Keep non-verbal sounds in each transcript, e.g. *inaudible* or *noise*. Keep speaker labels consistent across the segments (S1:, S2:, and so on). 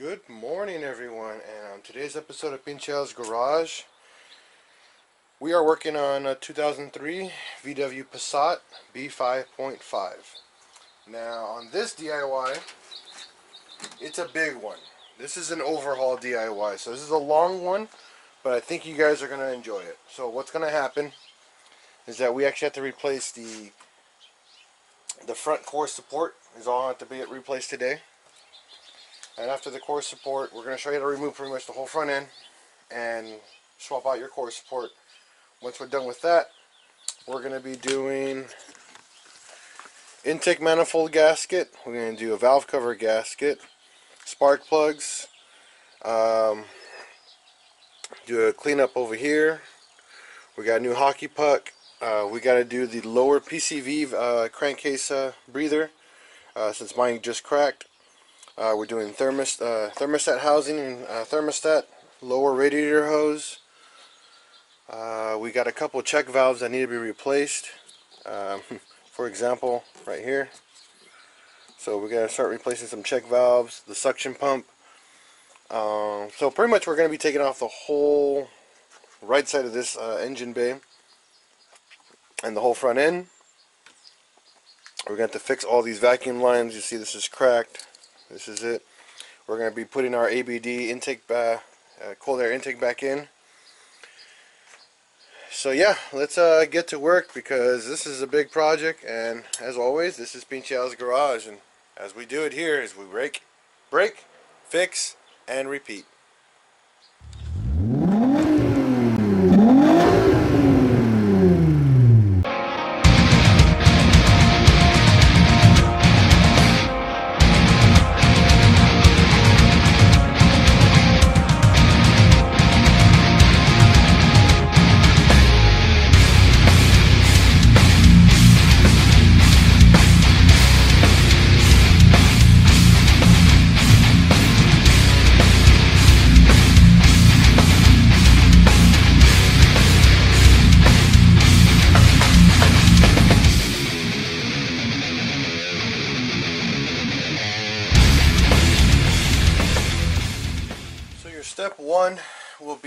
S1: Good morning, everyone, and on today's episode of PincheAl's Garage, we are working on a 2003 VW Passat B5.5. Now, on this DIY, it's a big one. This is an overhaul DIY, so this is a long one, but I think you guys are going to enjoy it. So what's going to happen is that we actually have to replace the the front core support is all have to be replaced today. And after the core support, we're going to show you how to remove pretty much the whole front end and swap out your core support. Once we're done with that, we're going to be doing intake manifold gasket. We're going to do a valve cover gasket, spark plugs, um, do a cleanup over here. We got a new hockey puck. Uh, we got to do the lower PCV uh, crankcase uh, breather uh, since mine just cracked. Uh, we're doing thermos, uh, thermostat housing and thermostat, lower radiator hose. we got a couple check valves that need to be replaced. Um, *laughs* for example, right here. So we got to start replacing some check valves, the suction pump. Um, so pretty much we're going to be taking off the whole right side of this engine bay and the whole front end. We're going to have to fix all these vacuum lines. You see this is cracked. This is it. We're going to be putting our ABD intake, uh, cold air intake back in. So yeah, let's uh, get to work because this is a big project and as always, this is PincheAl's Garage and as we do it here is we break, break, fix, and repeat.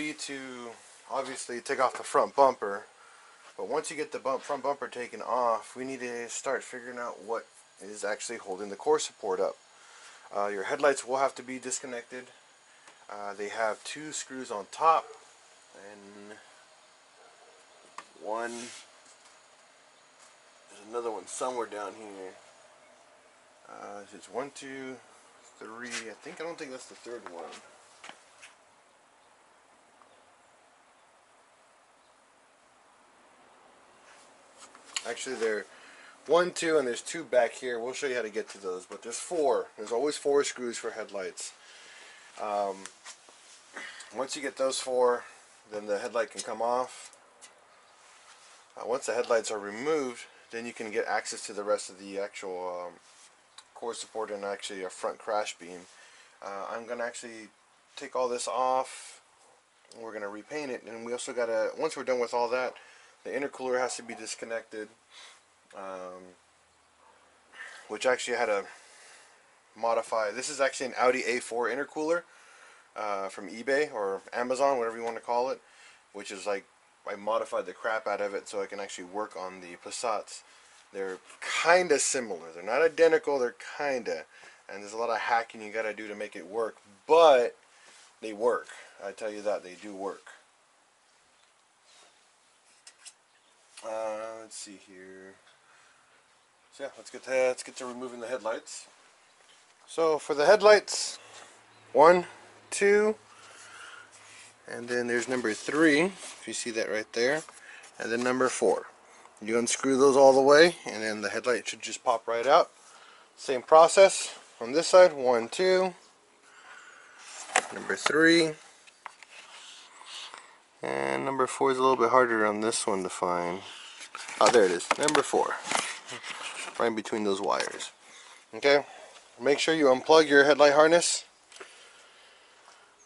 S1: Be to obviously take off the front bumper but once you get the bump, front bumper taken off we need to start figuring out what is actually holding the core support up. Uh, your headlights will have to be disconnected. Uh, they have two screws on top and one there's another one somewhere down here. Uh, it's one two three I think I don't think that's the third one Actually, there one, two, and there's two back here. We'll show you how to get to those, but there's four. There's always four screws for headlights. Um, once you get those four, then the headlight can come off. Uh, once the headlights are removed, then you can get access to the rest of the actual um, core support and actually a front crash beam. Uh, I'm going to actually take all this off. We're going to repaint it, and we also got to, once we're done with all that, the intercooler has to be disconnected um, which actually had a modify this is actually an Audi A4 intercooler uh, from eBay or Amazon whatever you want to call it which is like I modified the crap out of it so I can actually work on the Passats. They're kinda similar. They're not identical they're kinda and there's a lot of hacking you gotta do to make it work but they work. I tell you that they do work Uh, let's see here. So yeah, let's get to let's get to removing the headlights. So for the headlights, one, two, and then there's number three, if you see that right there, and then number four. You unscrew those all the way, and then the headlight should just pop right out. Same process on this side, one, two, number three, and number four is a little bit harder on this one to find. Oh, there it is. Number four. Right between those wires. Okay. Make sure you unplug your headlight harness.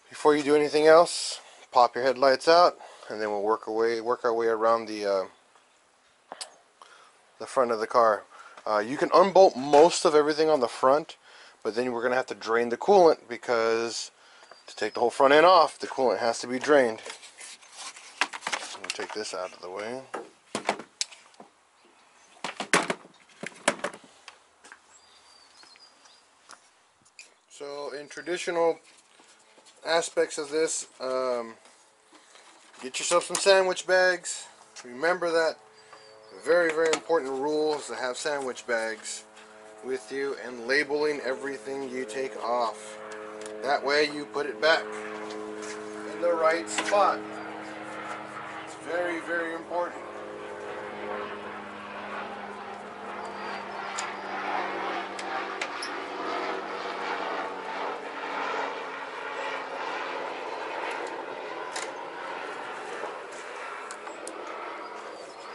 S1: Before you do anything else, pop your headlights out, and then we'll work our way, work our way around the uh, the front of the car. Uh, you can unbolt most of everything on the front, but then we're going to have to drain the coolant because to take the whole front end off, the coolant has to be drained. Take this out of the way. So in traditional aspects of this, um, get yourself some sandwich bags. Remember that very, very important rule is to have sandwich bags with you and labeling everything you take off. That way you put it back in the right spot. Very, very important.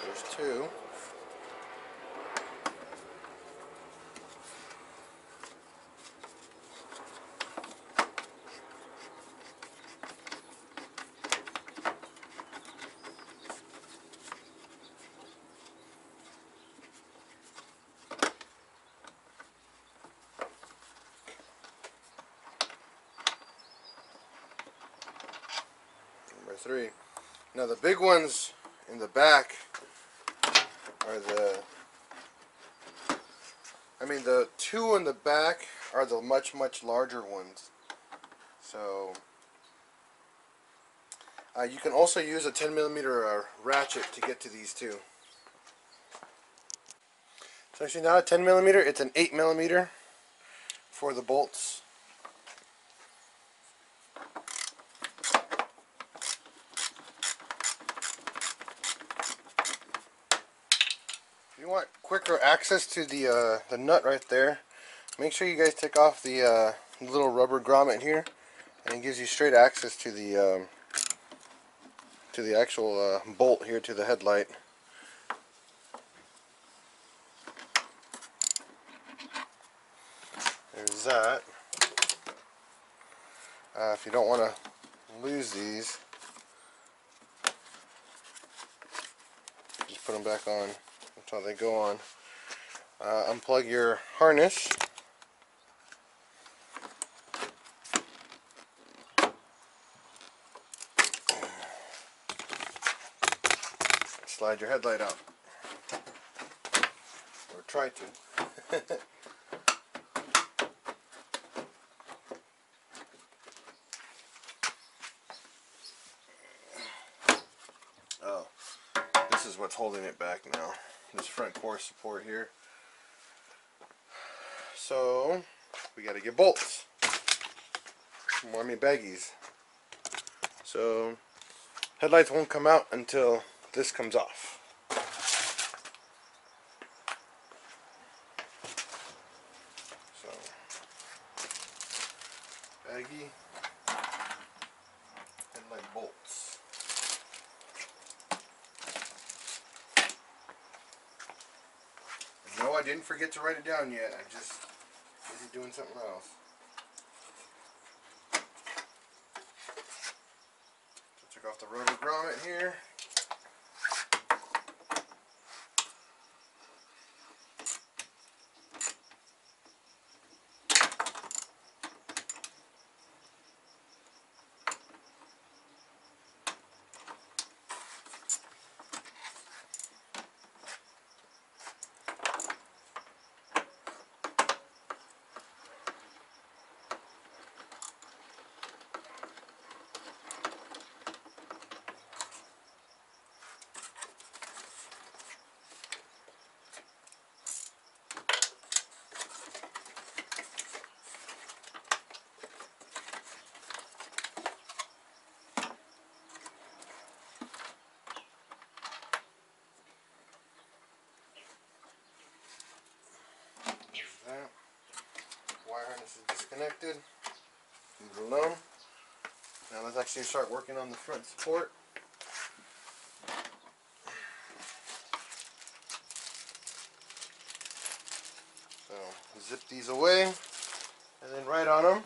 S1: There's two. Number three. Now the big ones in the back are the I mean the two in the back are the much much larger ones. So uh, you can also use a 10 millimeter uh, ratchet to get to these two. It's actually not a 10 millimeter it's an 8 millimeter for the bolts want quicker access to the uh, the nut right there, make sure you guys take off the uh, little rubber grommet here, and it gives you straight access to the um, to the actual uh, bolt here to the headlight. There's that. Uh, if you don't want to lose these, just put them back on. How they go on. Uh, unplug your harness. Slide your headlight out. Or try to. *laughs* oh, this is what's holding it back now. This front core support here. So, we gotta get bolts. I mean baggies. So, headlights won't come out until this comes off. So, baggie, headlight bolts. No, I didn't forget to write it down yet. I'm just busy doing something else. Took off the rubber grommet here. That. Wire harness is disconnected. Leave it alone. Now let's actually start working on the front support. So zip these away and then right on them.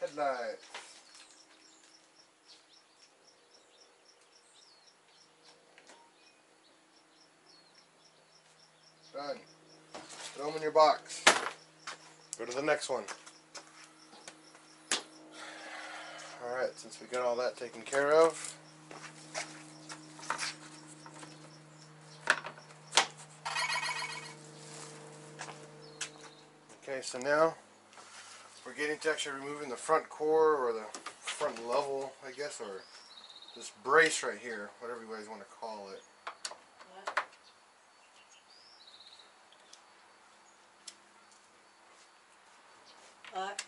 S1: Headlight. Done. Throw them in your box. Go to the next one. Alright, since we got all that taken care of, Okay, so now we're getting to actually removing the front core or the front level, I guess, or this brace right here, whatever you guys want to call it.
S2: What? What?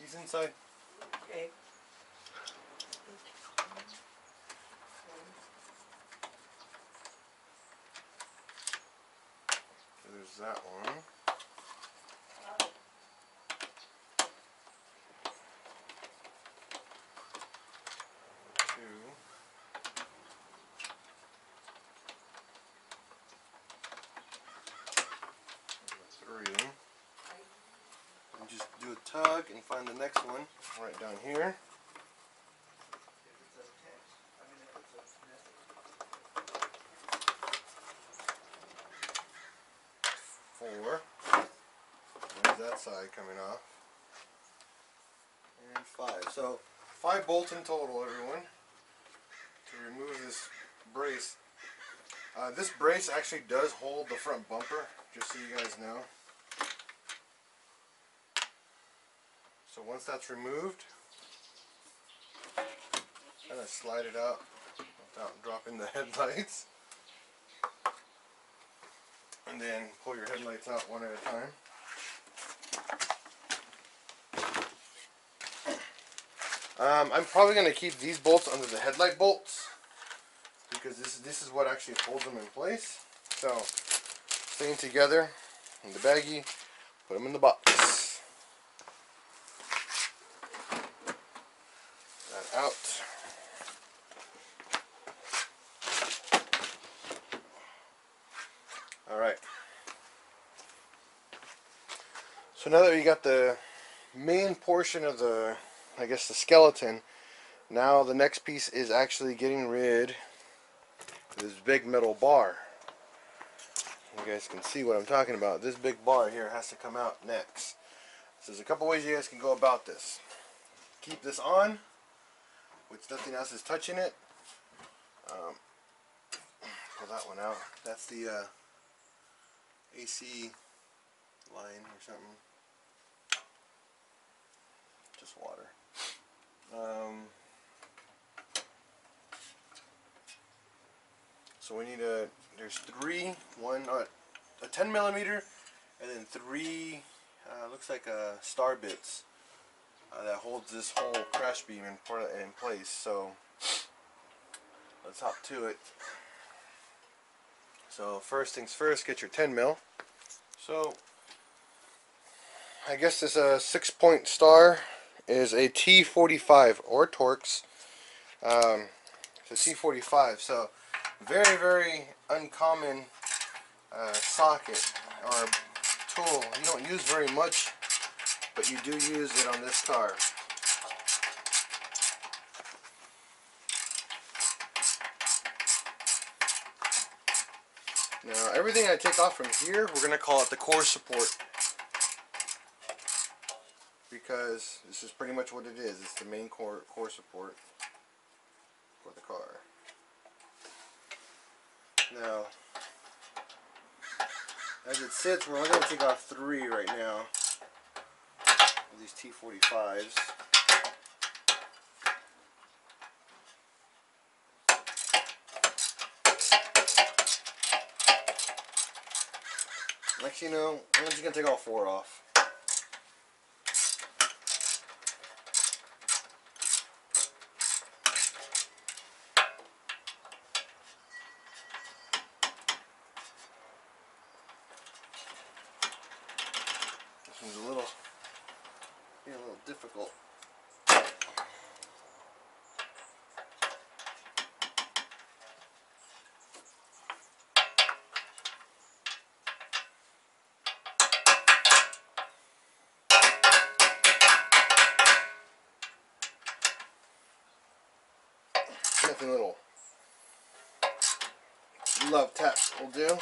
S1: He's inside.
S2: Okay.
S1: So there's that one. Two. Three. And just do a tug and find the next one right down here. Four. There's that side coming off. And five. So five bolts in total, everyone, to remove this brace. Uh, this brace actually does hold the front bumper, just so you guys know. So once that's removed, kind of slide it out without dropping the *laughs* headlights. And then pull your headlights out one at a time. Um, I'm probably going to keep these bolts under the headlight bolts because this this is what actually holds them in place. So, staying together in the baggie, put them in the box. That out. All right. So now that we got the main portion of the, I guess the skeleton, now the next piece is actually getting rid of this big metal bar. You guys can see what I'm talking about. This big bar here has to come out next. So there's a couple ways you guys can go about this. Keep this on, which nothing else is touching it. Um, pull that one out. That's the uh, AC line or something. Just water. Um, so we need a, there's three, one, uh, a 10 millimeter, and then three, uh, looks like a star bits uh, that holds this whole crash beam in, in place. So let's hop to it. So first things first, get your 10 mil. So I guess this a six point star is a T45 or Torx. Um, it's a T45, so very very uncommon uh, socket or tool. You don't use very much, but you do use it on this car. Now everything I take off from here, we're gonna call it the core support because this is pretty much what it is. It's the main core core support for the car. Now, as it sits, we're only going to take off three right now of these T45s. Next you know, I'm just going to take all four off. This one's a little, getting a little difficult. Nothing little love tap will do.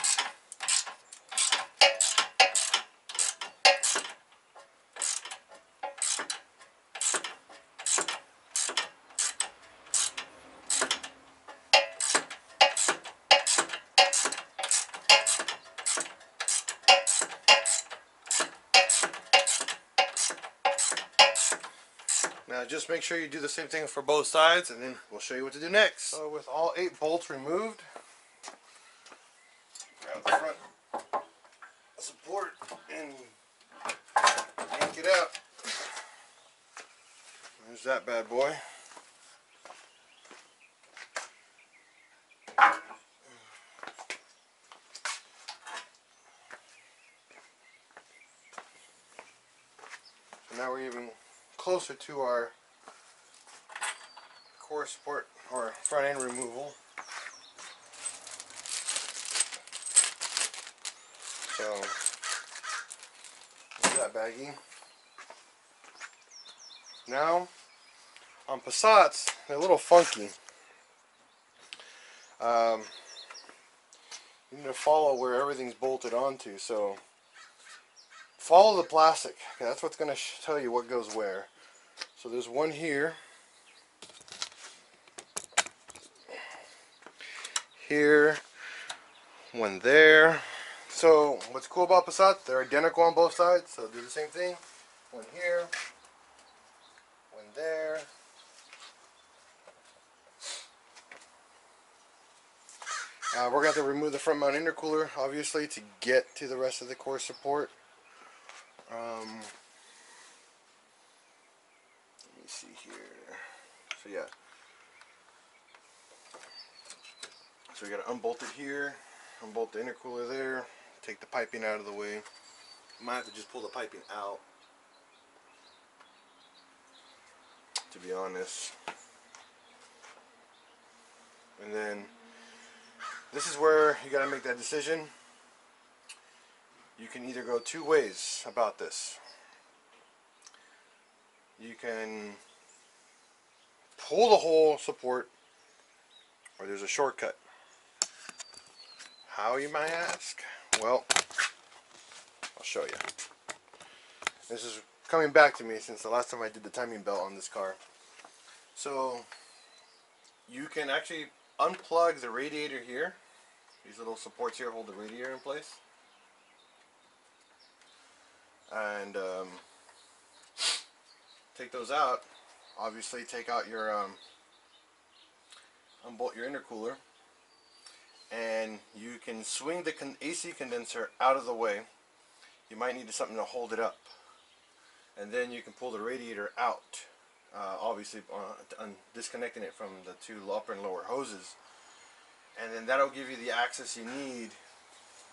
S1: Now just make sure you do the same thing for both sides and then we'll show you what to do next. So with all eight bolts removed, grab the front support and yank it out. There's that bad boy. Now we're even closer to our support or front end removal. So, that baggie. Now, on Passats, they're a little funky. Um, you need to follow where everything's bolted onto. So, follow the plastic. That's what's going to tell you what goes where. So there's one. Here. One there. So what's cool about Passat, they're identical on both sides. So do the same thing. One here. One there. Uh, we're going to have to remove the front mount intercooler, obviously, to get to the rest of the core support. Um, let me see here. So yeah. So we got to unbolt it here, unbolt the intercooler there, take the piping out of the way. Might have to just pull the piping out. To be honest. And then this is where you got to make that decision you can either go two ways about this. You can pull the whole support or there's a shortcut. How you might ask? Well, I'll show you. This is coming back to me since the last time I did the timing belt on this car. So you can actually unplug the radiator here. These little supports here hold the radiator in place and um, take those out obviously take out your um, unbolt your intercooler and you can swing the con AC condenser out of the way. You might need something to hold it up. And then you can pull the radiator out uh, obviously uh, disconnecting it from the two upper and lower hoses. And then that'll give you the access you need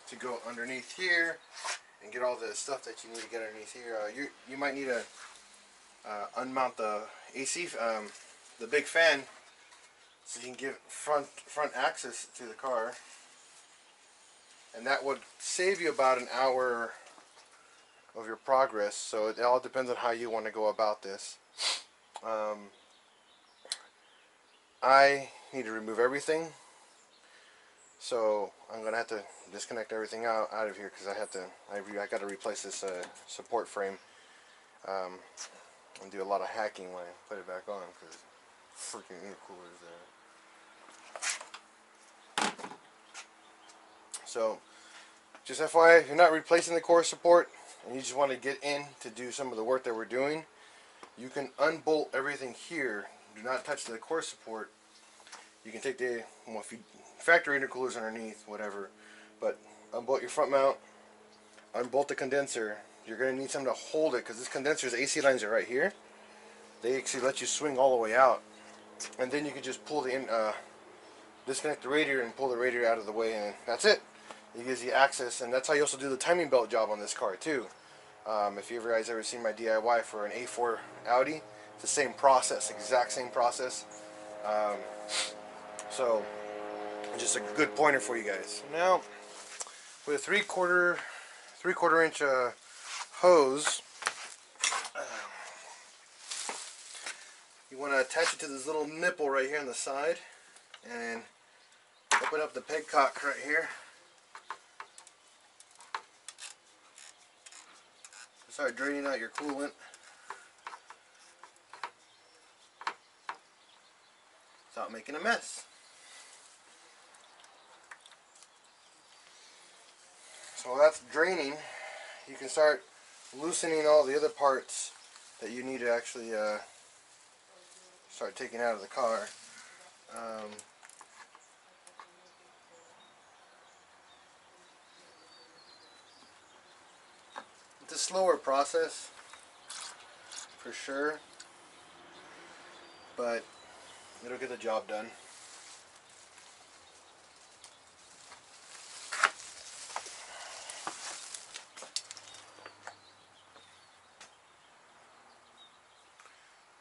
S1: to go underneath here and get all the stuff that you need to get underneath here. Uh, you you might need to uh, unmount the AC, um, the big fan, so you can give front front access to the car, and that would save you about an hour of your progress. So it all depends on how you want to go about this. Um, I need to remove everything so I'm gonna have to disconnect everything out, out of here because I have to I, I got to replace this uh, support frame um, and do a lot of hacking when I put it back on because freaking intercooler is So just FYI, if you're not replacing the core support and you just want to get in to do some of the work that we're doing, you can unbolt everything here. Do not touch the core support. You can take the well, if you factory intercoolers underneath, whatever. But unbolt your front mount, unbolt the condenser. You're going to need something to hold it because this condenser's AC lines are right here. They actually let you swing all the way out. And then you can just pull the in, uh, disconnect the radiator and pull the radiator out of the way and that's it. It gives you access and that's how you also do the timing belt job on this car too. Um, if you guys ever seen my DIY for an A4 Audi, it's the same process, exact same process. Um, so just a good pointer for you guys. Now, with a three quarter, three quarter inch uh, hose, you want to attach it to this little nipple right here on the side, and open up the petcock right here. Start draining out your coolant. Without making a mess. So that's draining, you can start loosening all the other parts that you need to actually uh, start taking out of the car. Um, it's a slower process, for sure, but it'll get the job done.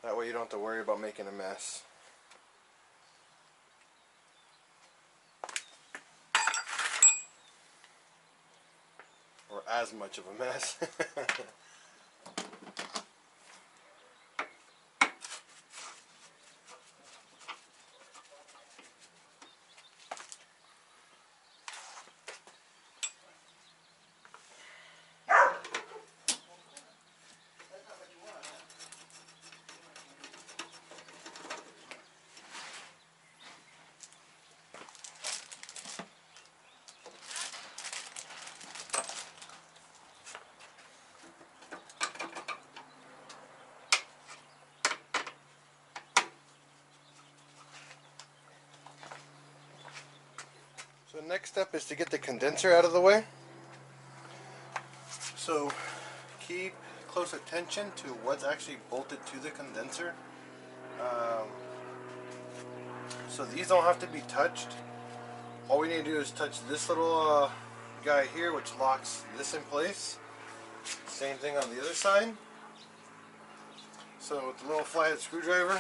S1: That way you don't have to worry about making a mess. Or as much of a mess. *laughs* step is to get the condenser out of the way. So keep close attention to what's actually bolted to the condenser. Um, so these don't have to be touched. All we need to do is touch this little uh, guy here which locks this in place. Same thing on the other side. So with the little flathead screwdriver,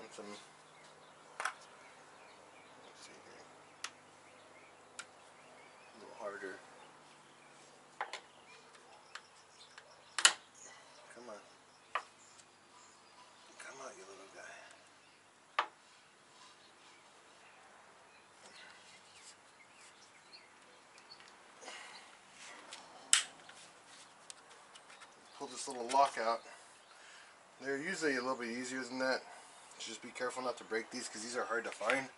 S1: and some let's see here. A little harder. Come on. Come on, you little guy. Pull out. They're usually a little bit easier than that. Just be careful not to break these because these are hard to find.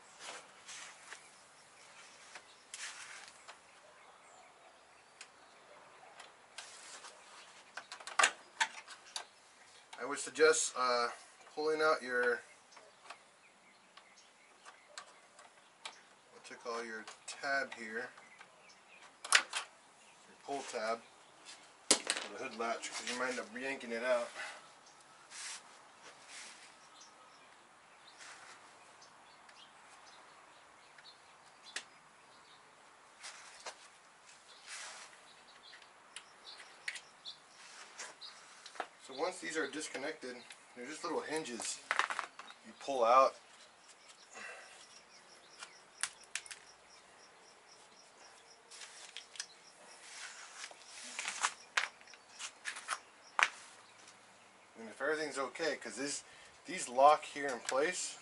S1: I would suggest uh, pulling out your what you call your tab here, your pull tab the hood latch because you might end up yanking it out. So once these are disconnected, they're just little hinges you pull out. And if everything's okay, because this these lock here in place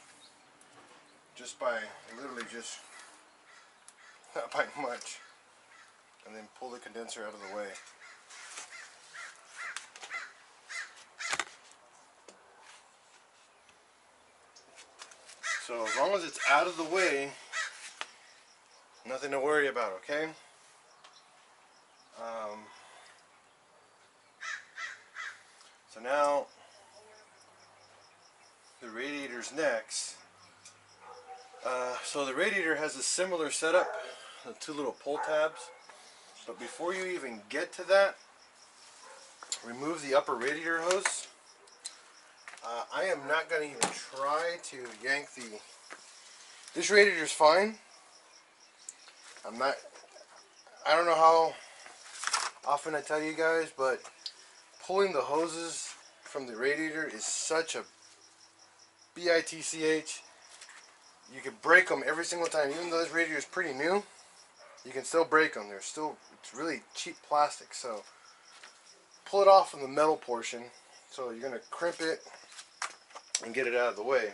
S1: just by literally just *laughs* not by much, and then pull the condenser out of the way. So as long as it's out of the way, nothing to worry about, okay? Um, so now the radiator's next. Uh, so the radiator has a similar setup, the two little pull tabs. But before you even get to that, remove the upper radiator hose. Uh, I am not going to even try to yank the. This radiator is fine. I'm not. I don't know how often I tell you guys, but pulling the hoses from the radiator is such a bitch. You can break them every single time, even though this radiator is pretty new. You can still break them. They're still it's really cheap plastic. So pull it off from the metal portion. So you're gonna crimp it and get it out of the way.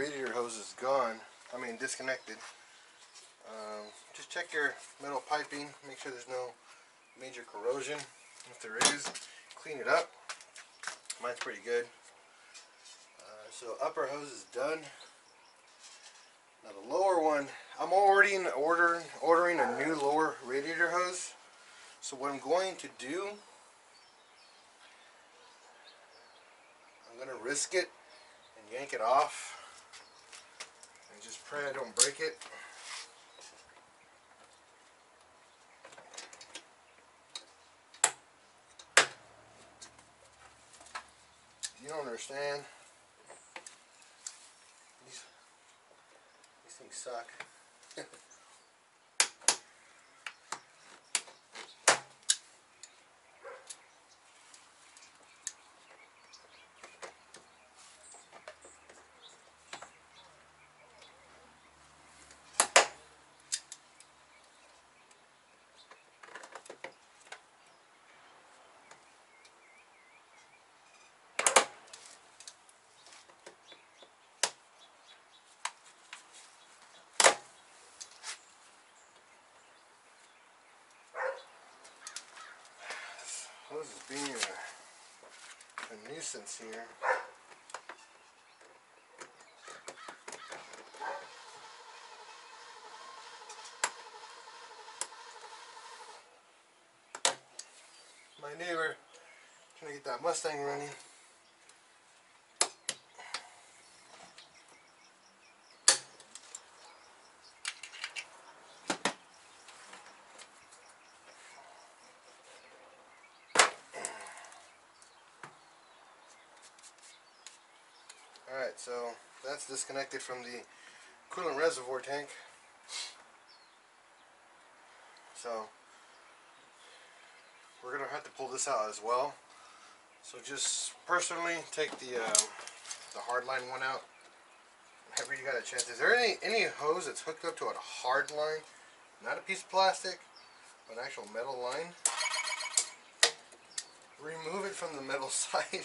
S1: Radiator hose is gone. I mean disconnected. Um, just check your metal piping. Make sure there's no major corrosion. If there is, clean it up. Mine's pretty good. Uh, so upper hose is done. Now the lower one, I'm already in order ordering a new lower radiator hose. So what I'm going to do, I'm gonna risk it and yank it off and just pray I don't break it. You don't understand. These, these things suck. *laughs* Hose is being a, a nuisance here. My neighbor trying to get that Mustang running. Alright, so that's disconnected from the coolant reservoir tank. So we're gonna have to pull this out as well. So just personally take the um, the hard line one out. Whenever you got a chance. Is there any any hose that's hooked up to a hard line? Not a piece of plastic, but an actual metal line. Remove it from the metal *laughs* side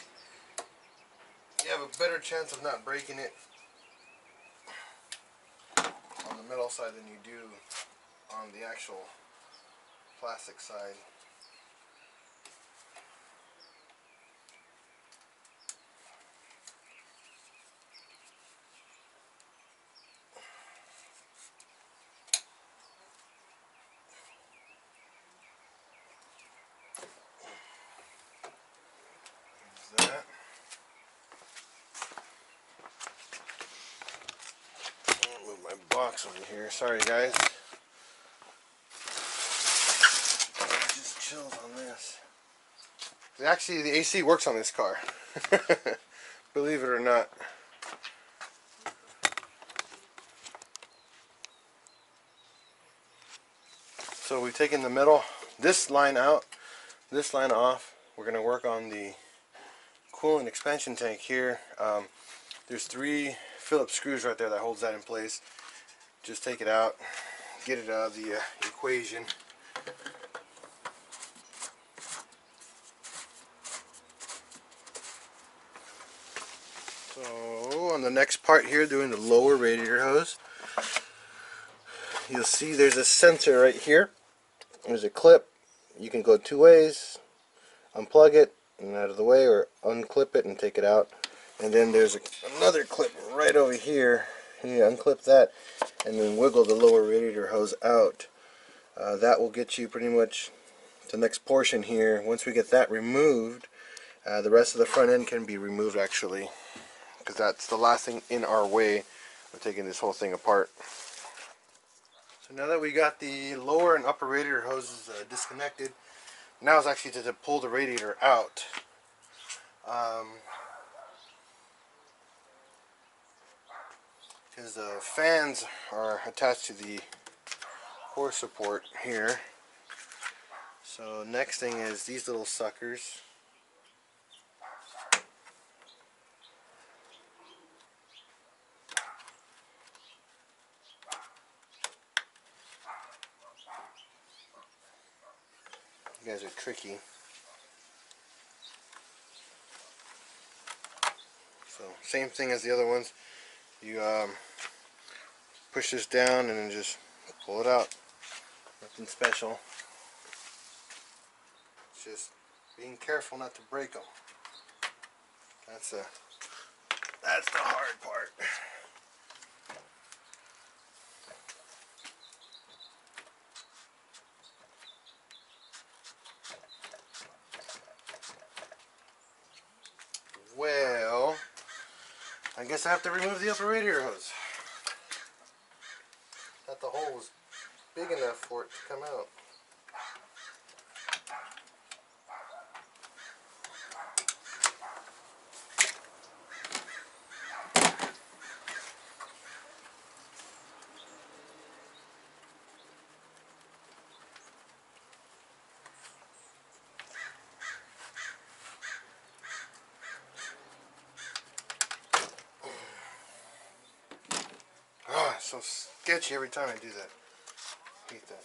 S1: you have a better chance of not breaking it on the metal side than you do on the actual plastic side. There's that. I'll move my box over here. Sorry, guys. Just chills on this. Actually, the AC works on this car. *laughs* Believe it or not. So we've taken the middle, this line out, this line off. We're going to work on the coolant expansion tank here. Um, there's three Phillips screws right there that holds that in place. Just take it out, get it out of the uh, equation. So on the next part here, doing the lower radiator hose, you'll see there's a sensor right here. There's a clip. You can go two ways. Unplug it and out of the way, or unclip it and take it out and then there's a, another clip right over here you unclip that and then wiggle the lower radiator hose out. Uh, that will get you pretty much the next portion here. Once we get that removed uh, the rest of the front end can be removed actually because that's the last thing in our way of taking this whole thing apart. So now that we got the lower and upper radiator hoses uh, disconnected now is actually to, to pull the radiator out. Um, because the uh, fans are attached to the core support here. So next thing is these little suckers. You guys are tricky. So same thing as the other ones. You um, push this down and then just pull it out. Nothing special. It's just being careful not to break them. That's a that's the hard part. Well, I guess I have to remove the upper radiator hose. Thought the hole was big enough for it to come out. Oh, it's so sketchy every time I do that. hate that.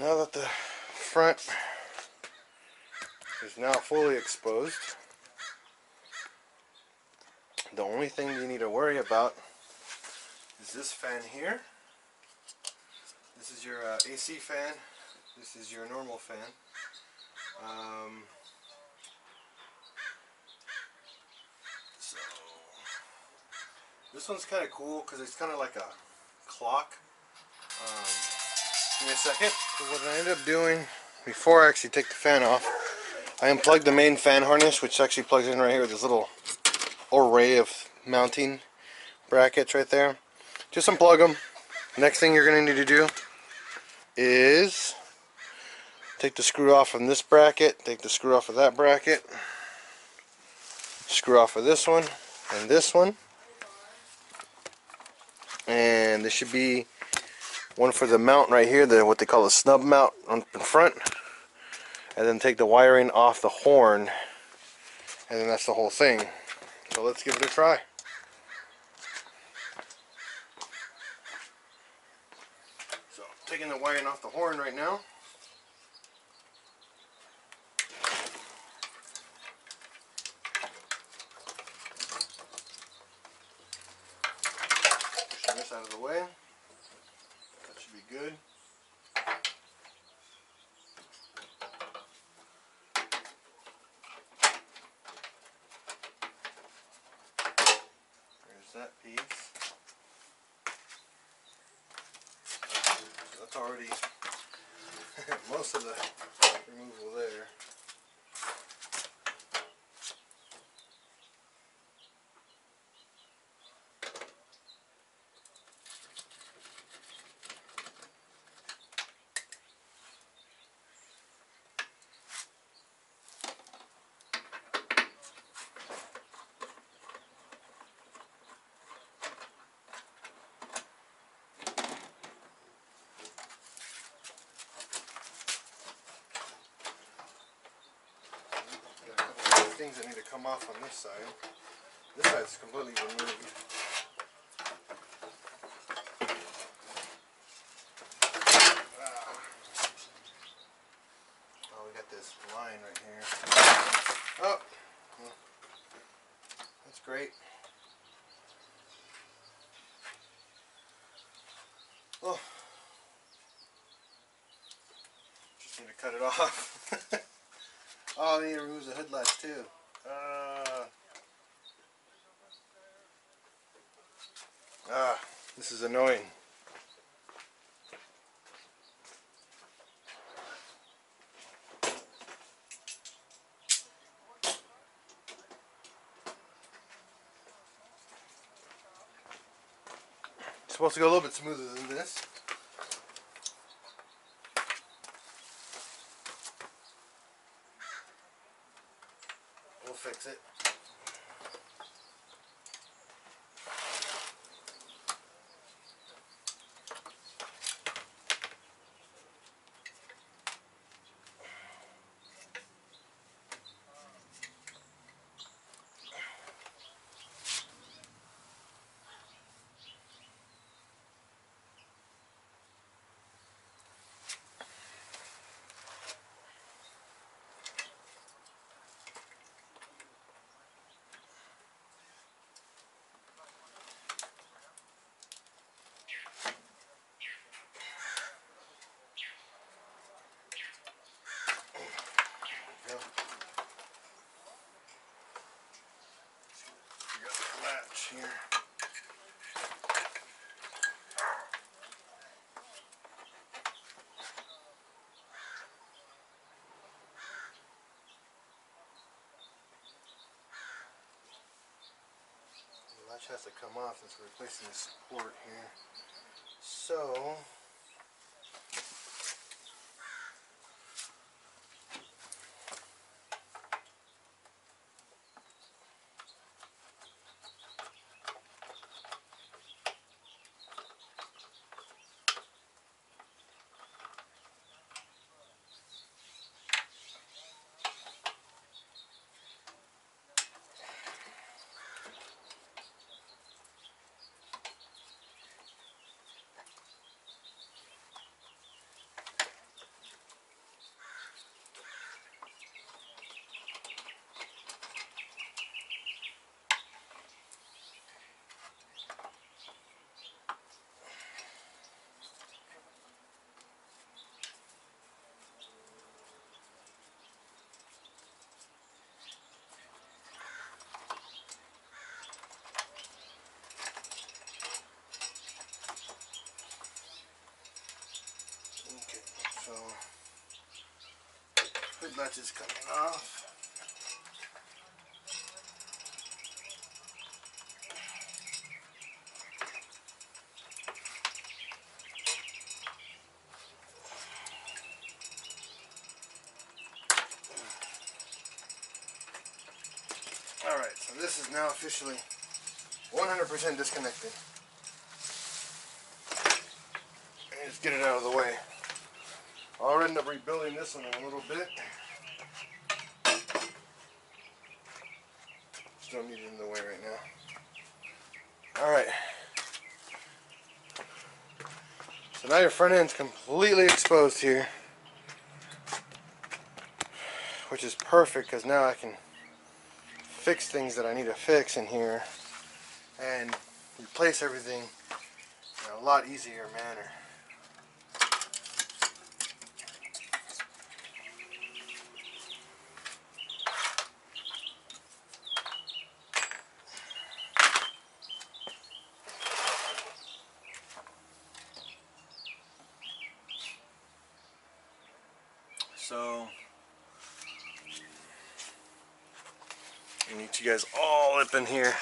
S1: Now that the front is now The only thing you need to worry about is this fan here. This is your uh, AC fan. This is your normal fan. Um, so this one's kind of cool because it's kind of like a clock. Um, give me a second. So what I ended up doing before I actually take the fan off, I unplugged the main fan harness, which actually plugs in right here with this little array of mounting brackets right there. Just unplug them. Next thing you're going to need to do is take the screw off from this bracket, take the screw off of that bracket, screw off of this one and this one. And this should be one for the mount right here, the what they call a snub mount on in front and then take the wiring off the horn and then that's the whole thing. So let's give it a try. So taking the wiring off the horn right now. Pushing this out of the way. That should be good There's that piece. So that's already *laughs* most of the removal there. Got a couple of things that need to come off on this side. This side's completely removed. Ah. Oh, we got this line right here. Oh, that's great. Oh, just need to cut it off. *laughs* Oh, I need to remove the headlights too. Uh, ah, this is annoying. It's supposed to go a little bit smoother than this. We'll fix it. Has to come off since we're replacing the support here. So, okay, so hood latch is coming off. Alright, so this is now officially 100% disconnected. Just get it out of the way. I'll end up rebuilding this one in a little bit. It in the way right now. Alright. So now your front end's completely exposed here. Which is perfect because now I can fix things that I need to fix in here and replace everything in a lot easier manner. So I need you guys all up in here.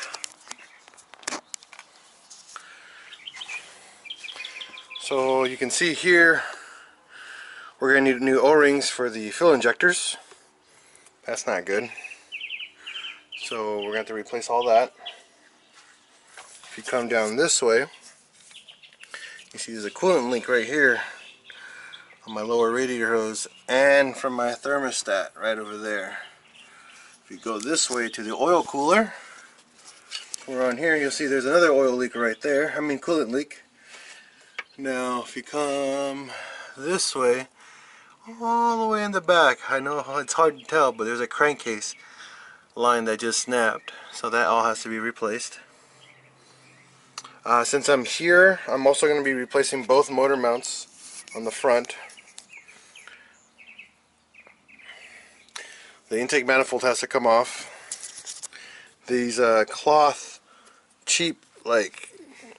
S1: So you can see here we're going to need new O-rings for the fuel injectors. That's not good. So we're going to have to replace all that. If you come down this way, you see there's a coolant leak right here on my lower radiator hose and from my thermostat right over there. If you go this way to the oil cooler, we're on here, you'll see there's another oil leak right there. I mean coolant leak. Now, if you come this way, all the way in the back, I know it's hard to tell, but there's a crankcase line that just snapped. So that all has to be replaced. Uh, since I'm here, I'm also going to be replacing both motor mounts on the front. The intake manifold has to come off. These uh, cloth, cheap, like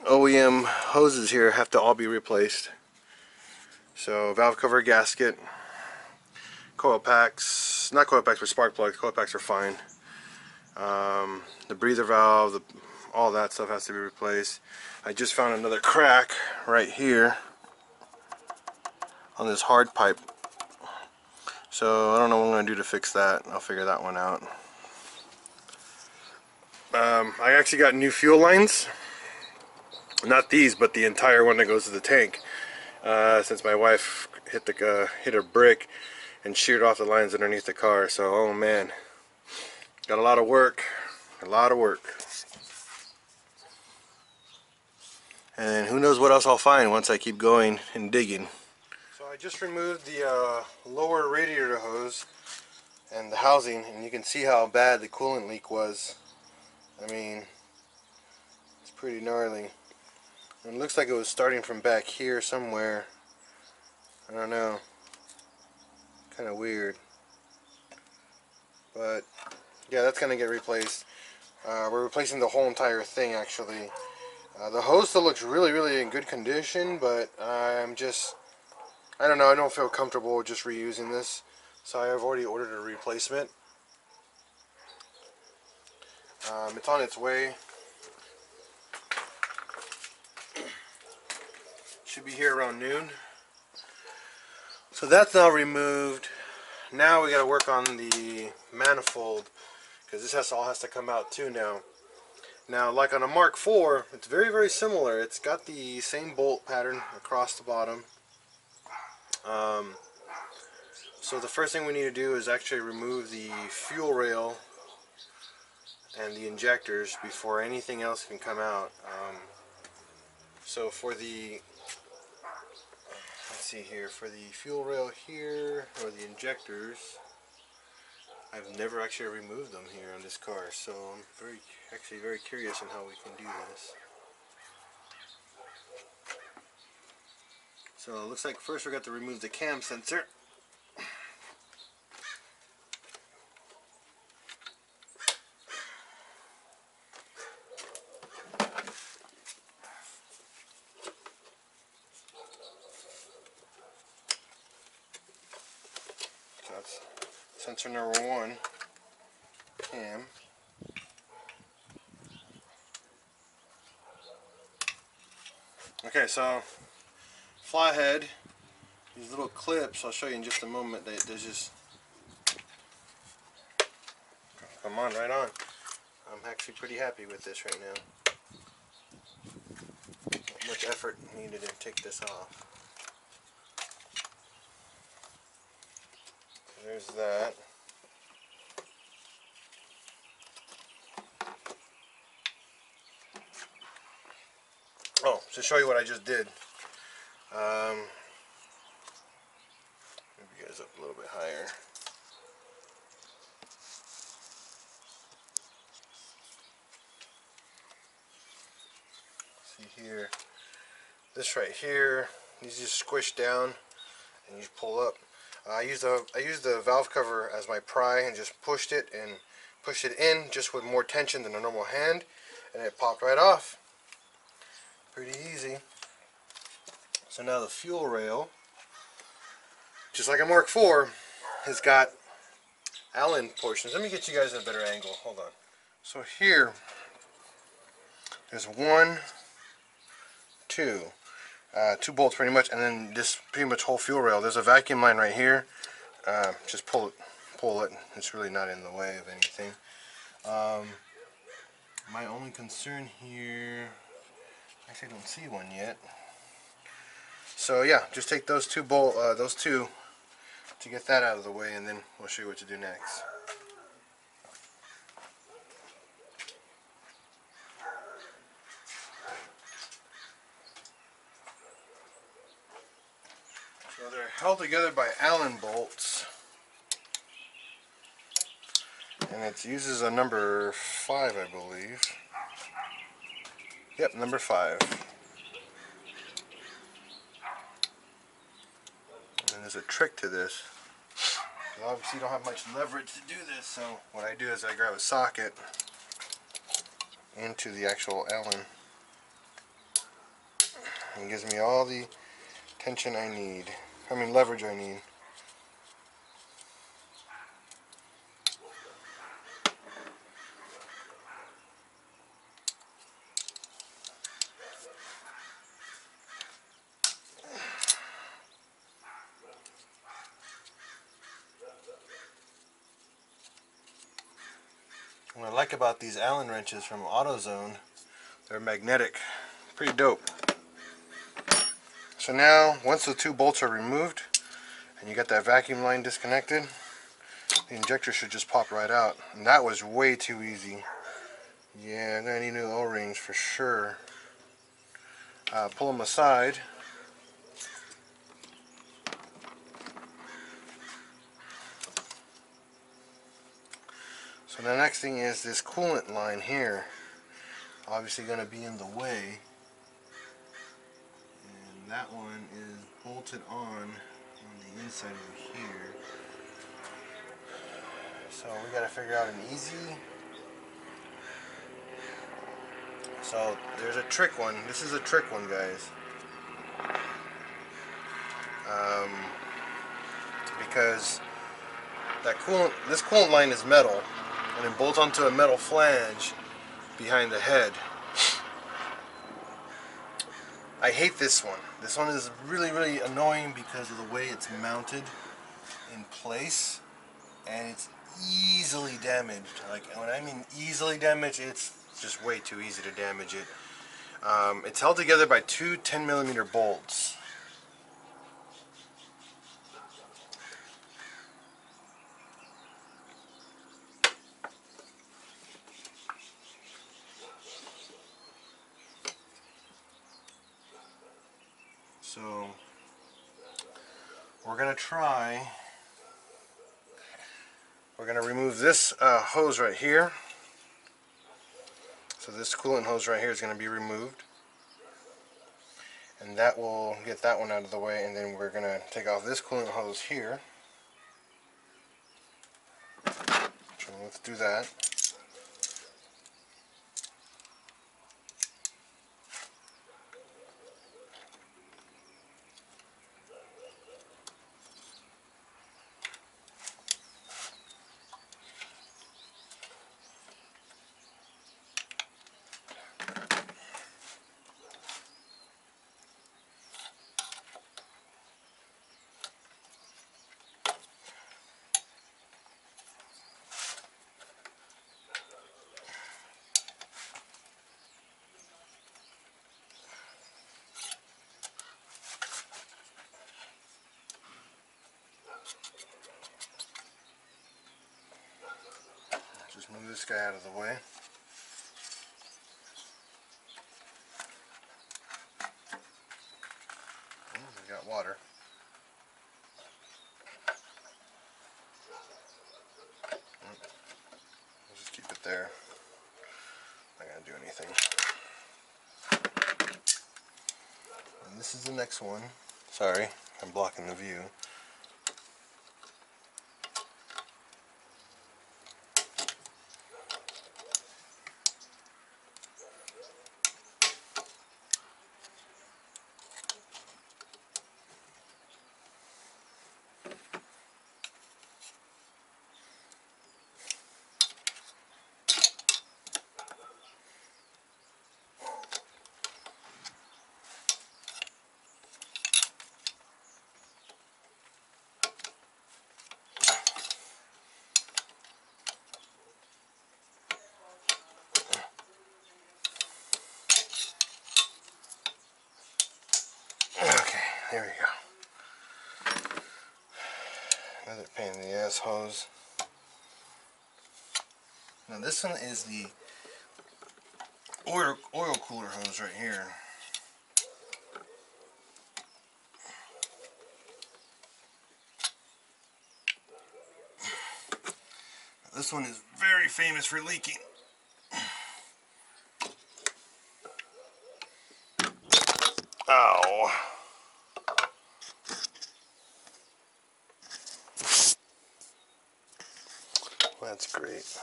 S1: OEM hoses here have to all be replaced. So valve cover gasket, coil packs, not coil packs but spark plugs, coil packs are fine. Um, the breather valve, the, all that stuff has to be replaced. I just found another crack right here on this hard pipe. So I don't know what I'm going to do to fix that. I'll figure that one out. Um, I actually got new fuel lines. Not these but the entire one that goes to the tank. Uh, since my wife hit the uh, hit a brick and sheared off the lines underneath the car so oh man. Got a lot of work. A lot of work. And who knows what else I'll find once I keep going and digging I just removed the uh, lower radiator hose and the housing and you can see how bad the coolant leak was I mean it's pretty gnarly it looks like it was starting from back here somewhere. I don't know. Kind of weird. But, yeah, that's going to get replaced. Uh, we're replacing the whole entire thing, actually. Uh, the hose still looks really, really in good condition, but I'm just... I don't know, I don't feel comfortable just reusing this. So I've already ordered a replacement. Um, it's on its way. Should be here around noon. So that's now removed. Now we got to work on the manifold because this has to, all has to come out too now. Now, like on a Mark IV, it's very, very similar. It's got the same bolt pattern across the bottom. Um, so the first thing we need to do is actually remove the fuel rail and the injectors before anything else can come out. Um, so for the let's see here for the fuel rail here or the injectors I've never actually removed them here on this car so I'm very actually very curious on how we can do this so it looks like first we got to remove the cam sensor So that's sensor number one, cam. Okay, so these little clips, I'll show you in just a moment, they, they just come on right on. I'm actually pretty happy with this right now. Not much effort needed to take this off. There's that. Oh, to show you what I just did. Um, move you guys up a little bit higher. See here, this right here, these just squish down and you pull up. Uh, I used the I used the valve cover as my pry and just pushed it and pushed it in just with more tension than a normal hand and it popped right off. Pretty easy. Now the fuel rail, just like a Mark IV, has got Allen portions. Let me get you guys a better angle. Hold on. So here, there's one, two, uh, two bolts pretty much, and then this pretty much whole fuel rail. There's a vacuum line right here. Uh, just pull it, pull it. It's really not in the way of anything. Um, my only concern here, actually I don't see one yet. So yeah, just take those two bolt, uh, those two, to get that out of the way, and then we'll show you what to do next. So they're held together by Allen bolts. And it uses a number 5, I believe. Yep, number 5. And there's a trick to this. Obviously you don't have much leverage to do this, so what I do is I grab a socket into the actual Allen. And gives me all the tension I need. I mean leverage I need. What I like about these Allen wrenches from AutoZone, they're magnetic. Pretty dope. So now, once the two bolts are removed, and you got that vacuum line disconnected, the injector should just pop right out. And that was way too easy. Yeah, I'm gonna need new O-rings for sure. Uh, pull them aside. The next thing is this coolant line here. Obviously going to be in the way. And that one is bolted on on the inside over here. So we got to figure out an easy. So there's a trick one. This is a trick one, guys. Um, because that coolant, this coolant line is metal, and it bolts onto a metal flange behind the head. I hate this one. This one is really, really annoying because of the way it's mounted in place. And it's easily damaged. Like, when I mean easily damaged, it's just way too easy to damage it. Um, it's held together by two 10 millimeter bolts. So we're gonna try. We're gonna remove this uh, hose right here. So this coolant hose right here is gonna be removed. And that will get that one out of the way and then we're gonna take off this coolant hose here. So let's do that. Just move this guy out of the way. Oh, we got water. Mm. We'll just keep it there. Not gonna do anything. And this is the next one. Sorry, I'm blocking the view. Okay, there we go. Another ass hose. Now this one is the oil oil cooler hose right here. This one is very famous for leaking. Ow. That's great.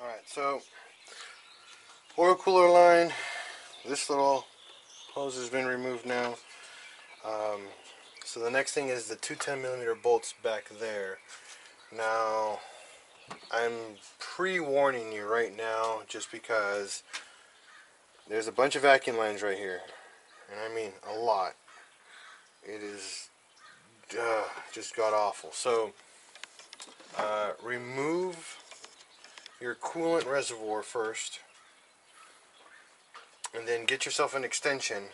S1: Alright, so oil cooler line. This little hose has been removed now. Um, so the next thing is the two 10 millimeter bolts back there. Now, I'm pre-warning you right now just because there's a bunch of vacuum lines right here. And I mean a lot. It is uh, just god awful. So, uh, remove your coolant reservoir first. And then get yourself an extension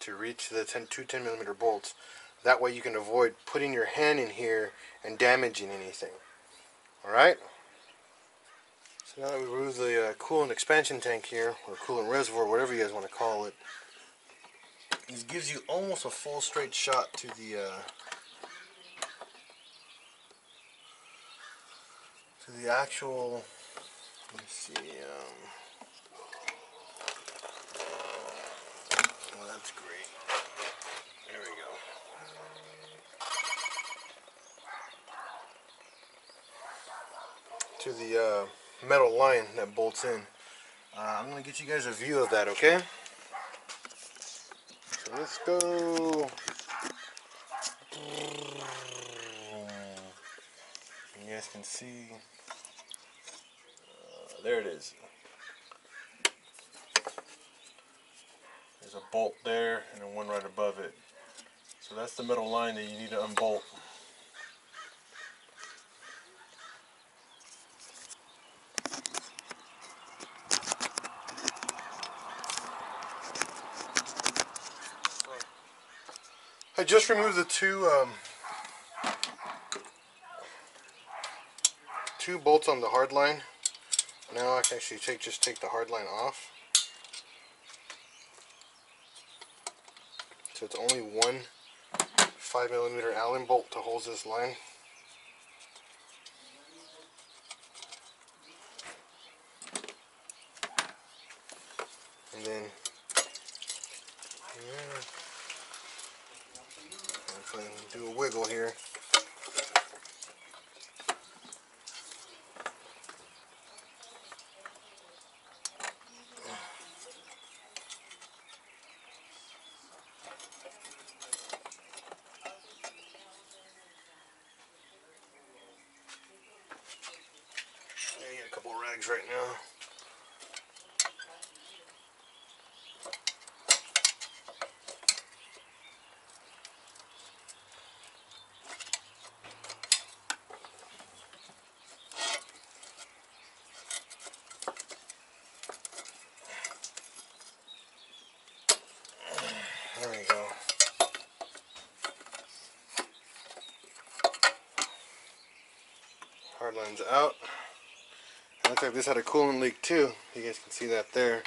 S1: to reach the 10, two 10 millimeter bolts. That way you can avoid putting your hand in here and damaging anything. Alright? So now that we remove the uh, coolant expansion tank here, or coolant reservoir, whatever you guys want to call it, this gives you almost a full straight shot to the uh, to the actual. Let me see. Um, well, that's great. There we go. To the uh, metal line that bolts in. Uh, I'm gonna get you guys a view of that, okay? So let's go. You guys can see. Uh, there it is. there's a bolt there and one right above it. So that's the middle line that you need to unbolt. I just removed the two um, two bolts on the hard line. Now I can actually take just take the hard line off. So it's only one five millimeter Allen bolt to hold this line. And then yeah, if I can do a wiggle here. Yeah, you got a couple of rags right now. There we go. Hard lines out. It looks like this had a coolant leak too. You guys can see that there.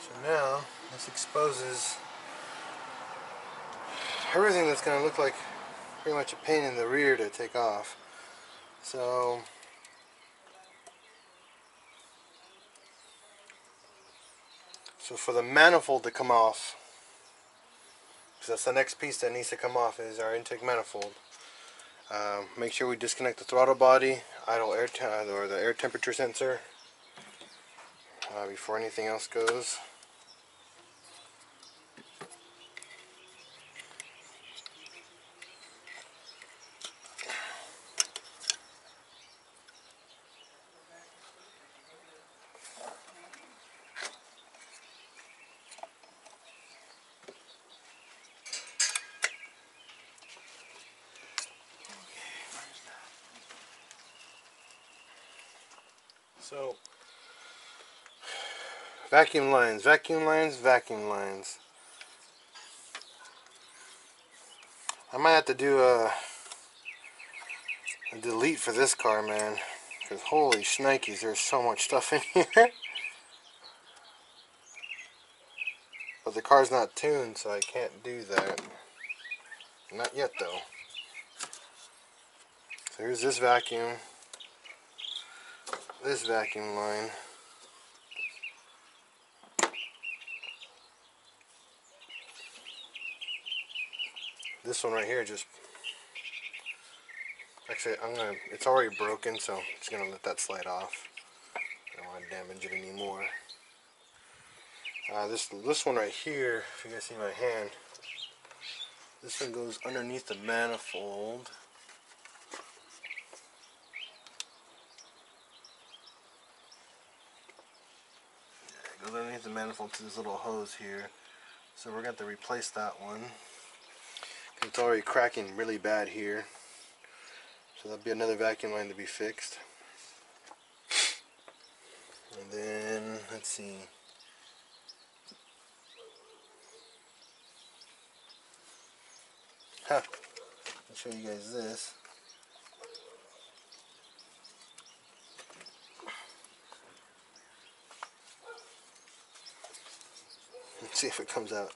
S1: So now this exposes everything that's going to look like pretty much a pain in the rear to take off. So So for the manifold to come off, because that's the next piece that needs to come off is our intake manifold. Um, make sure we disconnect the throttle body, idle air or the air temperature sensor uh, before anything else goes. So, vacuum lines, vacuum lines, vacuum lines. I might have to do a, a delete for this car, man. Because holy shnikes, there's so much stuff in *laughs* here. But the car's not tuned, so I can't do that. Not yet, though. So here's this vacuum this vacuum line. This one right here just actually I'm gonna it's already broken so I'm just gonna let that slide off. I don't want to damage it anymore. Uh, this this one right here, if you guys see my hand, this one goes underneath the manifold. goes underneath the manifold to this little hose here. So we're going to have to replace that one. It's already cracking really bad here. So that'll be another vacuum line to be fixed. And then, let's see. Huh. I'll show you guys this. See if it comes out.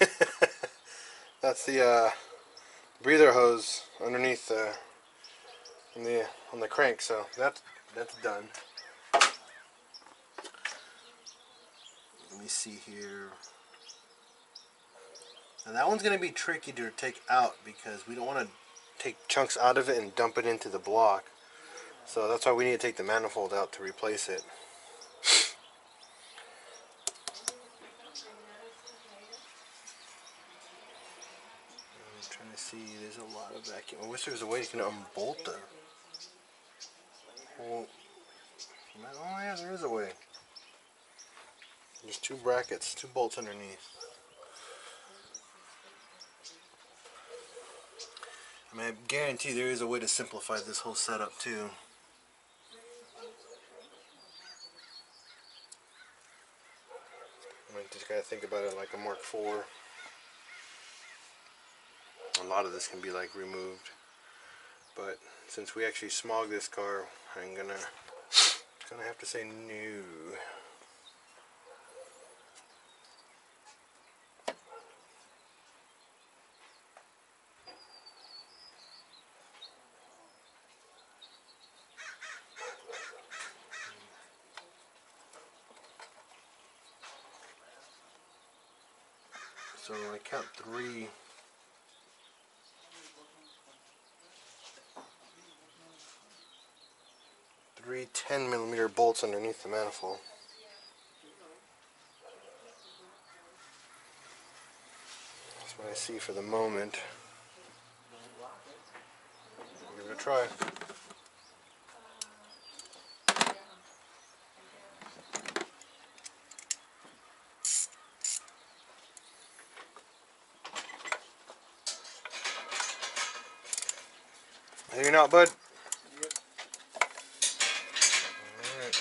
S1: *laughs* That's the uh, breather hose underneath the on the on the crank. So that's that's done. Let me see here. And that one's going to be tricky to take out because we don't want to take chunks out of it and dump it into the block. So that's why we need to take the manifold out to replace it. I'm trying to see, there's a lot of vacuum. I wish there was a way you can unbolt the. Oh yeah, there is a way. There's two brackets, two bolts underneath. I mean, I guarantee there is a way to simplify this whole setup too. Just gotta think about it like a Mark IV. A lot of this can be like removed, but since we actually smog this car, I'm gonna gonna have to say no. So I count three. Three 10 bolts underneath the manifold. That's what I see for the moment. Give it a try. Hanging out, bud? Alright.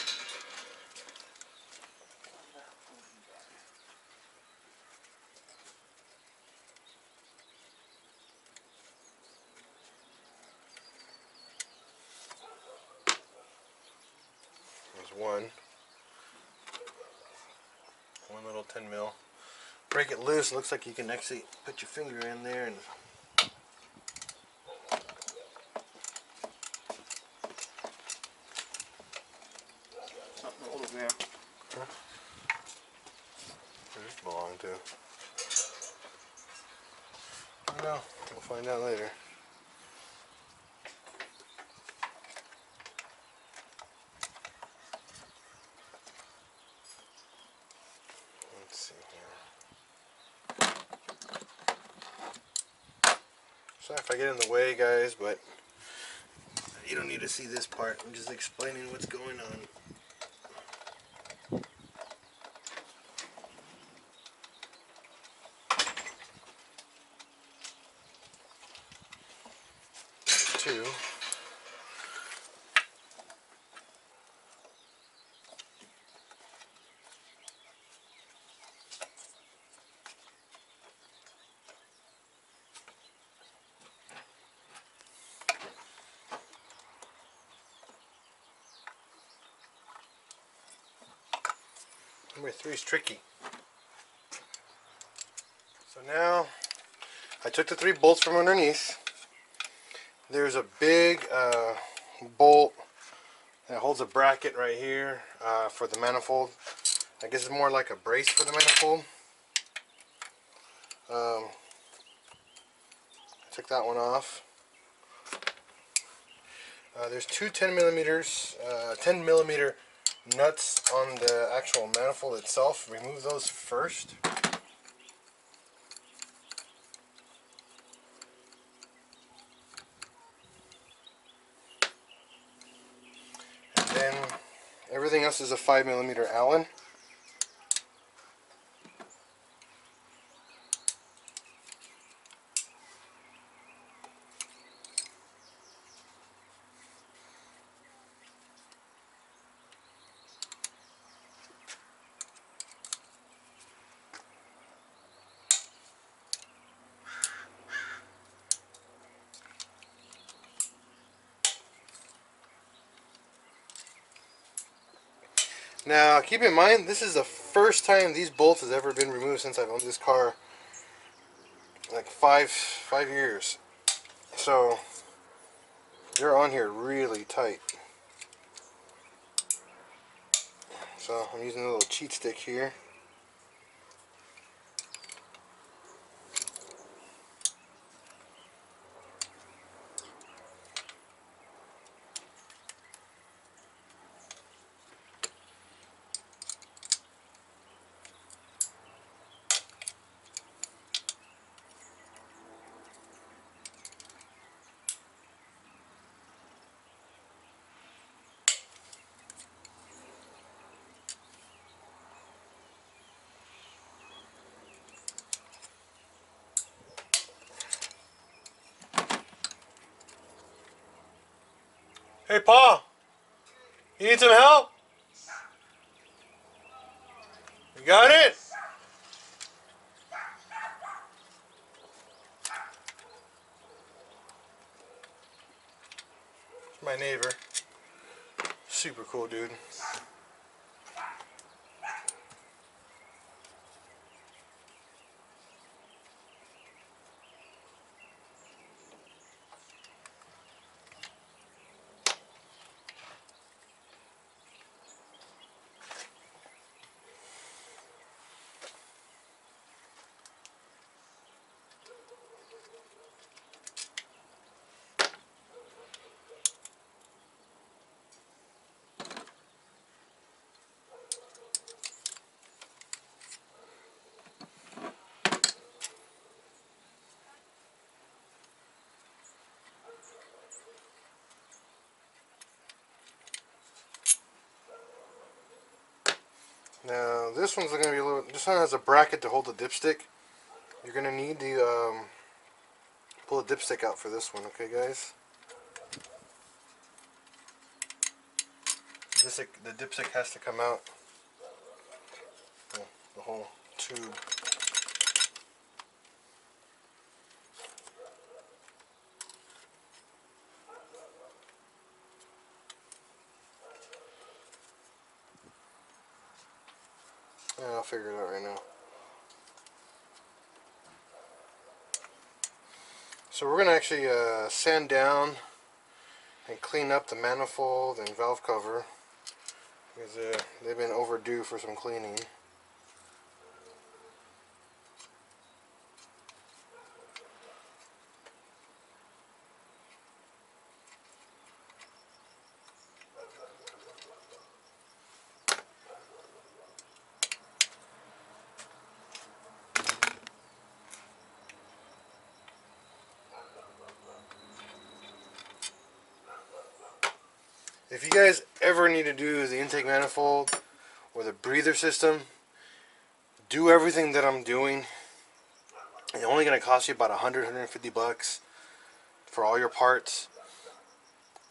S1: There's one. One little 10 mil. Looks like you can actually put your finger in there and
S3: Something over there.
S1: Where does it belong to? I don't know. We'll find out later. Let's see here. Sorry if I get in the way, guys, but you don't need to see this part. I'm just explaining what's going on. two. Three is tricky. So now I took the three bolts from underneath there's a big uh, bolt that holds a bracket right here uh, for the manifold. I guess it's more like a brace for the manifold. Um, I took that one off. Uh, there's two 10 millimeters, uh, 10 millimeter nuts on the actual manifold itself. Remove those first. And then everything else is a 5 millimeter Allen. Now, keep in mind, this is the first time these bolts has ever been removed since I've owned this car. Like five, five years. So, they're on here really tight. So, I'm using a little cheat stick here. Need some help? You got it? It's my neighbor. Super cool dude. Now this one's gonna be a little. This one has a bracket to hold the dipstick. You're gonna need to um, pull the dipstick out for this one, okay, guys? The dipstick has to come out. Oh, the whole tube. Figure it out right now. So we're gonna actually uh, sand down and clean up the manifold and valve cover because uh, they've been overdue for some cleaning. If you guys ever need to do the intake manifold or the breather system, do everything that I'm doing. It's only going to cost you about 100, 150 bucks for all your parts.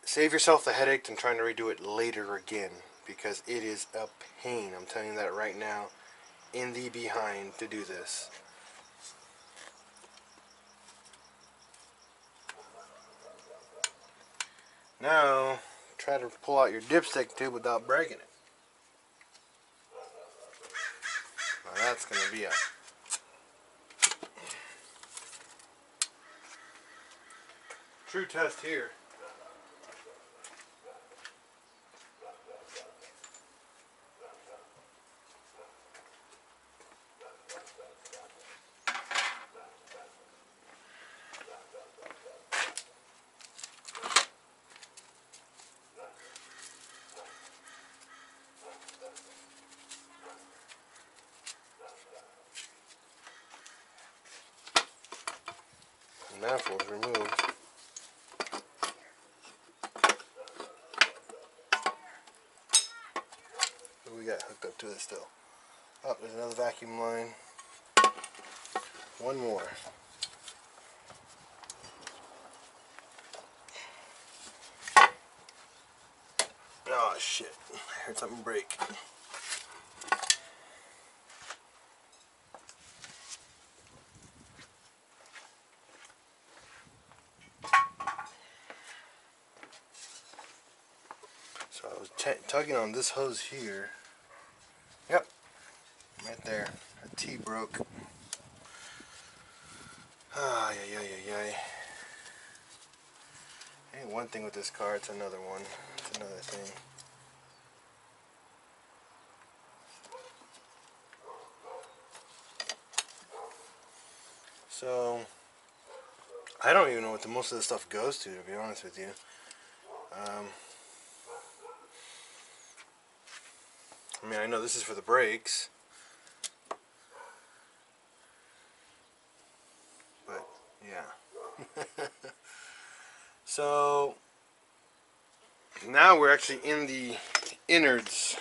S1: Save yourself the headache and trying to redo it later again because it is a pain. I'm telling you that right now in the behind to do this. Now, try to pull out your dipstick tube without breaking it. That's going to be a true test here. The manifold is removed. What do we got hooked up to this still? Oh, there's another vacuum line. One more. Oh shit. I heard something break. So I was tugging on this hose here. There. A T broke. Ah, yeah, yeah, yeah, yeah. Ain't one thing with this car, it's another one. It's another thing. So, I don't even know what the most of the stuff goes to, to be honest with you. Um, I mean, I know this is for the brakes. But, yeah. So, now we're actually in the innards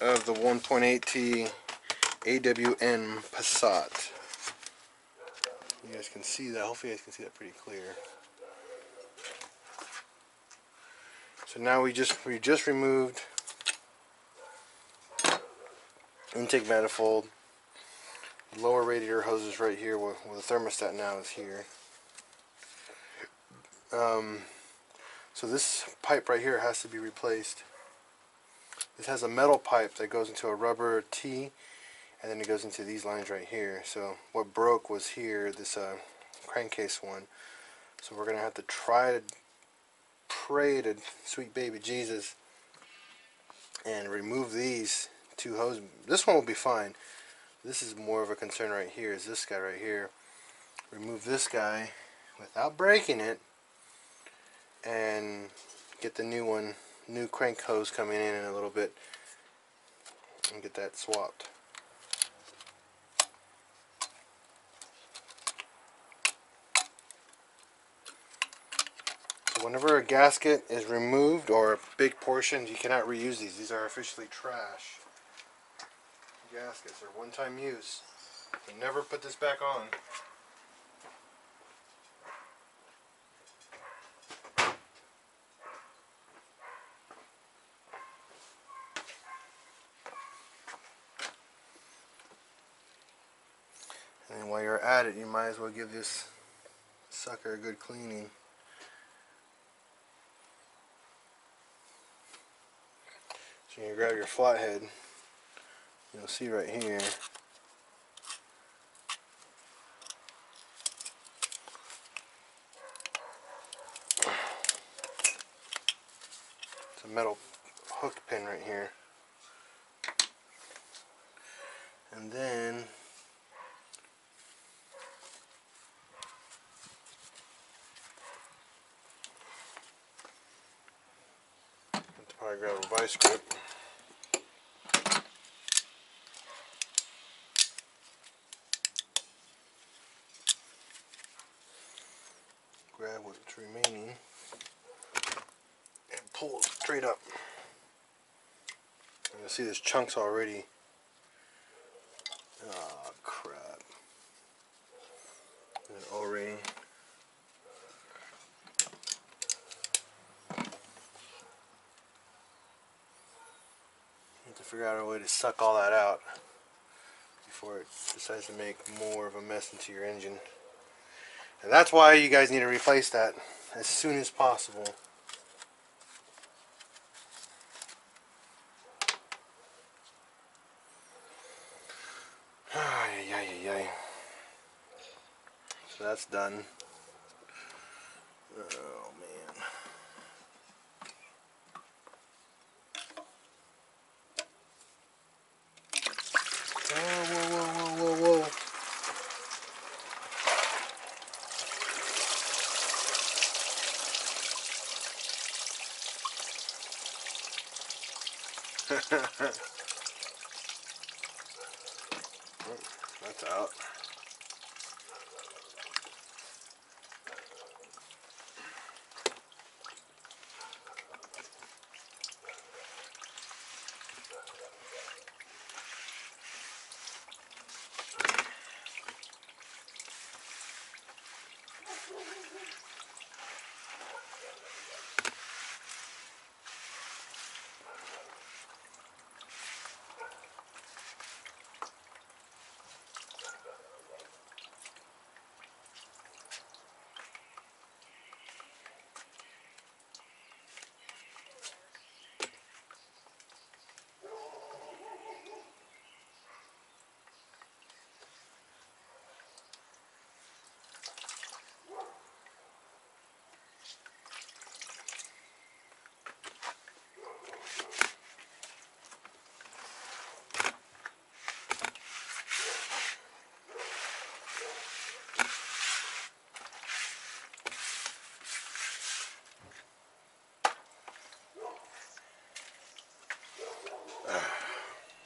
S1: of the 1.8T AWM Passat. You guys can see that. Hopefully you guys can see that pretty clear. So now we just we just removed intake manifold. Lower radiator hose is right here where, where the thermostat now is here. Um, so this pipe right here has to be replaced. This has a metal pipe that goes into a rubber T and then it goes into these lines right here. So what broke was here, this uh, crankcase one. So we're gonna have to try to pray to sweet baby Jesus and remove these two hoses. This one will be fine. This is more of a concern right here is this guy right here. Remove this guy without breaking it and get the new one, new crank hose coming in in a little bit and get that swapped. Whenever a gasket is removed or a big portions, you cannot reuse these. These are officially trash. Gaskets are one-time use. So never put this back on. And then while you're at it, you might as well give this sucker a good cleaning. So you grab your flathead, you'll see right here. It's a metal hook pin right here. And then have grab a vice grip. Grab what's remaining and pull it straight up. And you'll see there's chunks already. Oh crap. An O-ring. Need to figure out a way to suck all that out before it decides to make more of a mess into your engine. And that's why you guys need to replace that as soon as possible. *sighs* So that's done.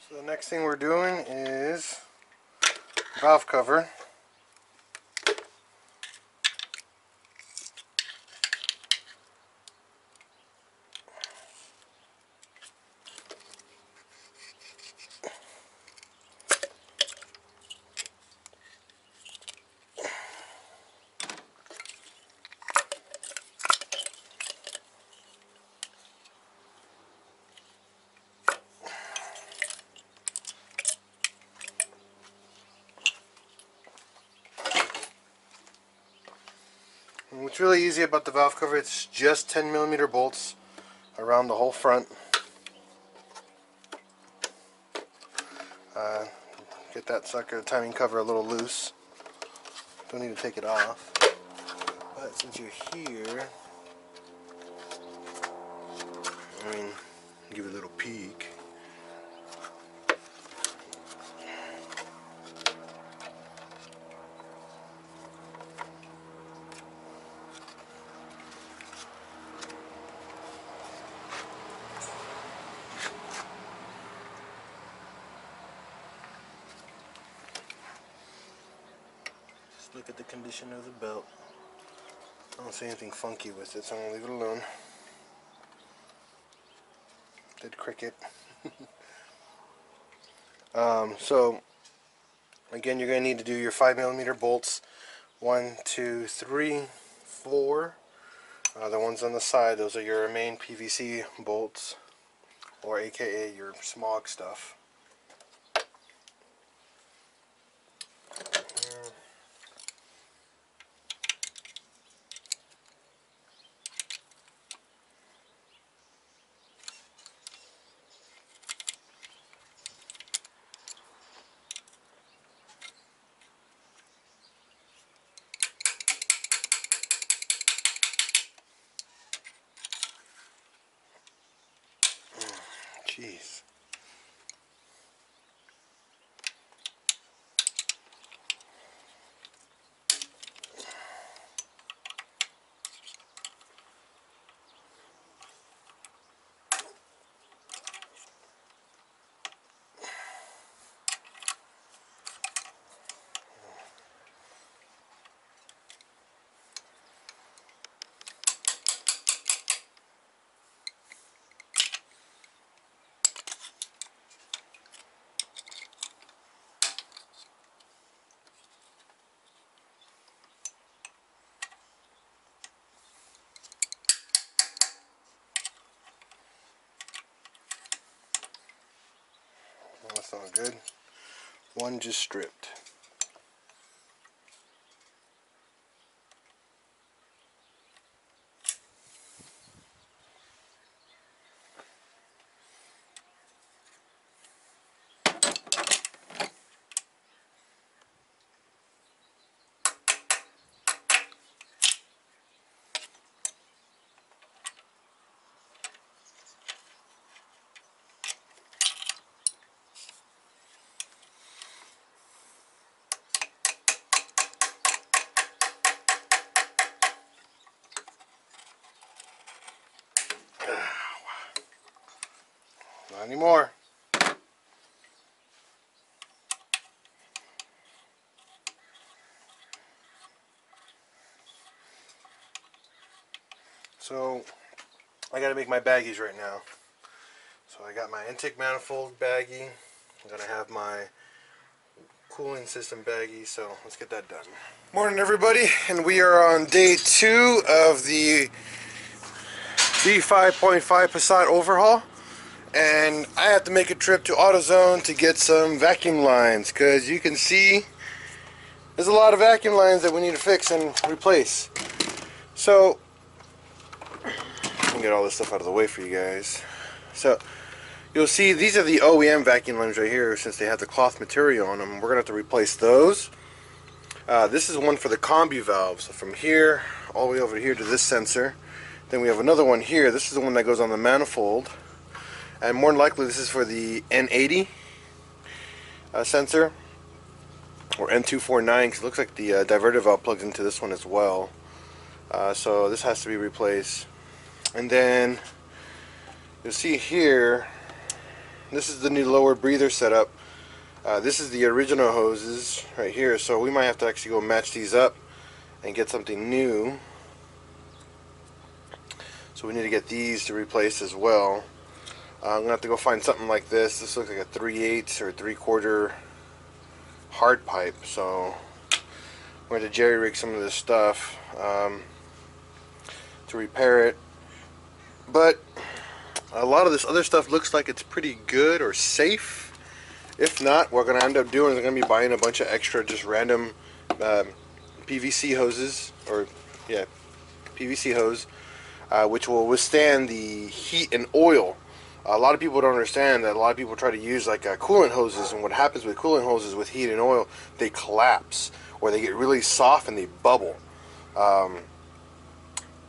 S1: So the next thing we're doing is valve cover. Really easy about the valve cover, it's just 10 millimeter bolts around the whole front. Uh, get that sucker timing cover a little loose. Don't need to take it off. But since you're here, I mean, give it a little peek. Just look at the condition of the belt. I don't see anything funky with it, so I'm gonna leave it alone. Dead cricket. *laughs* um, so again, you're gonna need to do your five millimeter bolts. One, two, three, four. Uh, the ones on the side, those are your main PVC bolts, or AKA your smog stuff. Jeez. Well, that's not good. One just stripped. Not anymore. So, I gotta make my baggies right now. So I got my intake manifold baggie. I'm gonna have my cooling system baggie, so let's get that done. Morning everybody, and we are on day two of the B5.5 Passat overhaul and I have to make a trip to AutoZone to get some vacuum lines because you can see there's a lot of vacuum lines that we need to fix and replace. So let me get all this stuff out of the way for you guys. So you'll see these are the OEM vacuum lines right here since they have the cloth material on them we're gonna have to replace those. Uh, this is one for the combi valve so from here all the way over here to this sensor. Then we have another one here. This is the one that goes on the manifold and more than likely this is for the N80 uh, sensor or N249 because it looks like the uh, diverter valve plugs into this one as well. Uh, so this has to be replaced. And then you'll see here this is the new lower breather setup. Uh, this is the original hoses right here so we might have to actually go match these up and get something new. So we need to get these to replace as well uh, I'm gonna have to go find something like this. This looks like a 3 8 or 3 quarter hard pipe. So I'm going to jerry rig some of this stuff um, to repair it. But a lot of this other stuff looks like it's pretty good or safe. If not, what we're going to end up doing is going to be buying a bunch of extra just random um, PVC hoses or yeah PVC hose, uh, which will withstand the heat and oil. A lot of people don't understand that a lot of people try to use like uh, coolant hoses, and what happens with coolant hoses with heat and oil, they collapse or they get really soft and they bubble. Um,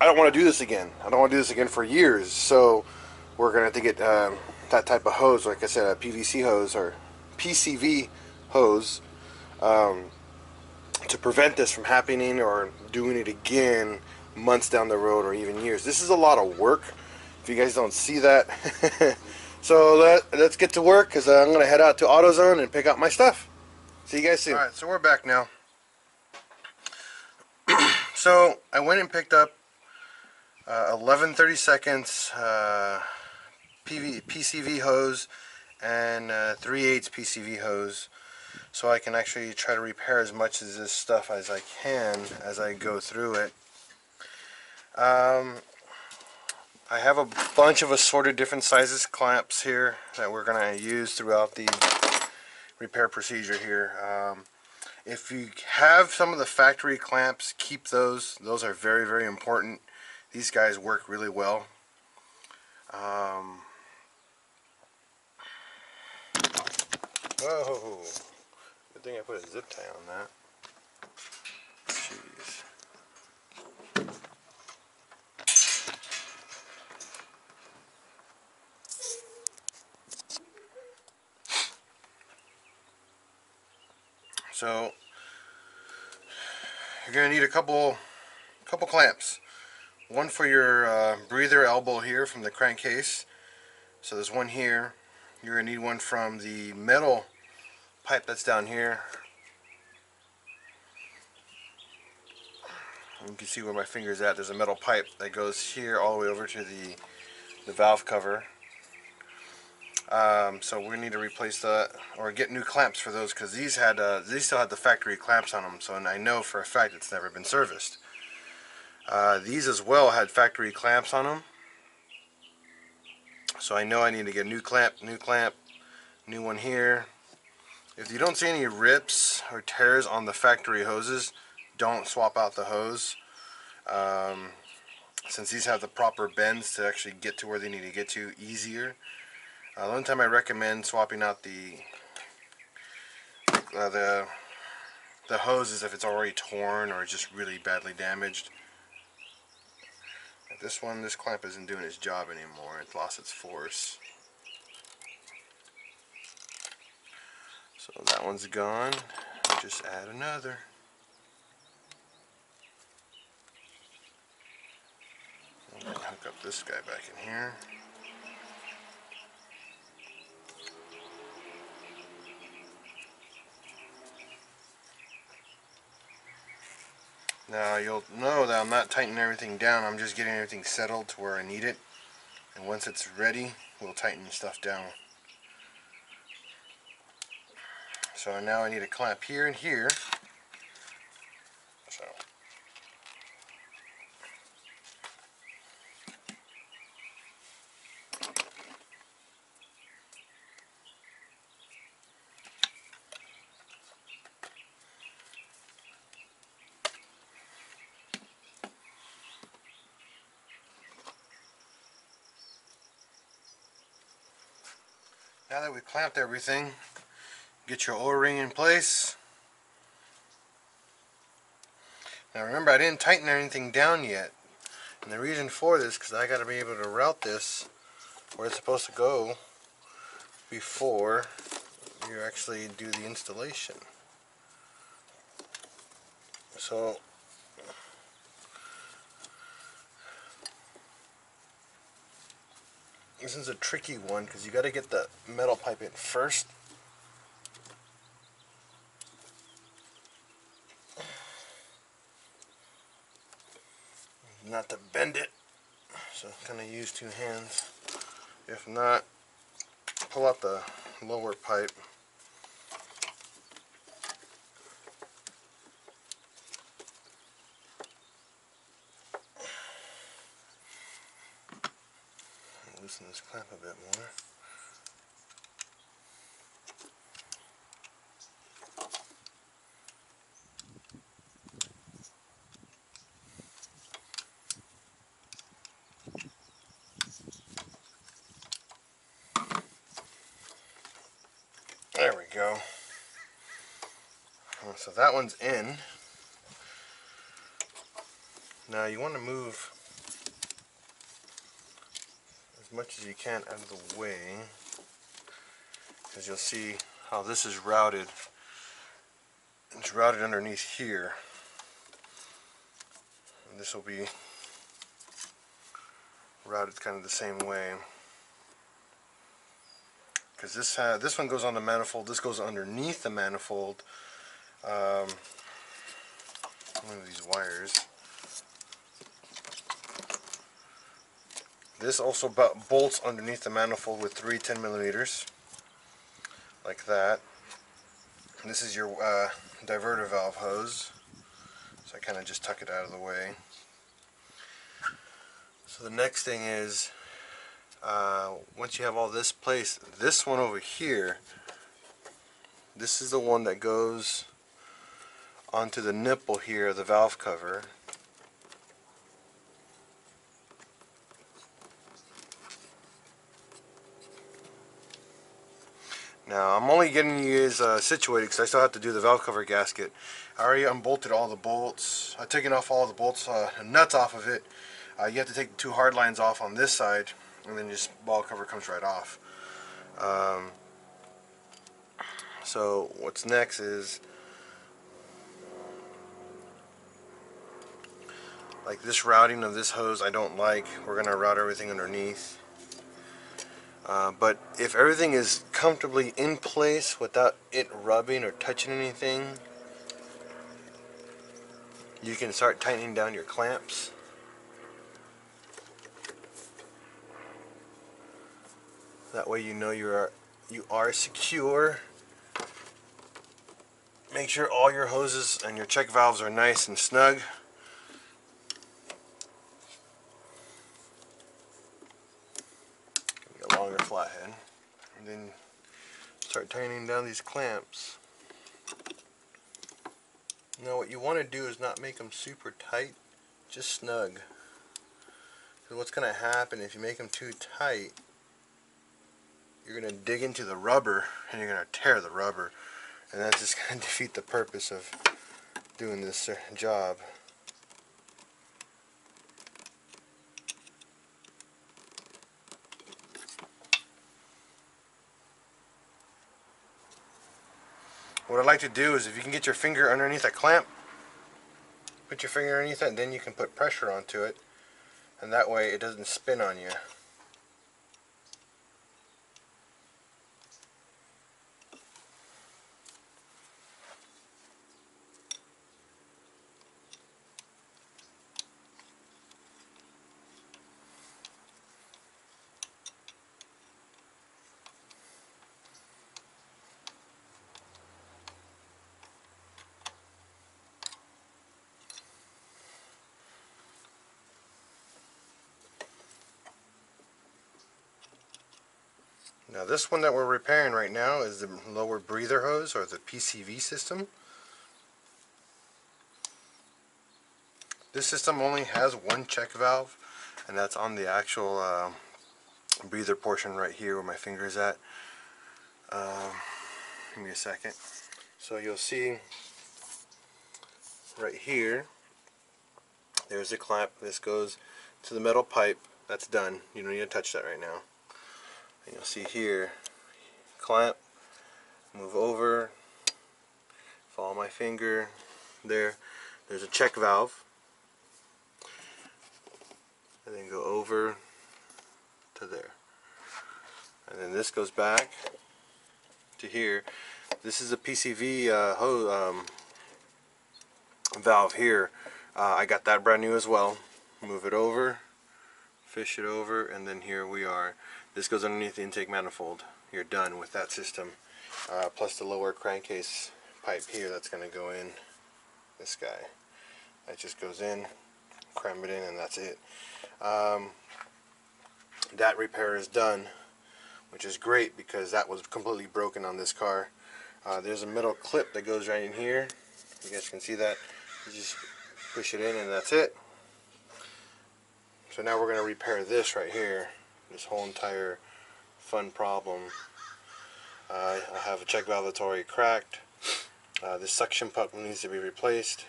S1: I don't want to do this again. I don't want to do this again for years. So we're gonna have to get um, that type of hose, like I said, a PVC hose or PCV hose, um, to prevent this from happening or doing it again months down the road or even years. This is a lot of work. You guys don't see that, *laughs* so let, let's get to work because I'm gonna head out to AutoZone and pick up my stuff. See you guys soon. All right, so we're back now. *clears throat* so I went and picked up uh, 11 30 seconds uh, PV, PCV hose and uh, 3 8 PCV hose so I can actually try to repair as much of this stuff as I can as I go through it. Um, I have a bunch of assorted different sizes clamps here that we're going to use throughout the repair procedure here. Um, if you have some of the factory clamps, keep those. Those are very, very important. These guys work really well. Um, whoa. Good thing I put a zip tie on that. So you're gonna need a couple couple clamps. One for your uh, breather elbow here from the crankcase. So there's one here. You're gonna need one from the metal pipe that's down here. You can see where my finger's at. There's a metal pipe that goes here all the way over to the, the valve cover. Um, so we need to replace the or get new clamps for those because these had uh, these still had the factory clamps on them. So and I know for a fact it's never been serviced. Uh, these as well had factory clamps on them. So I know I need to get a new clamp, new clamp, new one here. If you don't see any rips or tears on the factory hoses, don't swap out the hose. Um, since these have the proper bends to actually get to where they need to get to easier. Uh, the only time I recommend swapping out the uh, the the hose is if it's already torn or just really badly damaged. This one, this clamp isn't doing its job anymore. It's lost its force. So that one's gone. Just add another. Hook up this guy back in here. Now you'll know that I'm not tightening everything down, I'm just getting everything settled to where I need it. And once it's ready, we'll tighten stuff down. So now I need a clamp here and here. So Now clamped everything, get your O-ring in place. Now remember I didn't tighten anything down yet. And the reason for this because I got to be able to route this where it's supposed to go before you actually do the installation. So This is a tricky one because you got to get the metal pipe in first. Not to bend it, so kind of use two hands. If not, pull out the lower pipe. loosen this clamp a bit more. we go. Uh, So that one's in. Now you want to move as much as you can out of the way because you'll see how this is routed. It's routed underneath here. And this will be routed kind of the same way. Because this this one goes on the manifold, this goes underneath the manifold. Um, one of these wires. This also bolts underneath the manifold with three 10 millimeters, like that. And this is your uh, diverter valve hose. So I kind of just tuck it out of the way. So the next thing is, uh, once you have all this placed, this one over here, this is the one that goes onto the nipple here, of the valve cover. Now I'm only getting you guys uh, situated because I still have to do the valve cover gasket. I already unbolted all the bolts. I've taken off all the bolts uh, and nuts off of it. Uh, you have to take the two hard lines off on this side and then just valve cover comes right off. Um, so what's next is like this routing of this hose I don't like. We're gonna route everything underneath. Uh, but if everything is comfortably in place without it rubbing or touching anything, you can start tightening down your clamps. That way you know you are you are secure. Make sure all your hoses and your check valves are nice and snug. Get a longer flathead. And then start tightening down these clamps. Now what you want to do is not make them super tight, just snug. Because what's going to happen if you make them too tight, you're going to dig into the rubber and you're going to tear the rubber. And that's just going *laughs* to defeat the purpose of doing this uh, job. What I like to do is if you can get your finger underneath a clamp, put your finger underneath it and then you can put pressure onto it and that way it doesn't spin on you. This one that we're repairing right now is the lower breather hose or the PCV system. This system only has one check valve and that's on the actual uh, breather portion right here where my finger is at. Um, give me a second. So you'll see right here there's a clamp. This goes to the metal pipe. That's done. You don't need to touch that right now. And you'll see here, clamp, move over, follow my finger, there, there's a check valve, and then go over to there. And then this goes back to here. This is a PCV uh, hose, um, valve here. Uh, I got that brand new as well. Move it over, fish it over, and then here we are. This goes underneath the intake manifold. You're done with that system. Uh, plus the lower crankcase pipe here that's going to go in this guy. That just goes in, cram it in, and that's it. Um, that repair is done, which is great because that was completely broken on this car. Uh, there's a metal clip that goes right in here. You guys can see that. You just push it in and that's it. So now we're going to repair this right here this whole entire fun problem. Uh, I have a check valve that's already cracked. Uh, this suction puck needs to be replaced.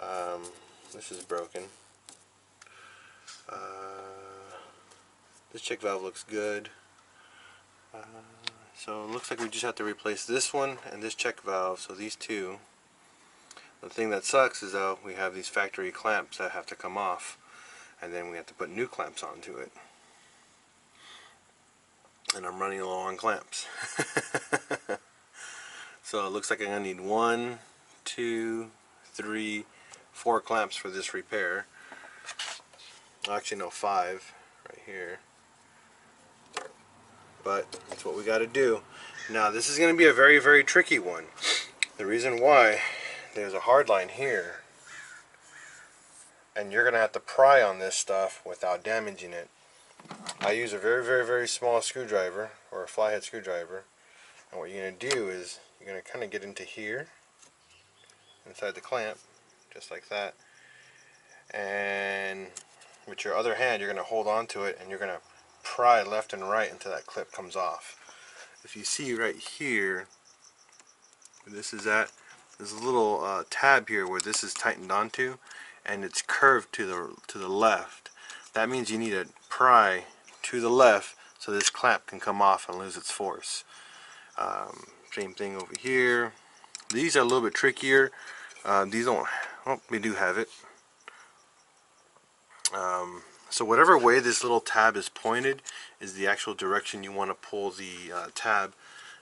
S1: Um, this is broken. Uh, this check valve looks good. Uh, so it looks like we just have to replace this one and this check valve. So these two. The thing that sucks is though we have these factory clamps that have to come off, and then we have to put new clamps onto it. And I'm running low on clamps. *laughs* so it looks like I'm gonna need one, two, three, four clamps for this repair. Actually, no, five right here. But that's what we got to do. Now, this is going to be a very, very tricky one. The reason why there's a hard line here, and you're going to have to pry on this stuff without damaging it. I use a very, very, very small screwdriver or a flathead screwdriver, and what you're going to do is you're going to kind of get into here, inside the clamp, just like that, and with your other hand, you're going to hold on to it and you're going to pry left and right until that clip comes off. If you see right here, this is at, there's a little uh, tab here where this is tightened onto and it's curved to the to the left. That means you need to pry to the left so this clamp can come off and lose its force. Um, same thing over here. These are a little bit trickier. Uh, these don't, oh, we do have it. Um, so whatever way this little tab is pointed is the actual direction you want to pull the uh, tab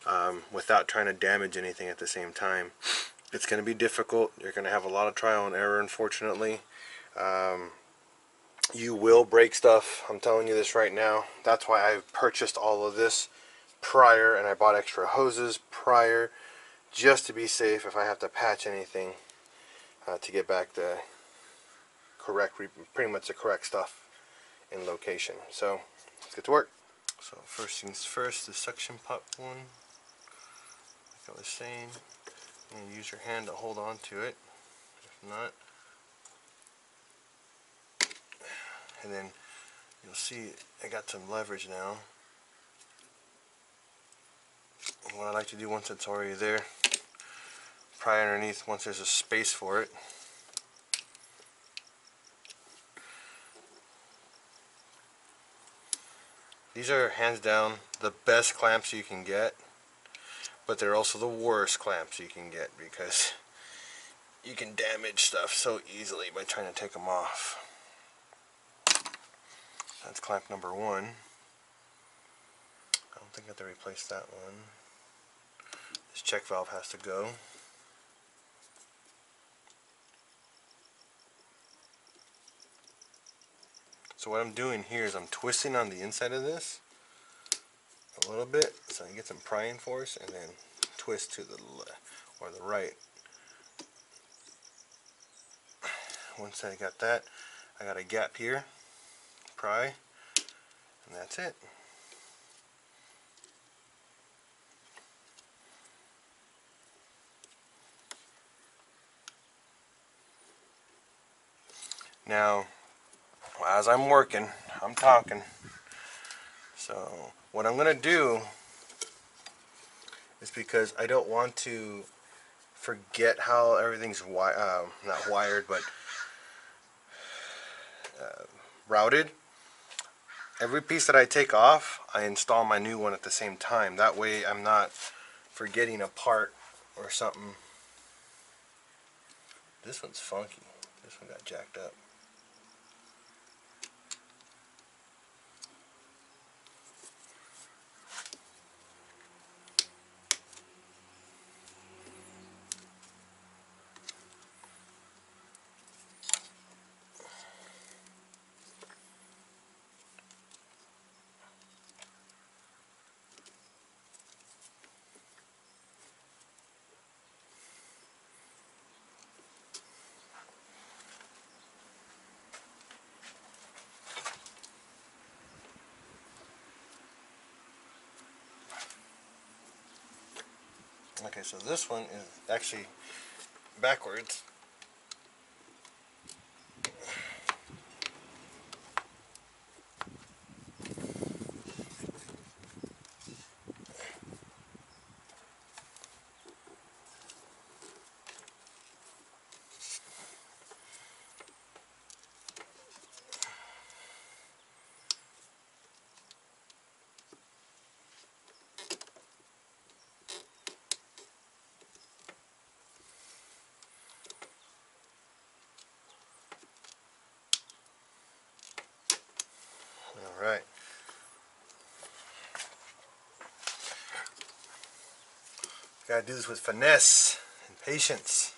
S1: um, without trying to damage anything at the same time. It's going to be difficult. You're going to have a lot of trial and error unfortunately. Um, you will break stuff. I'm telling you this right now. That's why I purchased all of this prior and I bought extra hoses prior just to be safe if I have to patch anything uh, to get back the correct, pretty much the correct stuff in location. So let's get to work. So first things first, the suction puck one. Like I was saying, you're use your hand to hold on to it. If not, and then you'll see I got some leverage now. And what I like to do once it's already there, pry underneath once there's a space for it. These are hands down the best clamps you can get, but they're also the worst clamps you can get because you can damage stuff so easily by trying to take them off. That's clamp number one. I don't think I have to replace that one. This check valve has to go. So what I'm doing here is I'm twisting on the inside of this a little bit so I can get some prying force and then twist to the left or the right. Once I got that, I got a gap here, pry, and that's it. Now, as I'm working, I'm talking. So, what I'm going to do is because I don't want to forget how everything's wi uh, not wired, but uh, routed. Every piece that I take off, I install my new one at the same time. That way I'm not forgetting a part or something. This one's funky. This one got jacked up. Okay, so this one is actually backwards. Gotta do this with finesse and patience.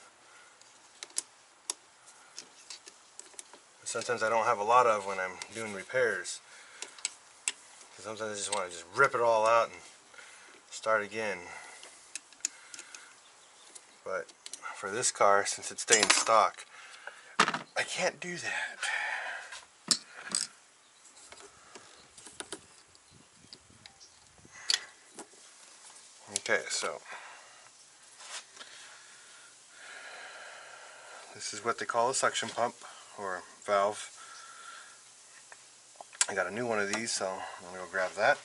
S1: Sometimes I don't have a lot of when I'm doing repairs. Sometimes I just want to just rip it all out and start again. But for this car, since it's staying stock, I can't do that. Okay, so this is what they call a suction pump or valve. I got a new one of these, so I'm gonna go grab that.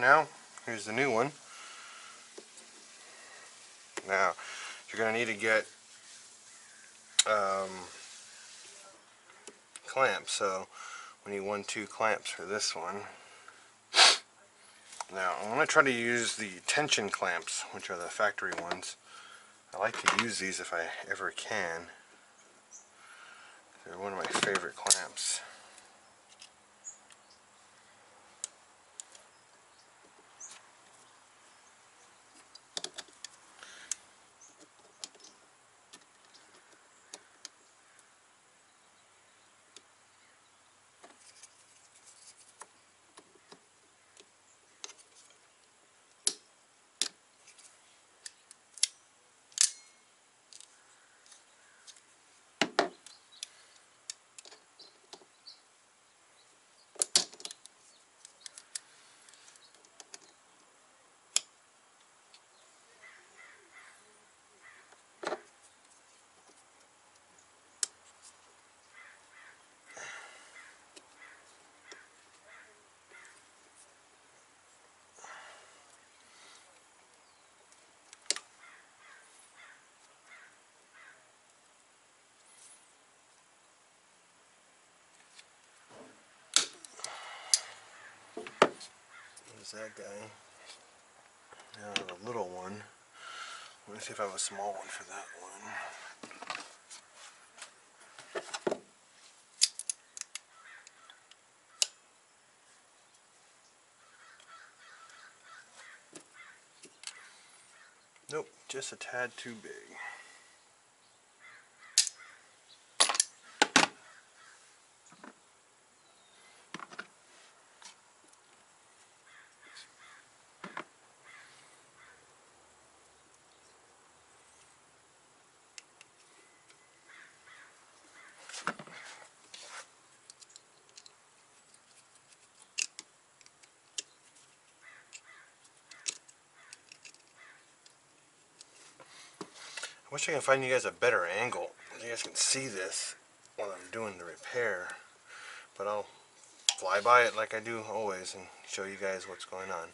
S1: Now here's the new one. Now, you're going to need to get um, clamps, so we need one, two clamps for this one. Now, I'm going to try to use the tension clamps, which are the factory ones. I like to use these if I ever can. They're one of my favorite clamps. There's that guy. Now the little one. Let me see if I have a small one for that one. Nope, just a tad too big. Wish I could find you guys a better angle. You guys can see this while I'm doing the repair. But I'll fly by it like I do always and show you guys what's going on.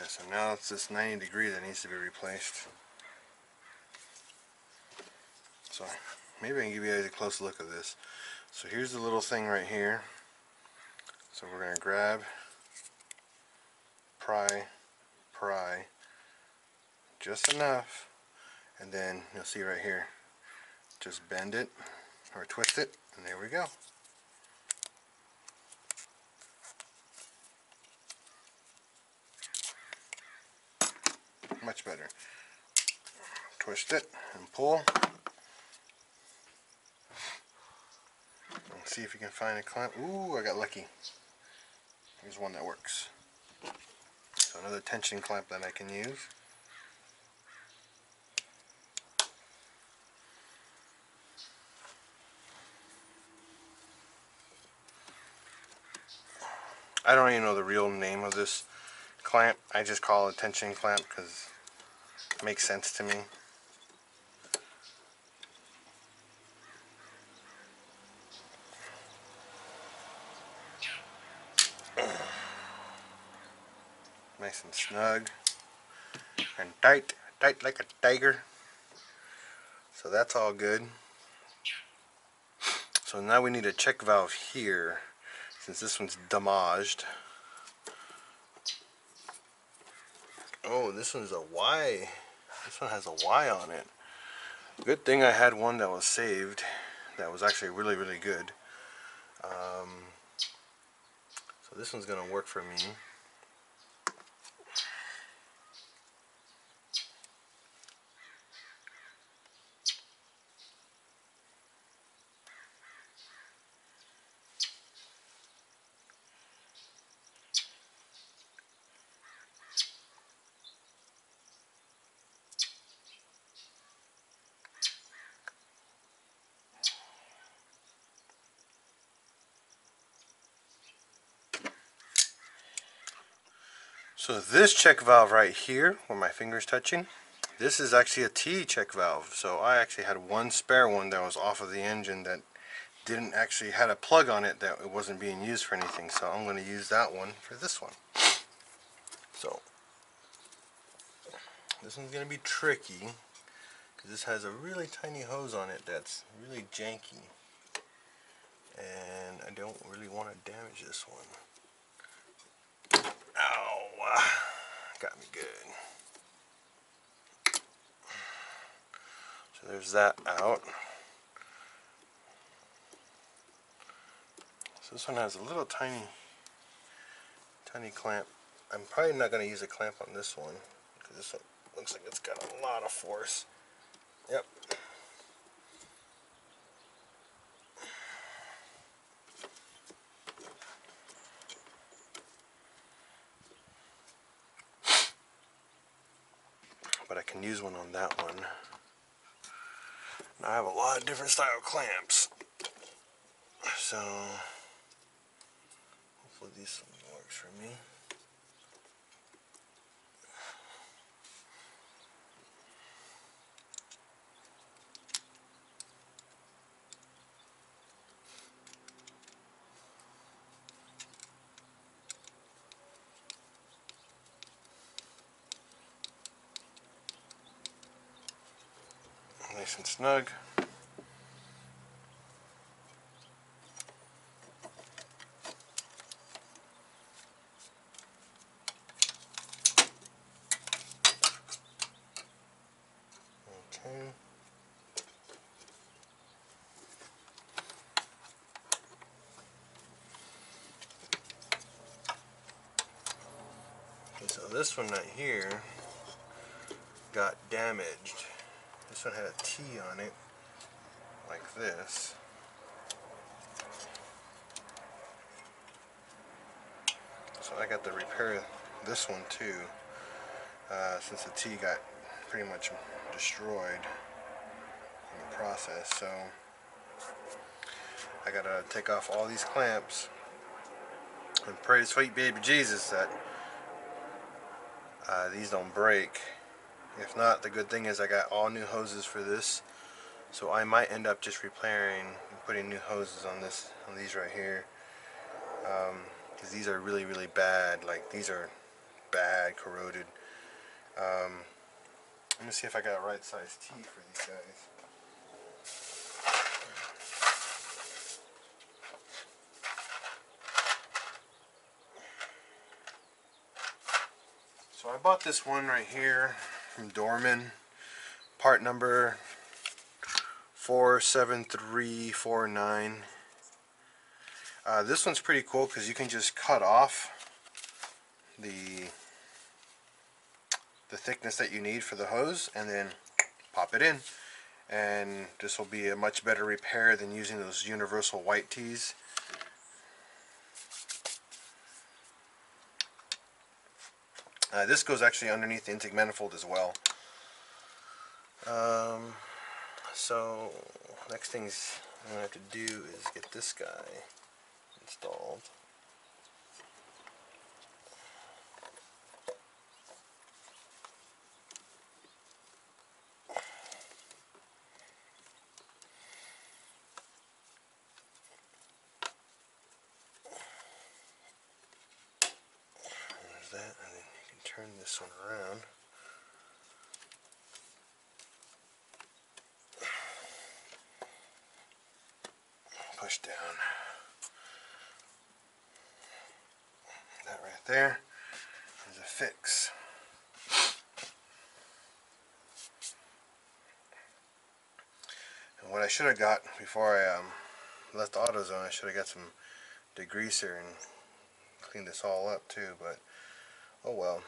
S1: Okay, so now it's this 90 degree that needs to be replaced. So maybe I can give you guys a close look of this. So here's the little thing right here. So we're going to grab, pry, pry, just enough, and then you'll see right here, just bend it or twist it, and there we go. Much better. Twist it and pull. And see if you can find a clamp. Ooh, I got lucky. Here's one that works. So another tension clamp that I can use. I don't even know the real name of this clamp. I just call it a tension clamp because makes sense to me. Nice and snug and tight, tight like a tiger. So that's all good. So now we need a check valve here since this one's damaged. Oh, this one's a Y. This one has a Y on it. Good thing I had one that was saved. That was actually really, really good. Um, so this one's gonna work for me. So this check valve right here, where my finger's touching, this is actually a T check valve. So I actually had one spare one that was off of the engine that didn't actually had a plug on it that it wasn't being used for anything. So I'm going to use that one for this one. So this one's going to be tricky because this has a really tiny hose on it that's really janky. And I don't really want to damage this one. Ow! Got me good. So there's that out. So this one has a little tiny, tiny clamp. I'm probably not going to use a clamp on this one because this one looks like it's got a lot of force. Yep. but I can use one on that one. I have a lot of different style clamps. So hopefully this one works for me. Nice and snug. Okay. So this one right here got damaged. This one had a T on it, like this. So I got to repair this one too, uh, since the T got pretty much destroyed in the process. So I gotta take off all these clamps and pray to sweet baby Jesus that uh, these don't break. If not, the good thing is I got all new hoses for this. So I might end up just repairing and putting new hoses on this on these right here. Because these are really, really bad. Like these are bad, corroded. Um, let me see if I got a right size T for these guys. So I bought this one right here from Dorman, part number 47349. Uh, this one's pretty cool because you can just cut off the the thickness that you need for the hose and then pop it in. And this will be a much better repair than using those universal white tees Uh, this goes actually underneath the intake manifold as well. Um, so next things I'm gonna have to do is get this guy installed. turn this one around. Push down. That right there is a fix. And what I should have got before I um, left AutoZone, I should have got some degreaser and cleaned this all up too, but oh well.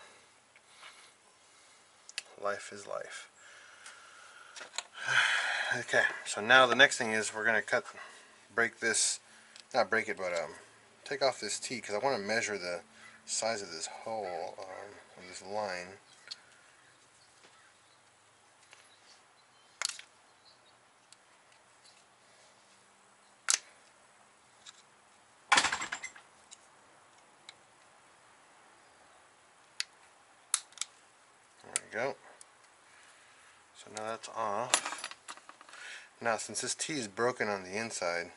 S1: Life is life. *sighs* okay, so now the next thing is we're gonna cut, break this, not break it, but um, take off this T because I want to measure the size of this hole, um, this line. There we go. That's off. Now since this T is broken on the inside,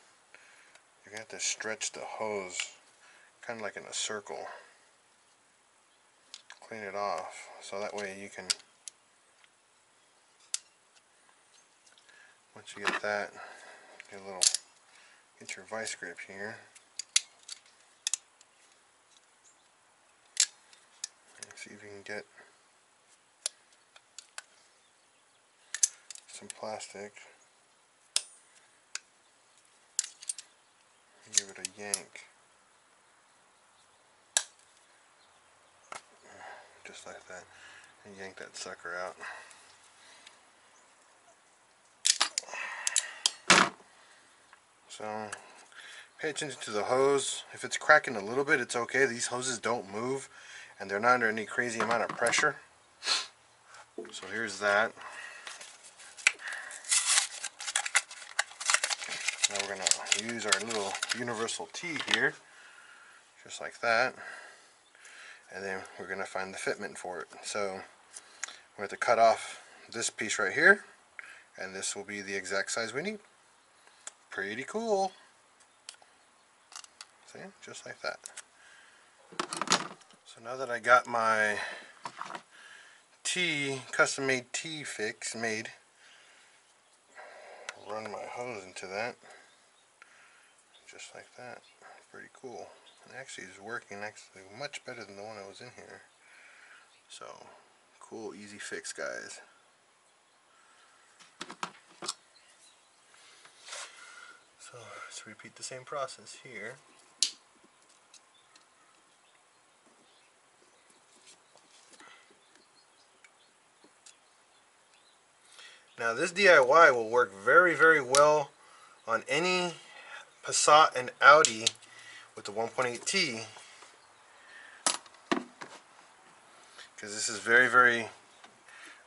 S1: you're going to have to stretch the hose kind of like in a circle. Clean it off so that way you can, once you get that, get a little, get your vice grip here. See if you can get some plastic. Give it a yank. Just like that. And yank that sucker out. So, pay attention to the hose. If it's cracking a little bit, it's okay. These hoses don't move and they're not under any crazy amount of pressure. So here's that. Now we're going to use our little universal T here, just like that. And then we're going to find the fitment for it. So we have to cut off this piece right here, and this will be the exact size we need. Pretty cool. See, just like that. So now that I got my T, custom made T fix made, run my hose into that just like that. Pretty cool. And actually is working actually much better than the one that was in here. So cool easy fix guys. So let's repeat the same process here. Now this DIY will work very very well on any Passat and Audi with the 1.8T because this is very very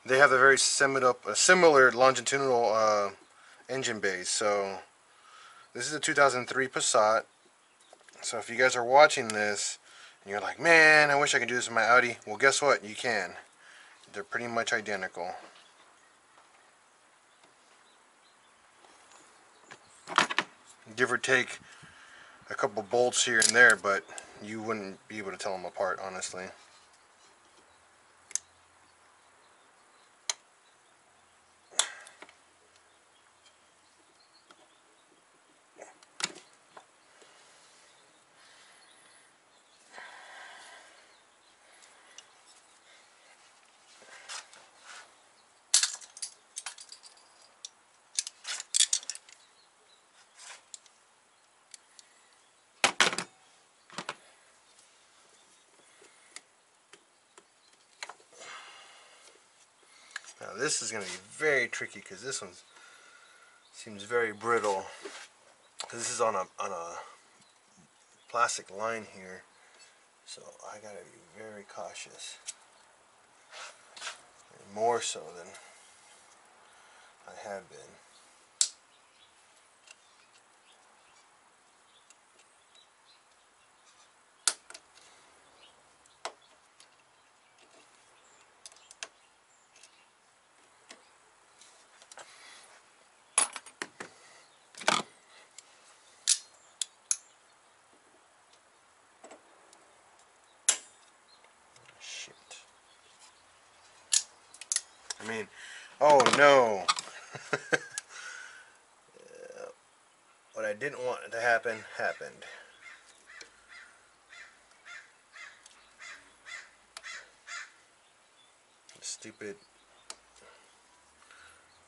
S1: they have a very similar a similar longitudinal uh, engine base. So this is a 2003 Passat. So if you guys are watching this and you're like man I wish I could do this in my Audi well guess what? You can. They're pretty much identical give or take a couple bolts here and there, but you wouldn't be able to tell them apart, honestly. Now this is going to be very tricky because this one seems very brittle. Because This is on a on a plastic line here, so I got to be very cautious. More so than I have been. Shit. I mean, oh no. *laughs* What I didn't want to happen happened. Stupid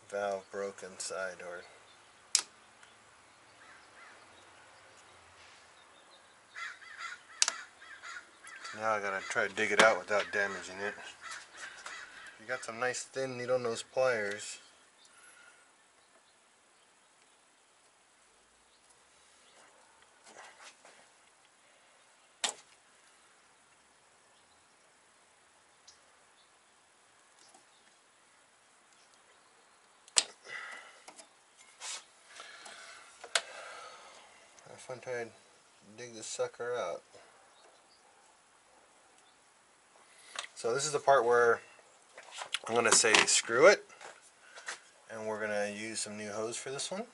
S1: valve broke inside or now I gotta try to dig it out without damaging it. Got some nice thin needle nose pliers. Fun trying to dig this sucker out. So this is the part where I'm gonna say screw it and we're gonna use some new hose for this one.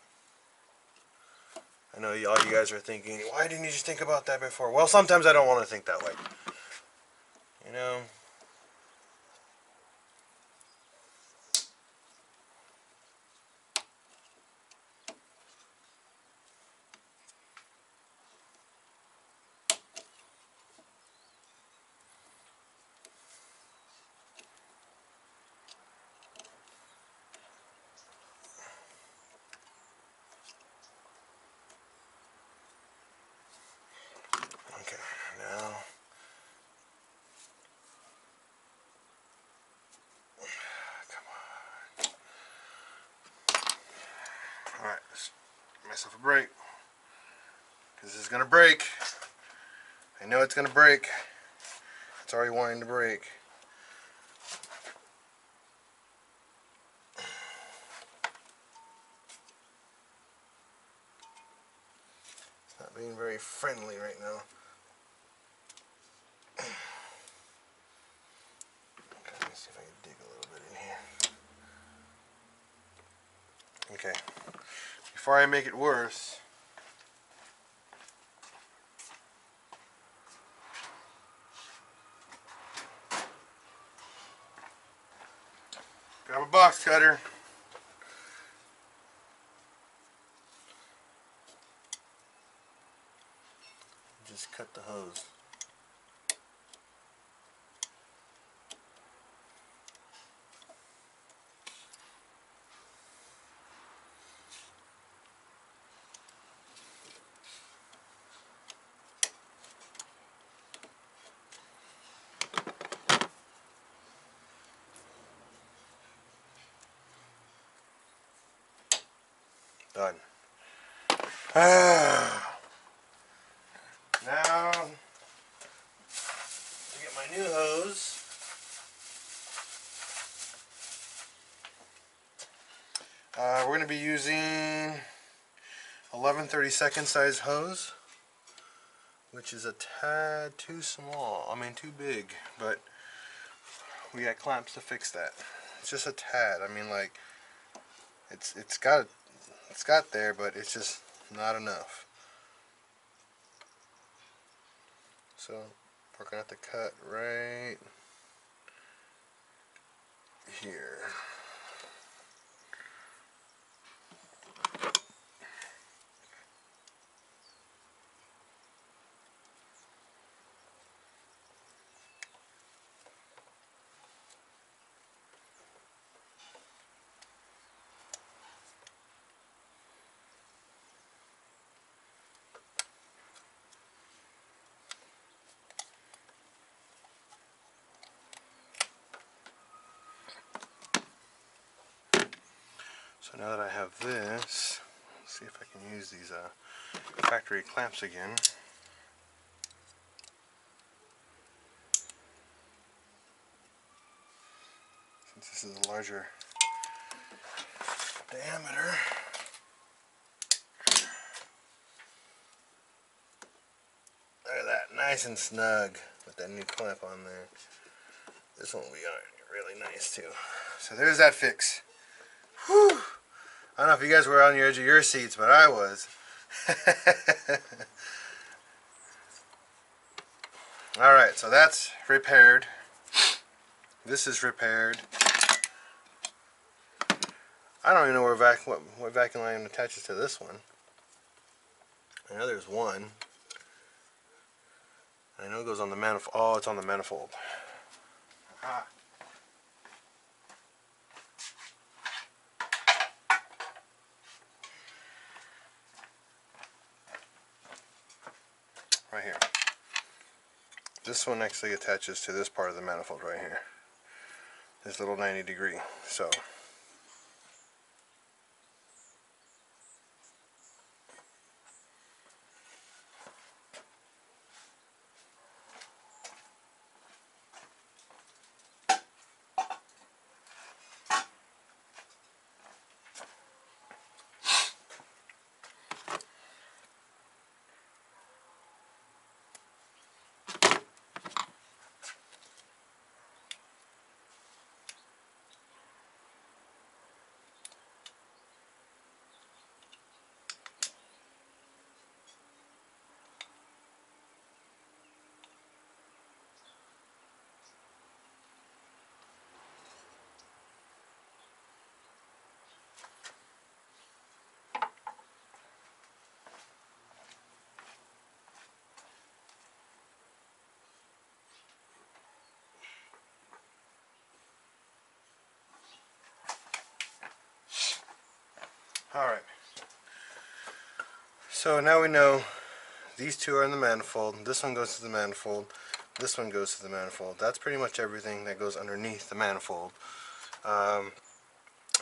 S1: I know all you guys are thinking, why didn't you just think about that before? Well, sometimes I don't want to think that way. You know? Okay, now. Come on. Alright, let's give myself a break. Because this is going to break. I know it's going to break. It's already wanting to break. It's not being very friendly right now. Okay, let me see if I can dig a little bit in here. Okay. Before I make it worse, grab a box cutter. Just cut the hose. Done. Ah. Now, to get my new hose. Uh, we're going to be using 11 32nd size hose, which is a tad too small. I mean, too big, but we got clamps to fix that. It's just a tad. I mean, like, it's it's got it's got there, but it's just not enough. So we're gonna have to cut right here. Now that I have this, see if I can use these uh, factory clamps again. Since this is a larger diameter. Look at that, nice and snug with that new clamp on there. This one will be really nice too. So there's that fix. Whew. I don't know if you guys were on the edge of your seats, but I was. *laughs* Alright, so that's repaired. This is repaired. I don't even know where vac what, what vacuum line attaches to this one. I know there's one. I know it goes on the manifold. Oh, it's on the manifold. Ah. Right here. This one actually attaches to this part of the manifold right here. This little 90 degree. So Alright. So now we know these two are in the manifold. This one goes to the manifold. This one goes to the manifold. That's pretty much everything that goes underneath the manifold. Um,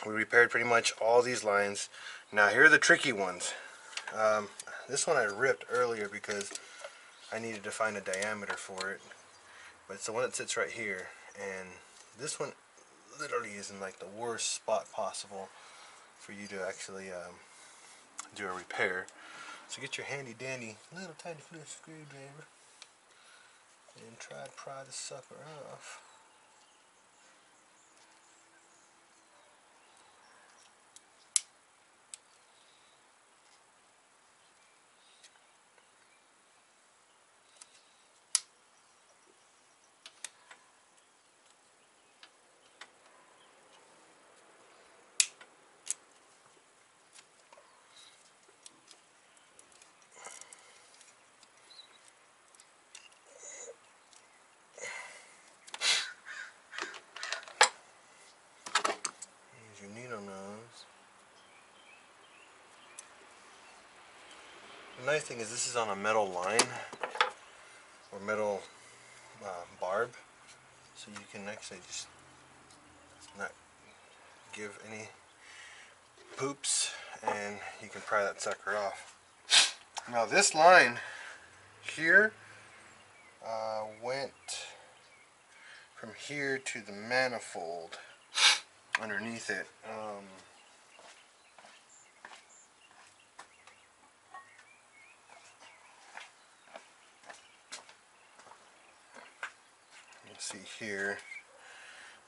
S1: we repaired pretty much all these lines. Now here are the tricky ones. Um, this one I ripped earlier because I needed to find a diameter for it. But it's the one that sits right here. And this one literally is in like the worst spot possible for you to actually um, do a repair. So get your handy dandy little tiny little screwdriver and try to pry the sucker off. Use your needle nose. The nice thing is this is on a metal line or metal uh, barb so you can actually just not give any poops and you can pry that sucker off. Now this line here uh, went from here to the manifold underneath it. Um, you see here,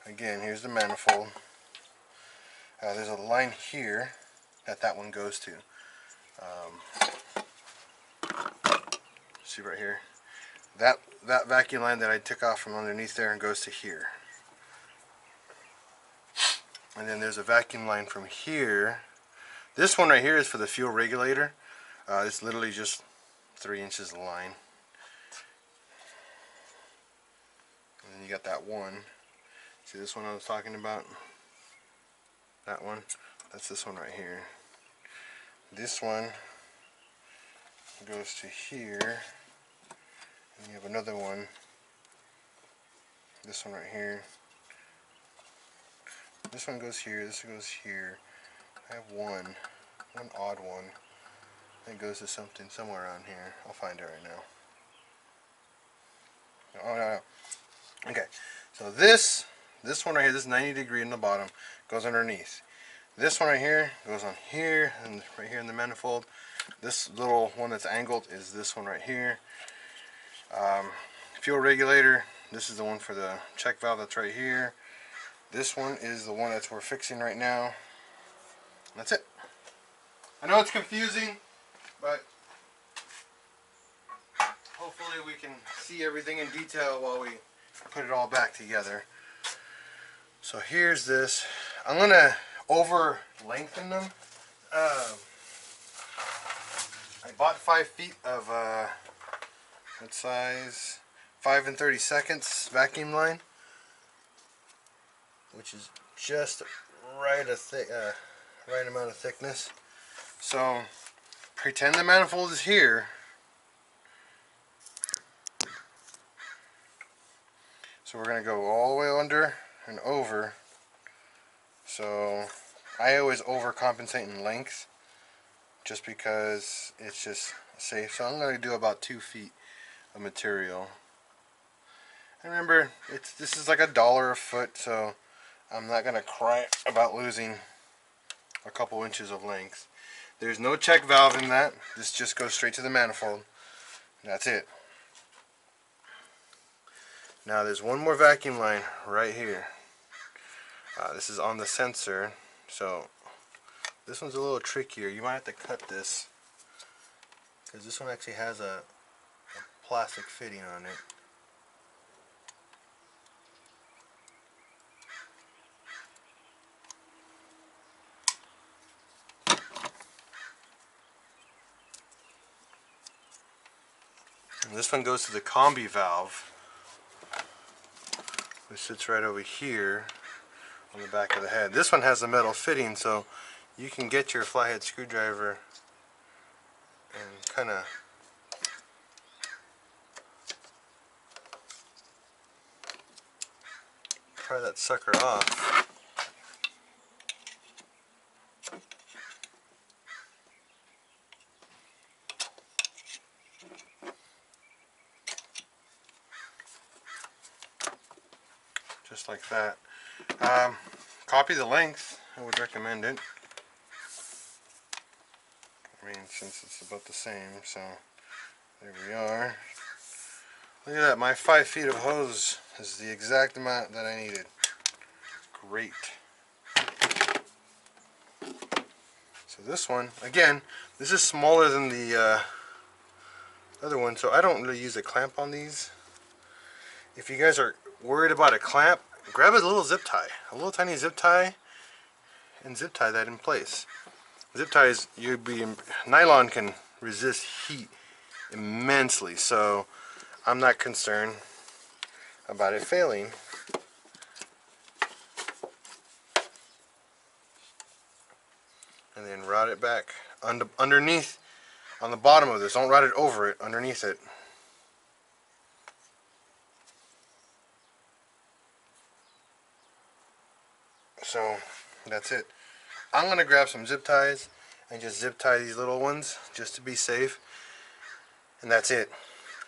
S1: again, here's the manifold. Uh, there's a line here that that one goes to. Um, see right here? That, that vacuum line that I took off from underneath there and goes to here. And then there's a vacuum line from here. This one right here is for the fuel regulator. Uh, it's literally just three inches of line. Then you got that one. See this one I was talking about? That one. That's this one right here. This one goes to here. And you have another one. This one right here. This one goes here, this one goes here. I have one, one odd one. That goes to something somewhere around here. I'll find it right now. Oh, no, no. Okay, so this, this one right here, this 90 degree in the bottom, goes underneath. This one right here goes on here, and right here in the manifold. This little one that's angled is this one right here. Um, fuel regulator, this is the one for the check valve that's right here. This one is the one that we're fixing right now. That's it. I know it's confusing, but hopefully we can see everything in detail while we put it all back together. So here's this. I'm gonna over lengthen them. Um, I bought five feet of uh, what size? Five and thirty seconds vacuum line, which is just right a thick, uh, right amount of thickness. So pretend the manifold is here. So we're gonna go all the way under and over. So I always overcompensate in length just because it's just safe. So I'm gonna do about two feet of material. And remember, it's this is like a dollar a foot, so I'm not gonna cry about losing a couple inches of length. There's no check valve in that. This just goes straight to the manifold. That's it. Now there's one more vacuum line right here. Uh, this is on the sensor, so this one's a little trickier. You might have to cut this because this one actually has a, a plastic fitting on it. And this one goes to the combi valve, which sits right over here on the back of the head. This one has a metal fitting, so you can get your flathead screwdriver and kind of pry that sucker off. Just that. Um, copy the length. I would recommend it. I mean, since it's about the same, so there we are. Look at that, my five feet of hose is the exact amount that I needed. Great. So this one, again, this is smaller than the uh, other one, so I don't really use a clamp on these. If you guys are worried about a clamp, grab a little zip tie, a little tiny zip tie, and zip tie that in place. Zip ties, you'd be nylon can resist heat immensely, so I'm not concerned about it failing. And then route it back under, underneath on the bottom of this. Don't route it over it, underneath it. So that's it. I'm gonna grab some zip ties and just zip tie these little ones just to be safe. And that's it.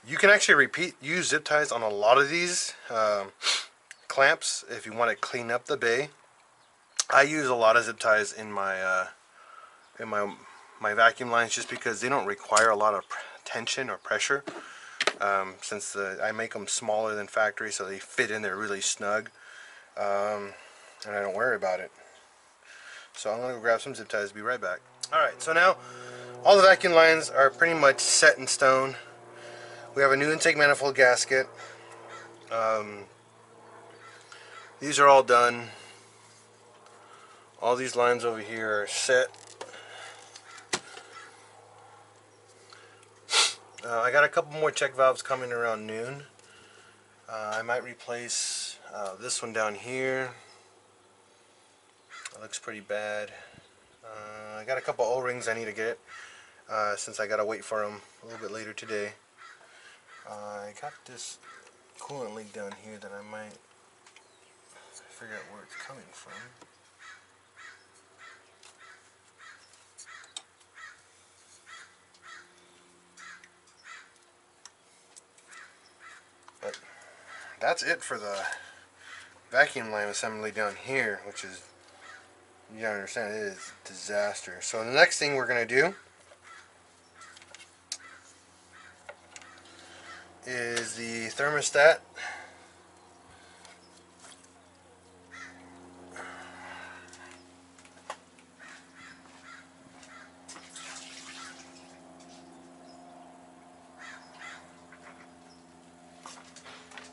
S1: You can actually repeat use zip ties on a lot of these um, clamps if you want to clean up the bay. I use a lot of zip ties in my uh, in my my vacuum lines just because they don't require a lot of tension or pressure. Um, since the, I make them smaller than factory, so they fit in there really snug, um, and I don't worry about it. So I'm gonna go grab some zip ties. Be right back. All right. So now all the vacuum lines are pretty much set in stone. We have a new intake manifold gasket. Um, these are all done. All these lines over here are set. Uh, I got a couple more check valves coming around noon. Uh, I might replace uh, this one down here. It looks pretty bad. Uh, I got a couple O-rings I need to get uh, since I gotta wait for them a little bit later today. Uh, I got this coolant leak down here that I might figure out where it's coming from. But that's it for the vacuum line assembly down here, which is, you gotta understand, it is disaster. So the next thing we're gonna do is the thermostat.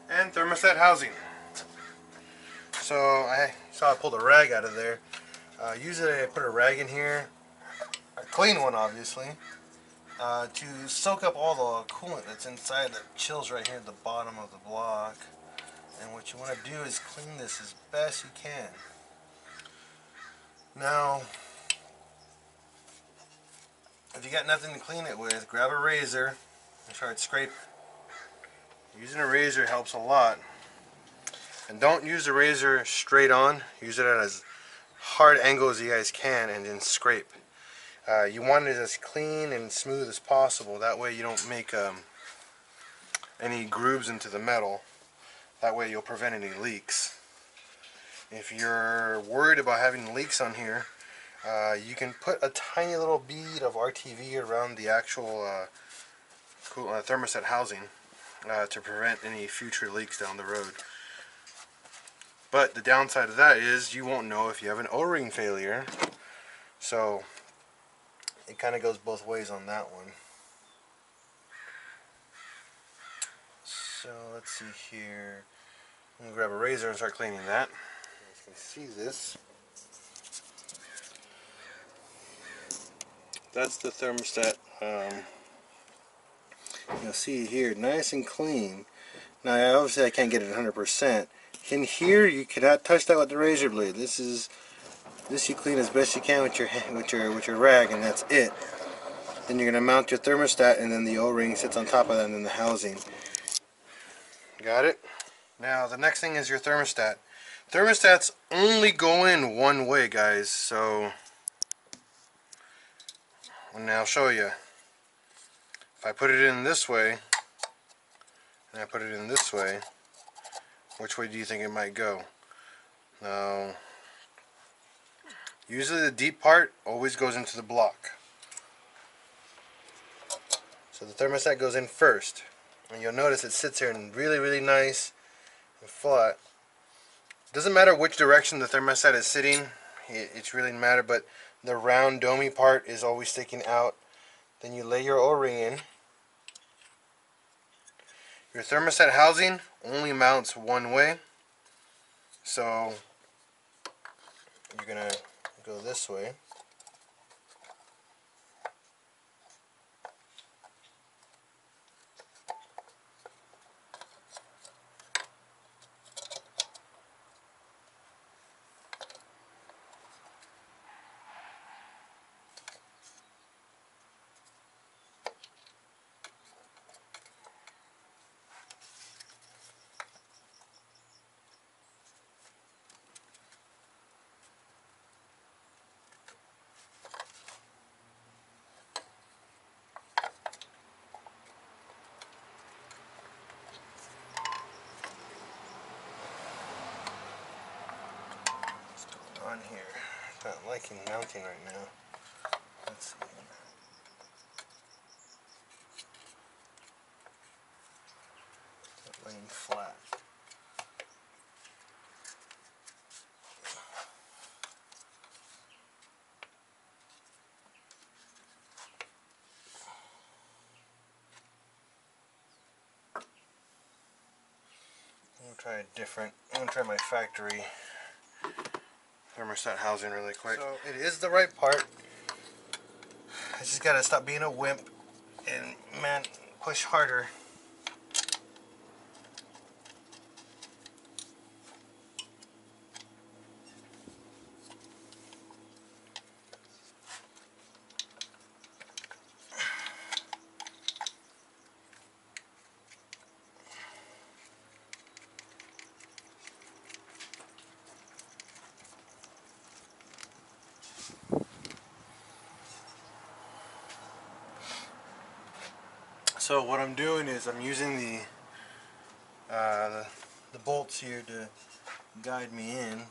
S1: And thermostat housing. So I saw I pulled a rag out of there. Uh, usually I put a rag in here, a clean one obviously, uh, to soak up all the coolant that's inside that chills right here at the bottom of the block. And what you want to do is clean this as best you can. Now, if you got nothing to clean it with, grab a razor and start scraping. Using a razor helps a lot. And don't use the razor straight on. Use it as hard angle as you guys can and then scrape. Uh, you want it as clean and smooth as possible. That way you don't make um, any grooves into the metal. That way you'll prevent any leaks. If you're worried about having leaks on here, uh, you can put a tiny little bead of RTV around the actual uh, uh, thermostat housing uh, to prevent any future leaks down the road. But the downside of that is you won't know if you have an O-ring failure. So it kind of goes both ways on that one. So let's see here. I'm gonna grab a razor and start cleaning that. You can see this. That's the thermostat. Um, you'll see here, nice and clean. Now, obviously, I can't get it 100%. In here, you cannot touch that with the razor blade. This is this you clean as best you can with your *laughs* with your with your rag, and that's it. Then you're gonna mount your thermostat, and then the O-ring sits on top of that, and then the housing. Got it? Now the next thing is your thermostat. Thermostats only go in one way, guys. So, and I'll show you. If I put it in this way, and I put it in this way, which way do you think it might go? Now, usually the deep part always goes into the block. So the thermostat goes in first. And you'll notice it sits here and really, really nice and flat. Doesn't matter which direction the thermostat is sitting, it, it's really matter, but the round domey part is always sticking out. Then you lay your O-ring in. Your thermostat housing only mounts one way. So you're gonna go this way. on here. Not right now. Let's see. Laying flat. I'm gonna try a different. I'm gonna try my factory thermostat housing really quick. So it is the right part. I just gotta stop being a wimp and man push harder. So what I'm doing I'm using the, uh, the, the bolts here to guide me in.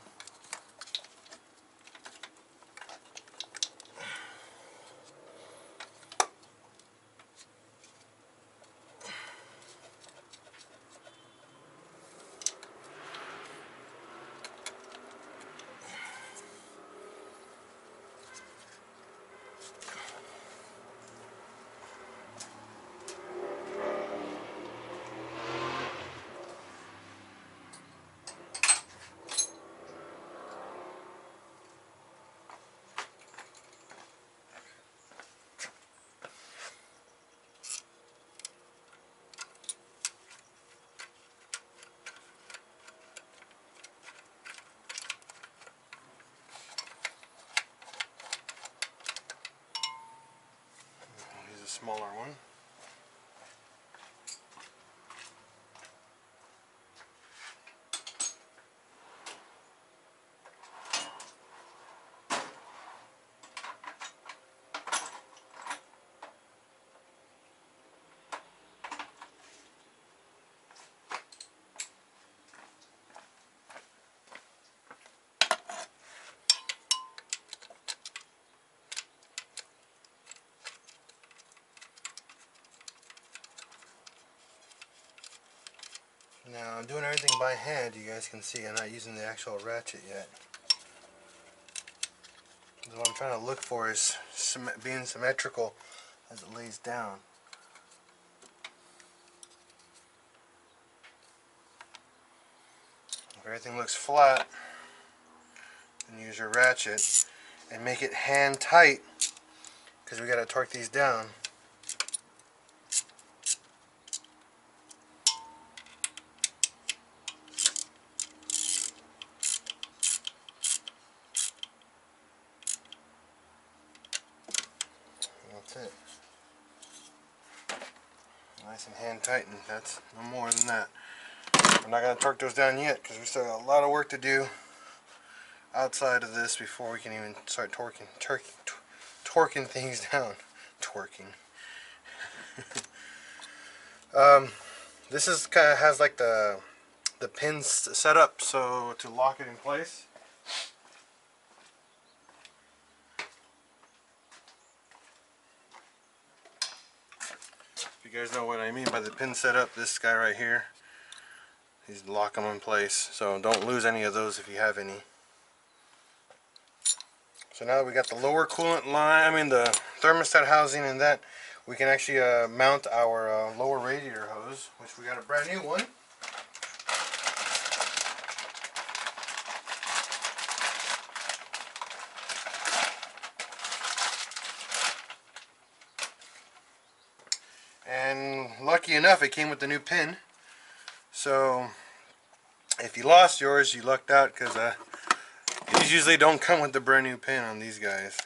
S1: smaller one. Now I'm doing everything by hand. You guys can see I'm not using the actual ratchet yet. What I'm trying to look for is being symmetrical as it lays down. If everything looks flat, then use your ratchet and make it hand tight because we got to torque these down. That's it. Nice and hand tightened. That's no more than that. We're not going to torque those down yet because we still got a lot of work to do outside of this before we can even start torquing, turkey, torquing things *laughs* down. Twerking. *laughs* um, this is kind of has like the the pins set up so to lock it in place. If you guys know what I mean by the pin setup, this guy right here, he's lock them in place. So don't lose any of those if you have any. So now that we got the lower coolant line, I mean the thermostat housing and that, we can actually uh, mount our uh, lower radiator hose, which we got a brand new one. And lucky enough, it came with the new pin. So if you lost yours, you lucked out because uh, these usually don't come with the brand new pin on these guys.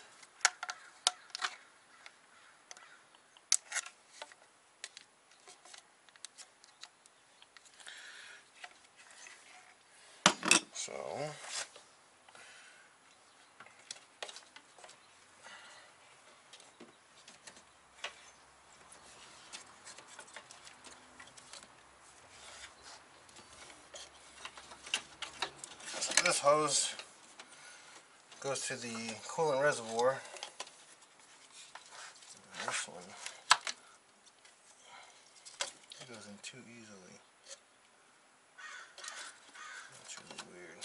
S1: So So this hose goes to the coolant reservoir. And This one it goes in too easily. That's really weird.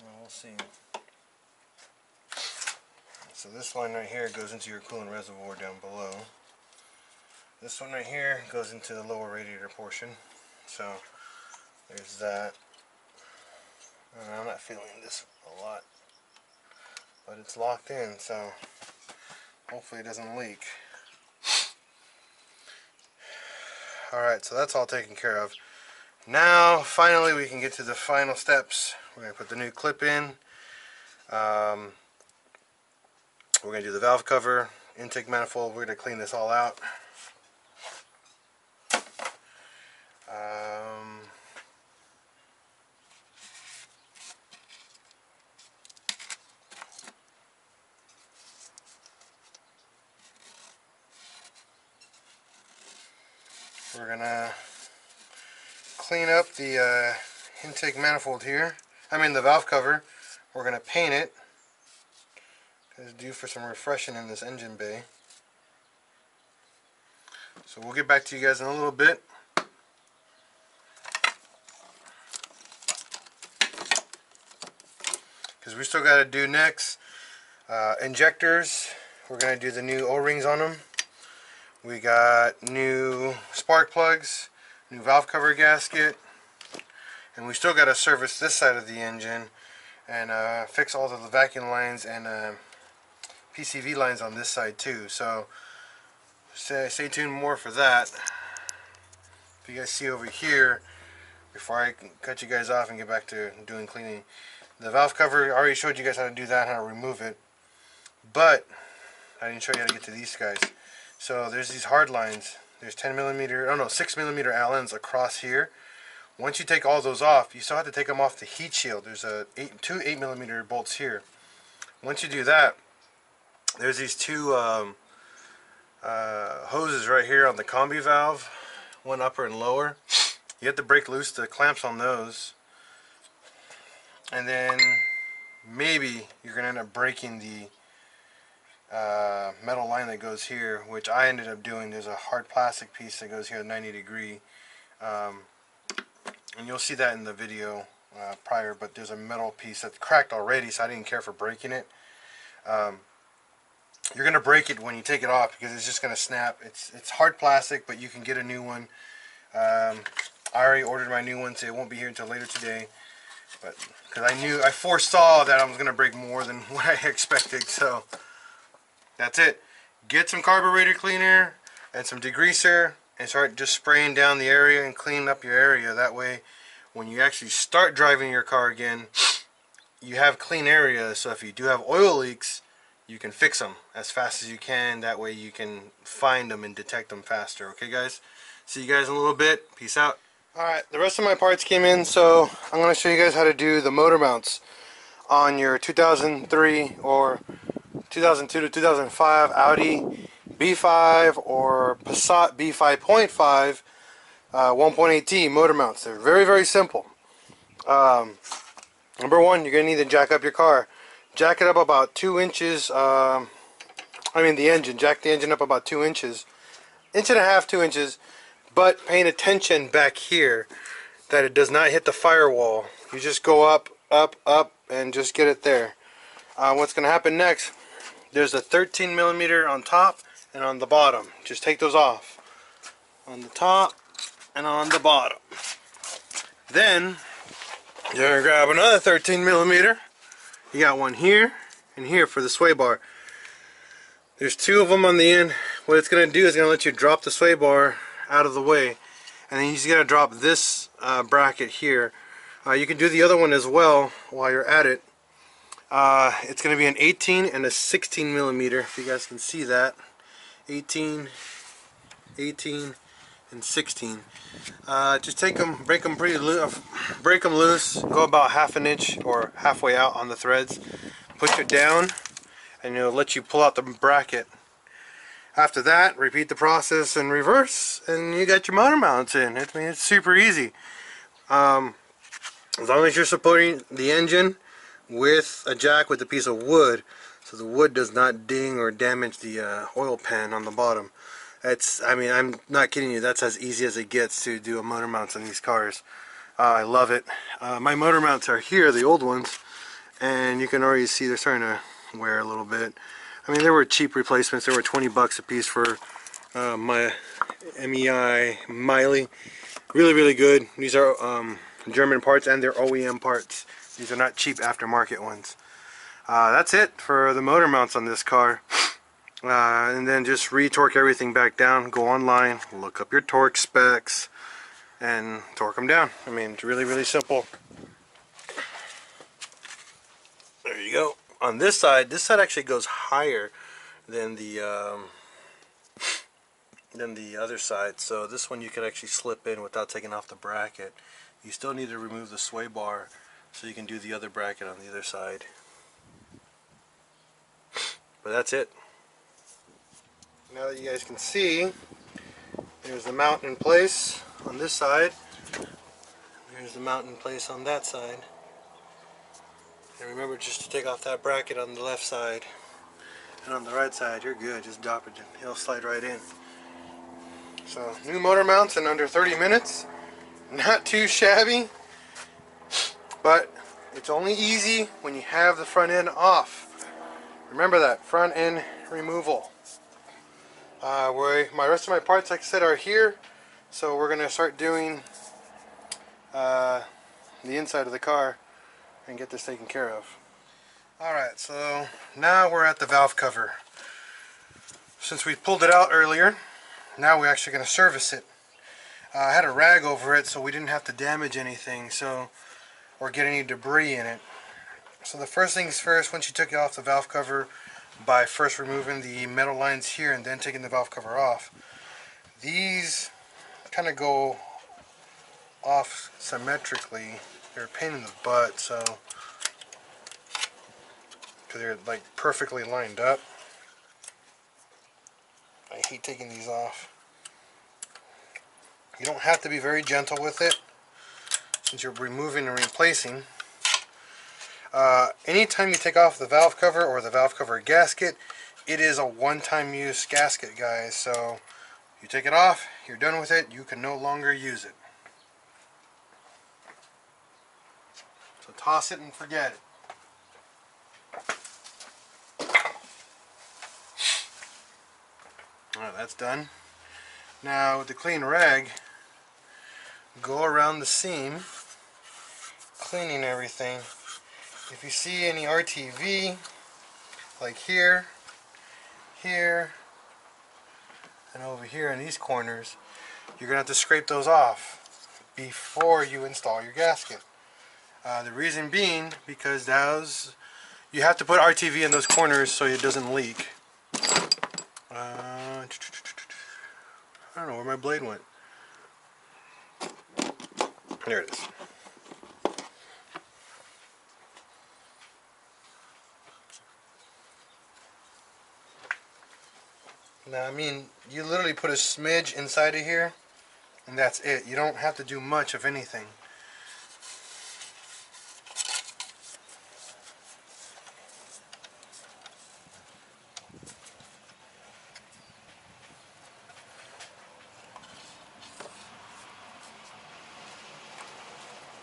S1: Well, we'll see. So this line right here goes into your coolant reservoir down below. This one right here goes into the lower radiator portion. So there's that. And I'm not feeling this a lot. But it's locked in, so hopefully it doesn't leak. Alright, so that's all taken care of. Now, finally, we can get to the final steps. We're going to put the new clip in. Um, we're going to do the valve cover, intake manifold. We're going to clean this all out. Um, we're going to clean up the uh, intake manifold here. I mean the valve cover. We're going to paint it. It's due for some refreshing in this engine bay. So we'll get back to you guys in a little bit. Because we still got to do next uh, injectors. We're going to do the new O-rings on them. We got new spark plugs, new valve cover gasket, and we still got to service this side of the engine and uh, fix all of the vacuum lines and uh, PCV lines on this side too. So stay, stay tuned more for that. If you guys see over here, before I cut you guys off and get back to doing cleaning. The valve cover, I already showed you guys how to do that, how to remove it. But, I didn't show you how to get to these guys. So there's these hard lines. There's 10 millimeter, oh no, 6 millimeter Allens across here. Once you take all those off, you still have to take them off the heat shield. There's a eight, two 8 millimeter bolts here. Once you do that, there's these two um, uh, hoses right here on the combi valve, one upper and lower. You have to break loose the clamps on those. And then maybe you're going to end up breaking the uh, metal line that goes here, which I ended up doing. There's a hard plastic piece that goes here at 90 degree. Um, and you'll see that in the video uh, prior, but there's a metal piece that's cracked already, so I didn't care for breaking it. Um, you're gonna break it when you take it off because it's just gonna snap. It's it's hard plastic, but you can get a new one. Um, I already ordered my new one, so it won't be here until later today. But because I knew I foresaw that I was gonna break more than *laughs* what I expected, so that's it. Get some carburetor cleaner and some degreaser and start just spraying down the area and cleaning up your area. That way, when you actually start driving your car again, you have clean areas. So if you do have oil leaks, you can fix them as fast as you can. That way you can find them and detect them faster. Okay, guys? See you guys in a little bit. Peace out. Alright, the rest of my parts came in, so I'm going to show you guys how to do the motor mounts on your 2003 or 2002 to 2005 Audi B5 or Passat B5.5 uh, 1.8T motor mounts. They're very, very simple. Um, number one, you're going to need to jack up your car. Jack it up about two inches. Um, I mean the engine. Jack the engine up about two inches, inch and a half, two inches. But paying attention back here that it does not hit the firewall. You just go up, up, up, and just get it there. Uh, what's going to happen next? There's a 13 millimeter on top and on the bottom. Just take those off. On the top and on the bottom. Then you're gonna grab another 13 millimeter. You got one here and here for the sway bar. There's two of them on the end. What it's gonna do is gonna let you drop the sway bar out of the way, and then you just gotta drop this uh, bracket here. Uh, you can do the other one as well while you're at it. Uh, it's going to be an 18 and a 16 millimeter, if you guys can see that. 18, 18, and 16. Uh, just take them, break them pretty loose, break them loose, go about half an inch or halfway out on the threads, push it down, and it'll let you pull out the bracket. After that, repeat the process in reverse, and you got your motor mounts in. I mean, it's super easy. Um, as long as you're supporting the engine with a jack with a piece of wood, so the wood does not ding or damage the uh, oil pan on the bottom. It's, I mean, I'm not kidding you, that's as easy as it gets to do a motor mounts on these cars. Uh, I love it. Uh, my motor mounts are here, the old ones, and you can already see they're starting to wear a little bit. I mean, there were cheap replacements. There were 20 bucks a piece for uh, my MEI Meyle. Really, really good. These are um, German parts and they're OEM parts. These are not cheap aftermarket ones. Uh, that's it for the motor mounts on this car. Uh, and then just re-torque everything back down. Go online, look up your torque specs, and torque them down. I mean, it's really, really simple. There you go. On this side, this side actually goes higher than the um, than the other side. So this one you could actually slip in without taking off the bracket. You still need to remove the sway bar so you can do the other bracket on the other side. But that's it. Now that you guys can see, there's the mount in place on this side. There's the mount in place on that side. And remember just to take off that bracket on the left side. And on the right side, you're good. Just drop it. It'll slide right in. So, new motor mounts in under 30 minutes. Not too shabby. But it's only easy when you have the front end off. Remember that, front end removal. Uh, where my rest of my parts, like I said, are here. So we're going to start doing uh, the inside of the car and get this taken care of. Alright, so now we're at the valve cover. Since we pulled it out earlier, now we're actually going to service it. Uh, I had a rag over it so we didn't have to damage anything so or get any debris in it. So the first things first, once you took it off the valve cover by first removing the metal lines here and then taking the valve cover off, these kind of go off symmetrically. They're a pain in the butt, so because they're like perfectly lined up. I hate taking these off. You don't have to be very gentle with it since you're removing and replacing. Uh, anytime you take off the valve cover or the valve cover gasket, it is a one-time use gasket, guys. So you take it off, you're done with it, you can no longer use it. So toss it and forget it. Alright, that's done. Now with the clean rag, go around the seam, cleaning everything. If you see any RTV, like here, here, and over here in these corners, you're going to have to scrape those off before you install your gasket. Uh, the reason being, because those, you have to put RTV in those corners so it doesn't leak. Uh, I don't know where my blade went. There it is. Now, I mean, you literally put a smidge inside of here, and that's it. You don't have to do much of anything.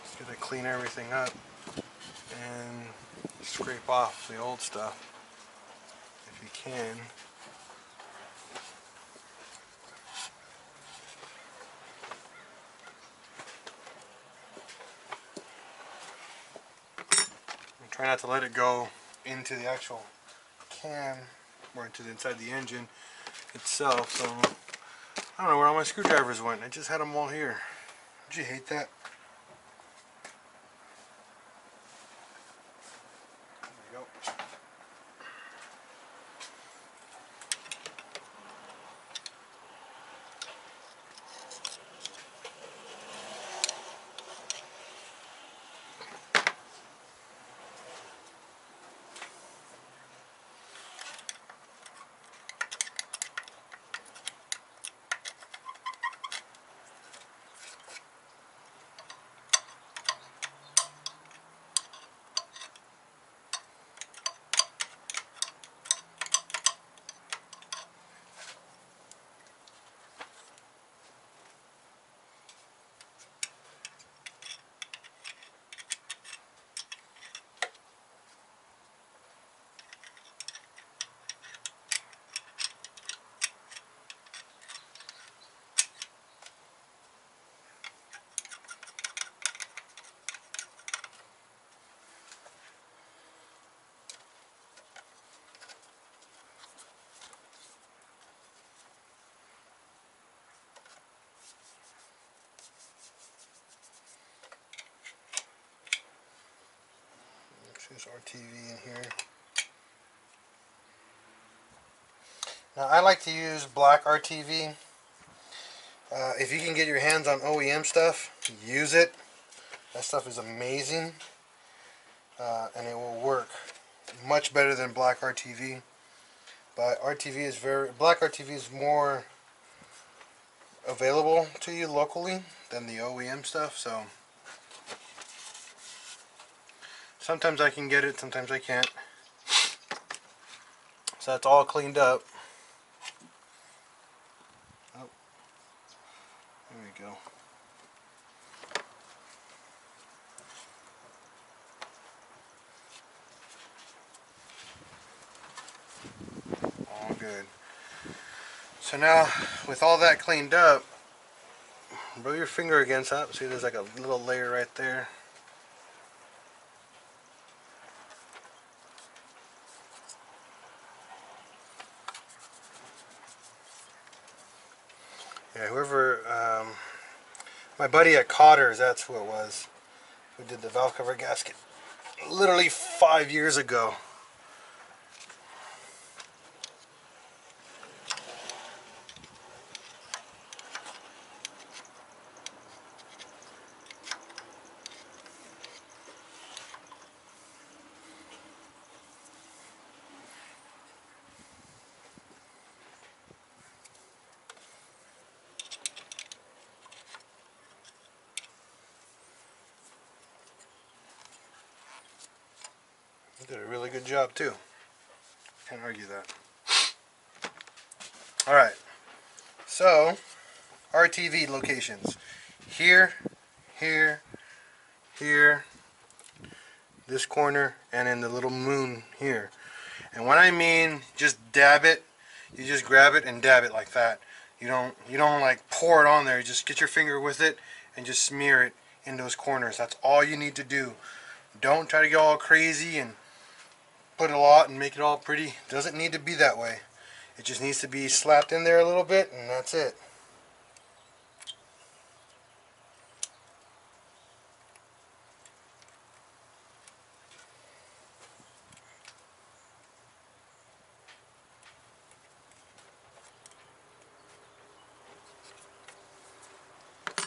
S1: Just gotta clean everything up and scrape off the old stuff if you can. Try not to let it go into the actual can or into the inside the engine itself. So I don't know where all my screwdrivers went. I just had them all here. Did you hate that? There you go. There's RTV in here. Now I like to use black RTV. Uh, if you can get your hands on OEM stuff, use it. That stuff is amazing. Uh, and it will work much better than black RTV. But RTV is very, black RTV is more available to you locally than the OEM stuff, so Sometimes I can get it, sometimes I can't. So that's all cleaned up. Oh, there we go. All good. So now, with all that cleaned up, rub your finger against that. See, there's like a little layer right there. Yeah, whoever um, My buddy at Cotter's, that's who it was, who did the valve cover gasket. Literally five years ago. Job too. Can't argue that. Alright. So, RTV locations. Here, here, here, this corner, and in the little moon here. And when I mean just dab it, you just grab it and dab it like that. You don't you don't like pour it on there. You just get your finger with it and just smear it in those corners. That's all you need to do. Don't try to get all crazy and put a lot and make it all pretty. Doesn't need to be that way. It just needs to be slapped in there a little bit and that's it.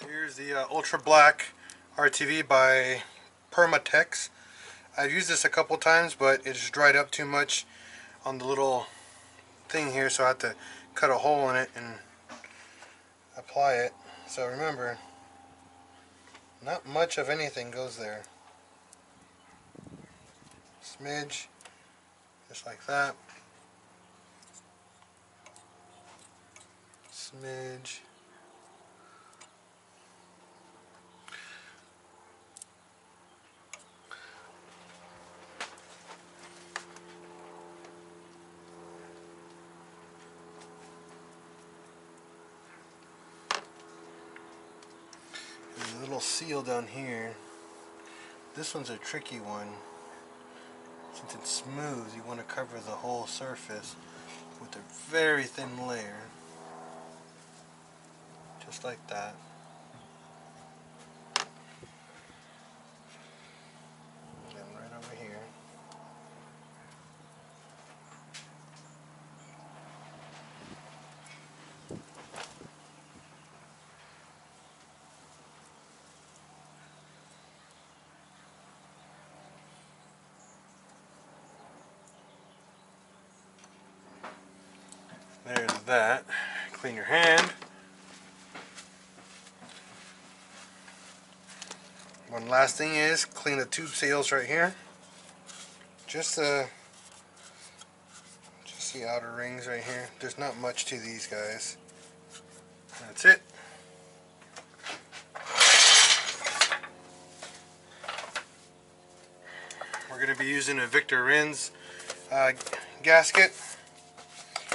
S1: Here's the uh, Ultra Black RTV by Permatex. I've used this a couple times, but it just dried up too much on the little thing here, so I have to cut a hole in it and apply it. So remember, not much of anything goes there. Smidge, just like that. Smidge. There's a little seal down here. This one's a tricky one. Since it's smooth, you want to cover the whole surface with a very thin layer. Just like that. And then right over here. There's that. Clean your hand. One last thing is clean the tube seals right here. Just the just the outer rings right here. There's not much to these guys. That's it. We're going to be using a Victor Reinz uh, gasket.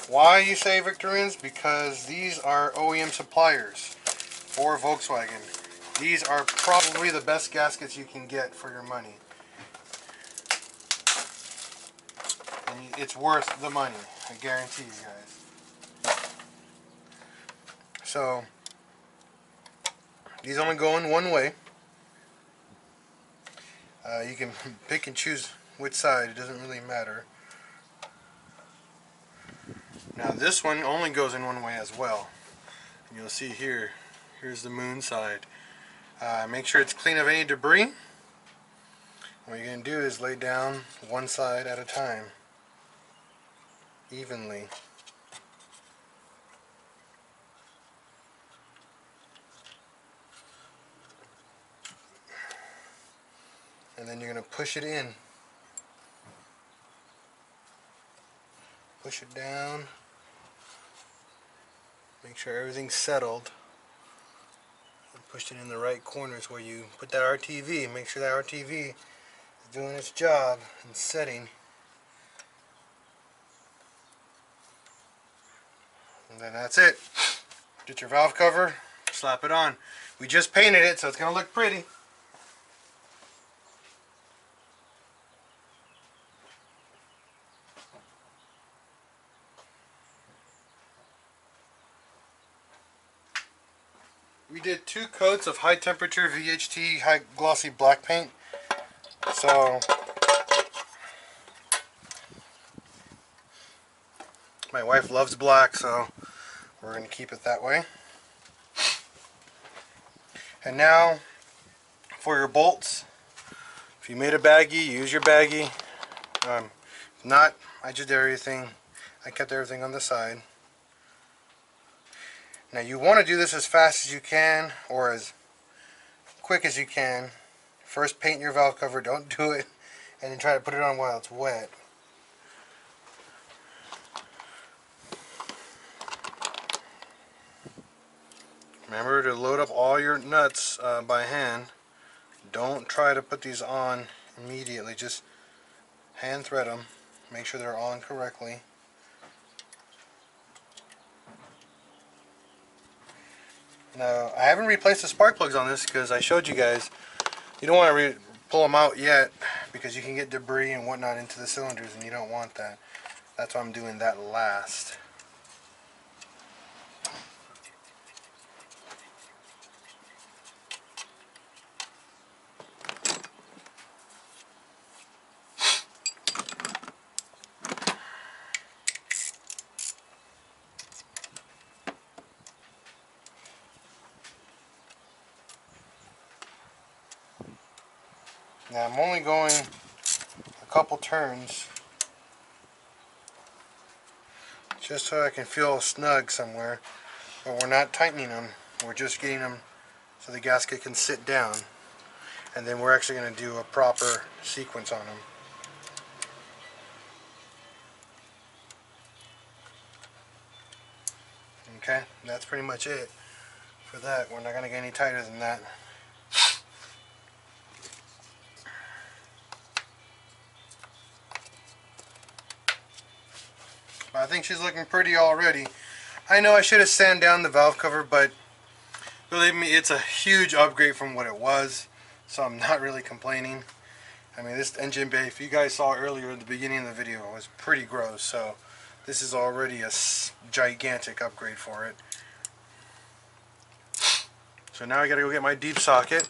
S1: Why you say Victor Reinz? Because these are OEM suppliers for Volkswagen. These are probably the best gaskets you can get for your money. And it's worth the money, I guarantee you guys. So, these only go in one way. Uh, you can *laughs* pick and choose which side, it doesn't really matter. Now this one only goes in one way as well. You'll see here, here's the moon side. Uh, make sure it's clean of any debris. What you're going to do is lay down one side at a time, evenly. And then you're going to push it in. Push it down. Make sure everything's settled. And push it in the right corners where you put that RTV. Make sure that RTV is doing its job and setting. And then that's it. Get your valve cover, slap it on. We just painted it so it's going to look pretty. Did two coats of high temperature VHT high glossy black paint. So my wife loves black, so we're going to keep it that way. And now for your bolts. If you made a baggie, use your baggie. Um, not, I just did everything. I kept everything on the side. Now you want to do this as fast as you can or as quick as you can. First paint your valve cover, don't do it and then try to put it on while it's wet. Remember to load up all your nuts uh, by hand. Don't try to put these on immediately, just hand thread them. Make sure they're on correctly. Now, I haven't replaced the spark plugs on this because I showed you guys you don't want to pull them out yet because you can get debris and whatnot into the cylinders and you don't want that. That's why I'm doing that last. Now I'm only going a couple turns just so I can feel snug somewhere but we're not tightening them we're just getting them so the gasket can sit down and then we're actually going to do a proper sequence on them okay that's pretty much it for that. We're not going to get any tighter than that think she's looking pretty already. I know I should have sand down the valve cover, but believe me, it's a huge upgrade from what it was. So I'm not really complaining. I mean, this engine bay, if you guys saw earlier in the beginning of the video, was pretty gross. So this is already a gigantic upgrade for it. So now I gotta go get my deep socket.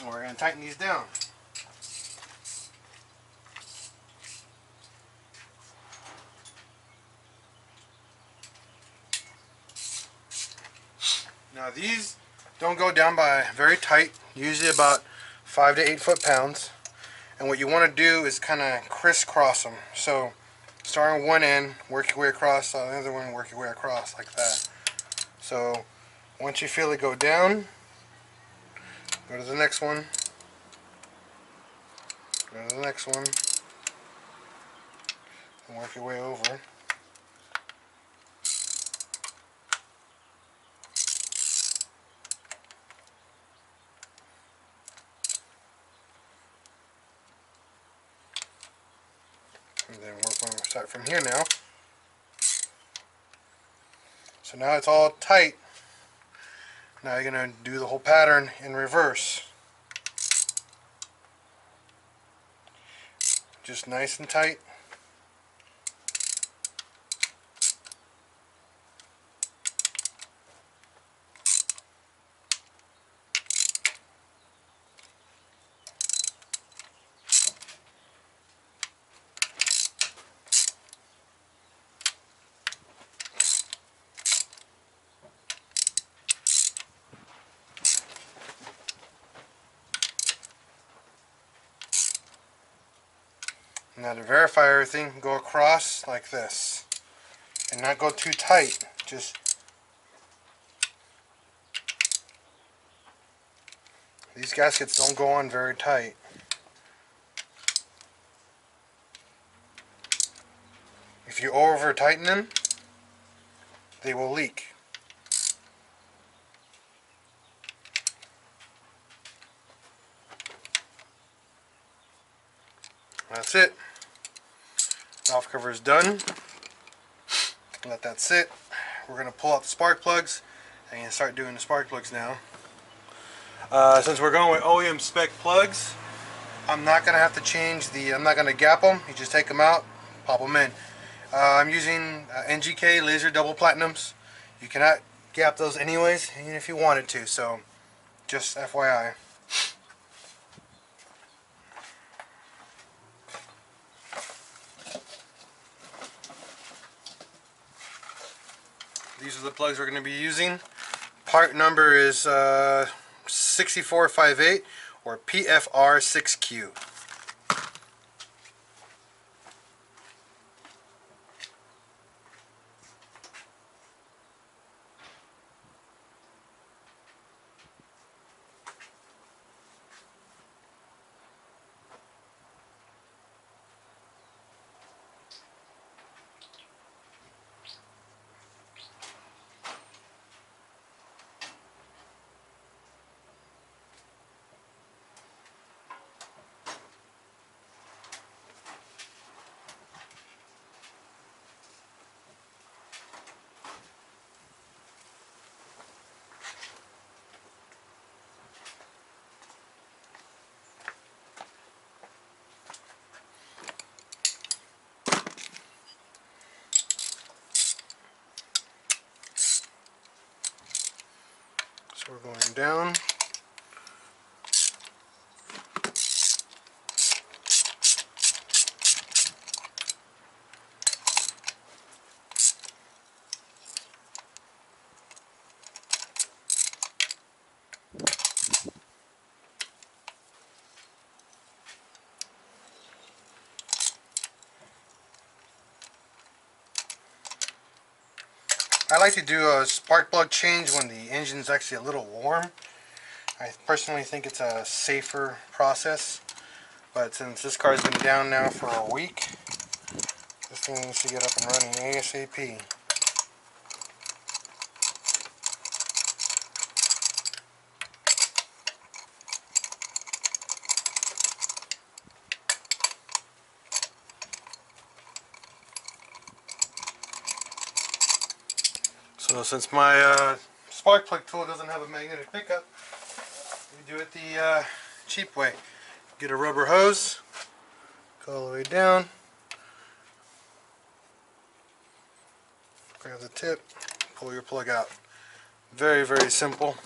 S1: And we're gonna tighten these down. Now these don't go down by very tight, usually about five to eight foot pounds. And what you want to do is kind of crisscross them. So start on one end, work your way across, the other one, work your way across like that. So once you feel it go down, go to the next one, go to the next one, and work your way over. And then going to start from here now. So now it's all tight. Now you're going to do the whole pattern in reverse. Just nice and tight. To verify everything, go across like this. And not go too tight. Just These gaskets don't go on very tight. If you over tighten them, they will leak. That's it. Cover is done. Let that sit. We're going to pull out the spark plugs and start doing the spark plugs now. Uh, since we're going with OEM spec plugs, I'm not going to have to change the, I'm not going to gap them. You just take them out, pop them in. Uh, I'm using uh, NGK laser double platinums. You cannot gap those anyways, even if you wanted to. So, just FYI. Plugs we're going to be using. Part number is uh, 6458 or PFR6Q. So we're going down. I like to do a spark plug change when the engine's actually a little warm. I personally think it's a safer process, but since this car's been down now for a week, this thing needs to get up and running ASAP. So since my uh, spark plug tool doesn't have a magnetic pickup, we do it the uh, cheap way. Get a rubber hose, go all the way down, grab the tip, pull your plug out. Very, very simple.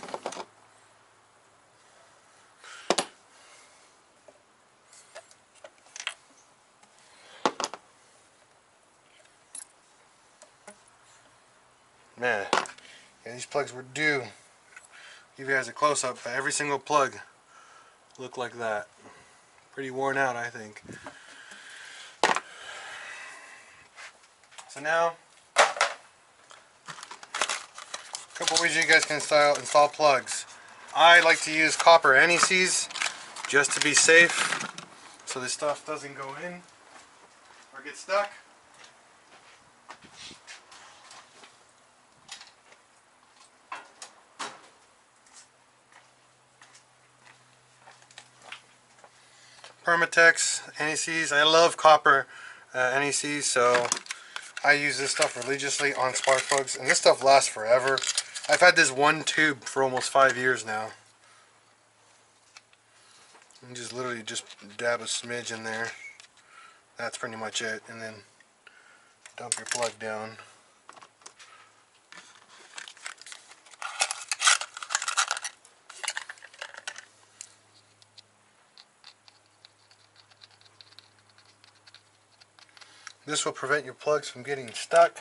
S1: Man, yeah, these plugs were due. Give you guys a close-up, but every single plug looked like that. Pretty worn out, I think. So now, a couple ways you guys can install, install plugs. I like to use copper anti-seize just to be safe, so this stuff doesn't go in or get stuck. Permatex anti-seize. I love copper uh, anti-seize, so I use this stuff religiously on spark plugs, and this stuff lasts forever. I've had this one tube for almost five years now. And just literally just dab a smidge in there. That's pretty much it, and then dump your plug down. This will prevent your plugs from getting stuck.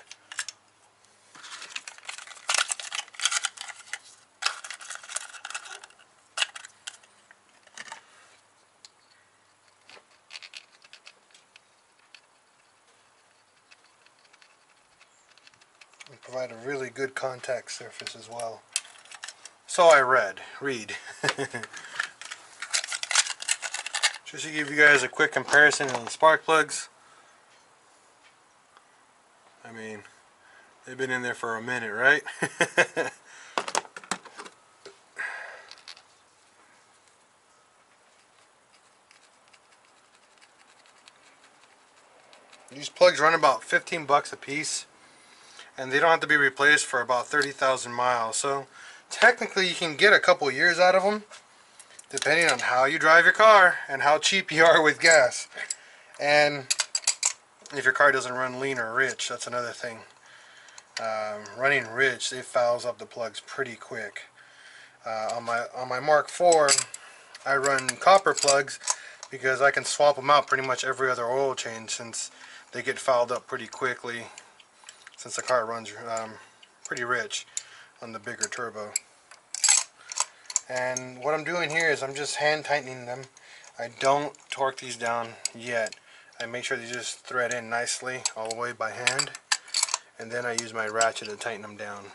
S1: And provide a really good contact surface as well. So I read. Read. *laughs* Just to give you guys a quick comparison of the spark plugs. I mean, they've been in there for a minute, right? *laughs* These plugs run about 15 bucks a piece and they don't have to be replaced for about 30,000 miles. So technically you can get a couple years out of them depending on how you drive your car and how cheap you are with gas. And if your car doesn't run lean or rich, that's another thing. Um, running rich, it fouls up the plugs pretty quick. Uh, on my on my Mark IV, I run copper plugs because I can swap them out pretty much every other oil change since they get fouled up pretty quickly since the car runs um, pretty rich on the bigger turbo. And what I'm doing here is I'm just hand tightening them. I don't torque these down yet. I make sure they just thread in nicely all the way by hand and then I use my ratchet to tighten them down.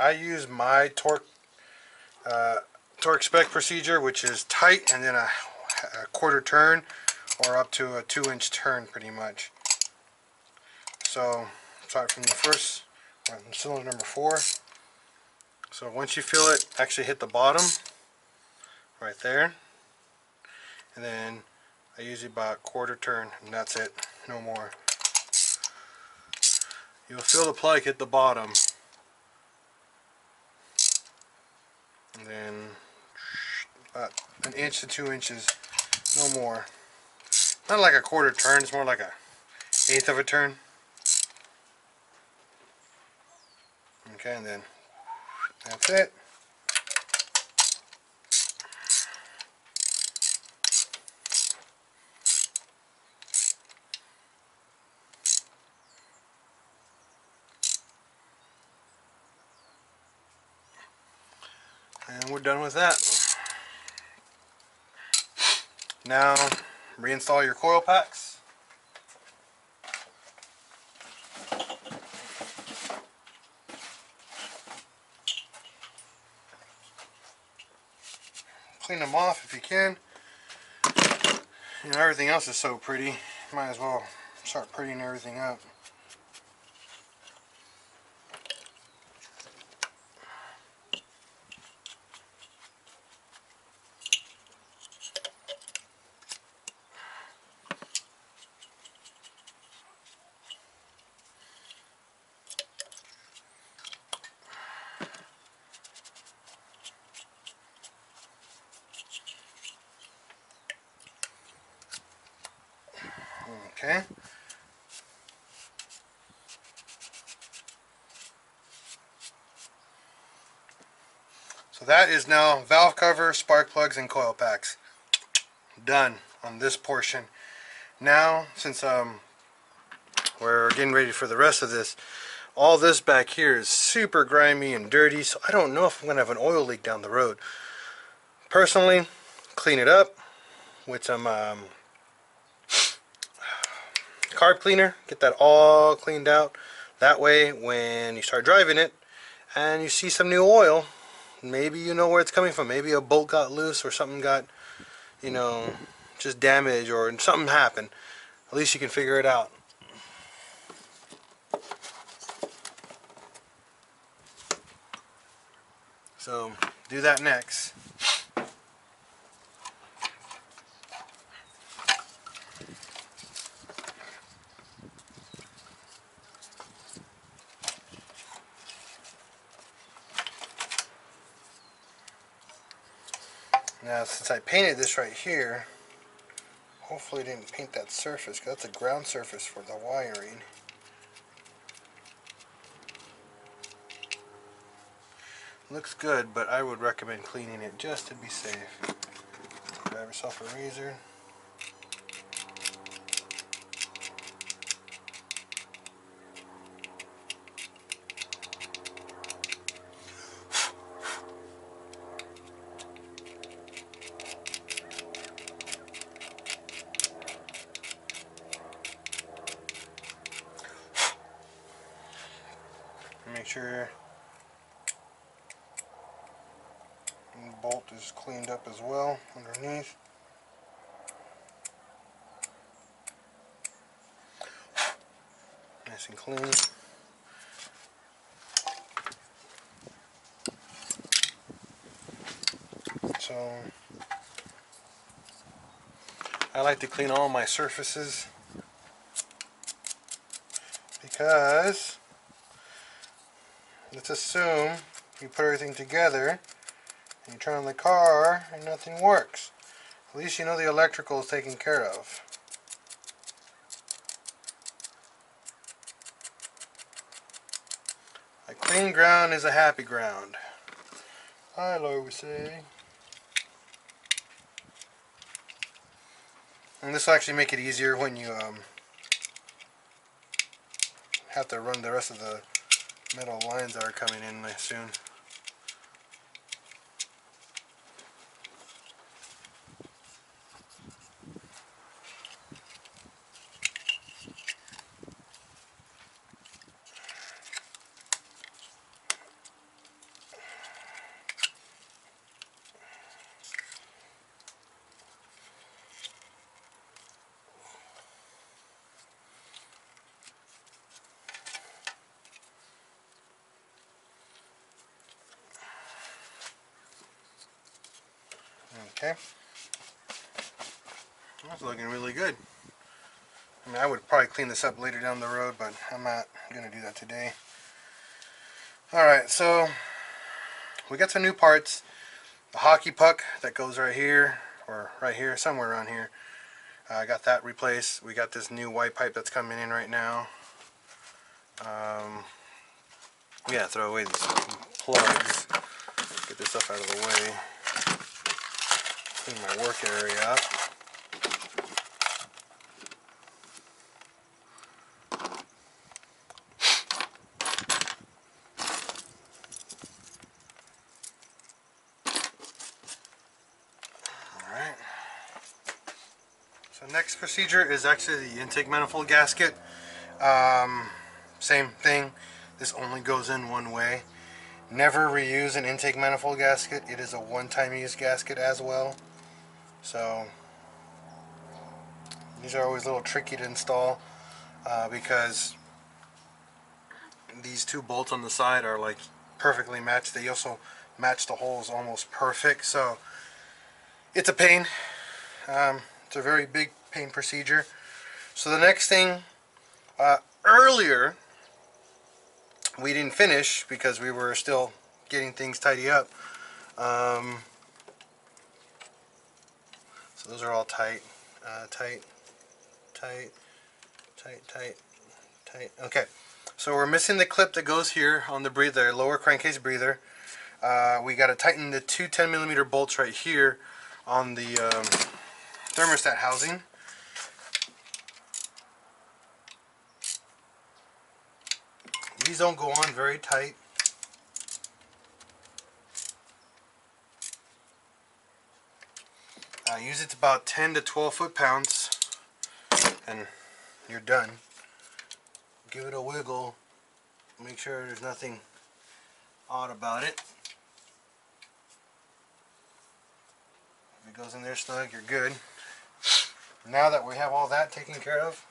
S1: I use my torque uh, torque spec procedure which is tight and then a, a quarter turn or up to a two inch turn pretty much. So start from the first from cylinder number four. So once you feel it actually hit the bottom right there and then I usually about quarter turn and that's it no more. You'll feel the plug hit the bottom. And then about an inch to two inches no more. Not like a quarter turn it's more like a eighth of a turn. Okay and then that's it And we're done with that. Now, reinstall your coil packs. Clean them off if you can. You know, everything else is so pretty. Might as well start prettying everything up. Okay. Is now valve cover, spark plugs, and coil packs. Done on this portion. Now, since um, we're getting ready for the rest of this, all this back here is super grimy and dirty, so I don't know if I'm going to have an oil leak down the road. Personally, clean it up with some um, carb cleaner get that all cleaned out that way when you start driving it and you see some new oil maybe you know where it's coming from. Maybe a bolt got loose or something got you know just damaged or something happened. At least you can figure it out. So do that next Now I painted this right here, hopefully I didn't paint that surface because that's a ground surface for the wiring. Looks good, but I would recommend cleaning it just to be safe. Grab yourself a razor. Make sure the bolt is cleaned up as well underneath. Nice and clean. So I like to clean all my surfaces because let's assume you put everything together and You turn on the car and nothing works. At least you know the electrical is taken care of. A clean ground is a happy ground. I always say. And this will actually make it easier when you um, have to run the rest of the metal lines that are coming in soon. Okay. That's looking really good. I mean, I would probably clean this up later down the road, but I'm not going to do that today. Alright, so we got some new parts. The hockey puck that goes right here, or right here, somewhere around here. Uh, I got that replaced. We got this new white pipe that's coming in right now. Um, yeah, throw away these plugs. Get this stuff out of the way clean my work area up. Alright. So next procedure is actually the intake manifold gasket. Um, same thing. This only goes in one way. Never reuse an intake manifold gasket. It is a one-time use gasket as well. So these are always a little tricky to install uh, because these two bolts on the side are like perfectly matched. They also match the holes almost perfect. So it's a pain. Um, it's a very big pain procedure. So the next thing, uh, earlier we didn't finish because we were still getting things tidy up. Um, so those are all tight, uh, tight, tight, tight, tight, tight. Okay, so we're missing the clip that goes here on the breather, lower crankcase breather. Uh, we got to tighten the two 10 millimeter bolts right here on the um, thermostat housing. These don't go on very tight. Uh, use it to about 10 to 12 foot pounds and you're done. Give it a wiggle. Make sure there's nothing odd about it. If it goes in there snug, you're good. Now that we have all that taken care of,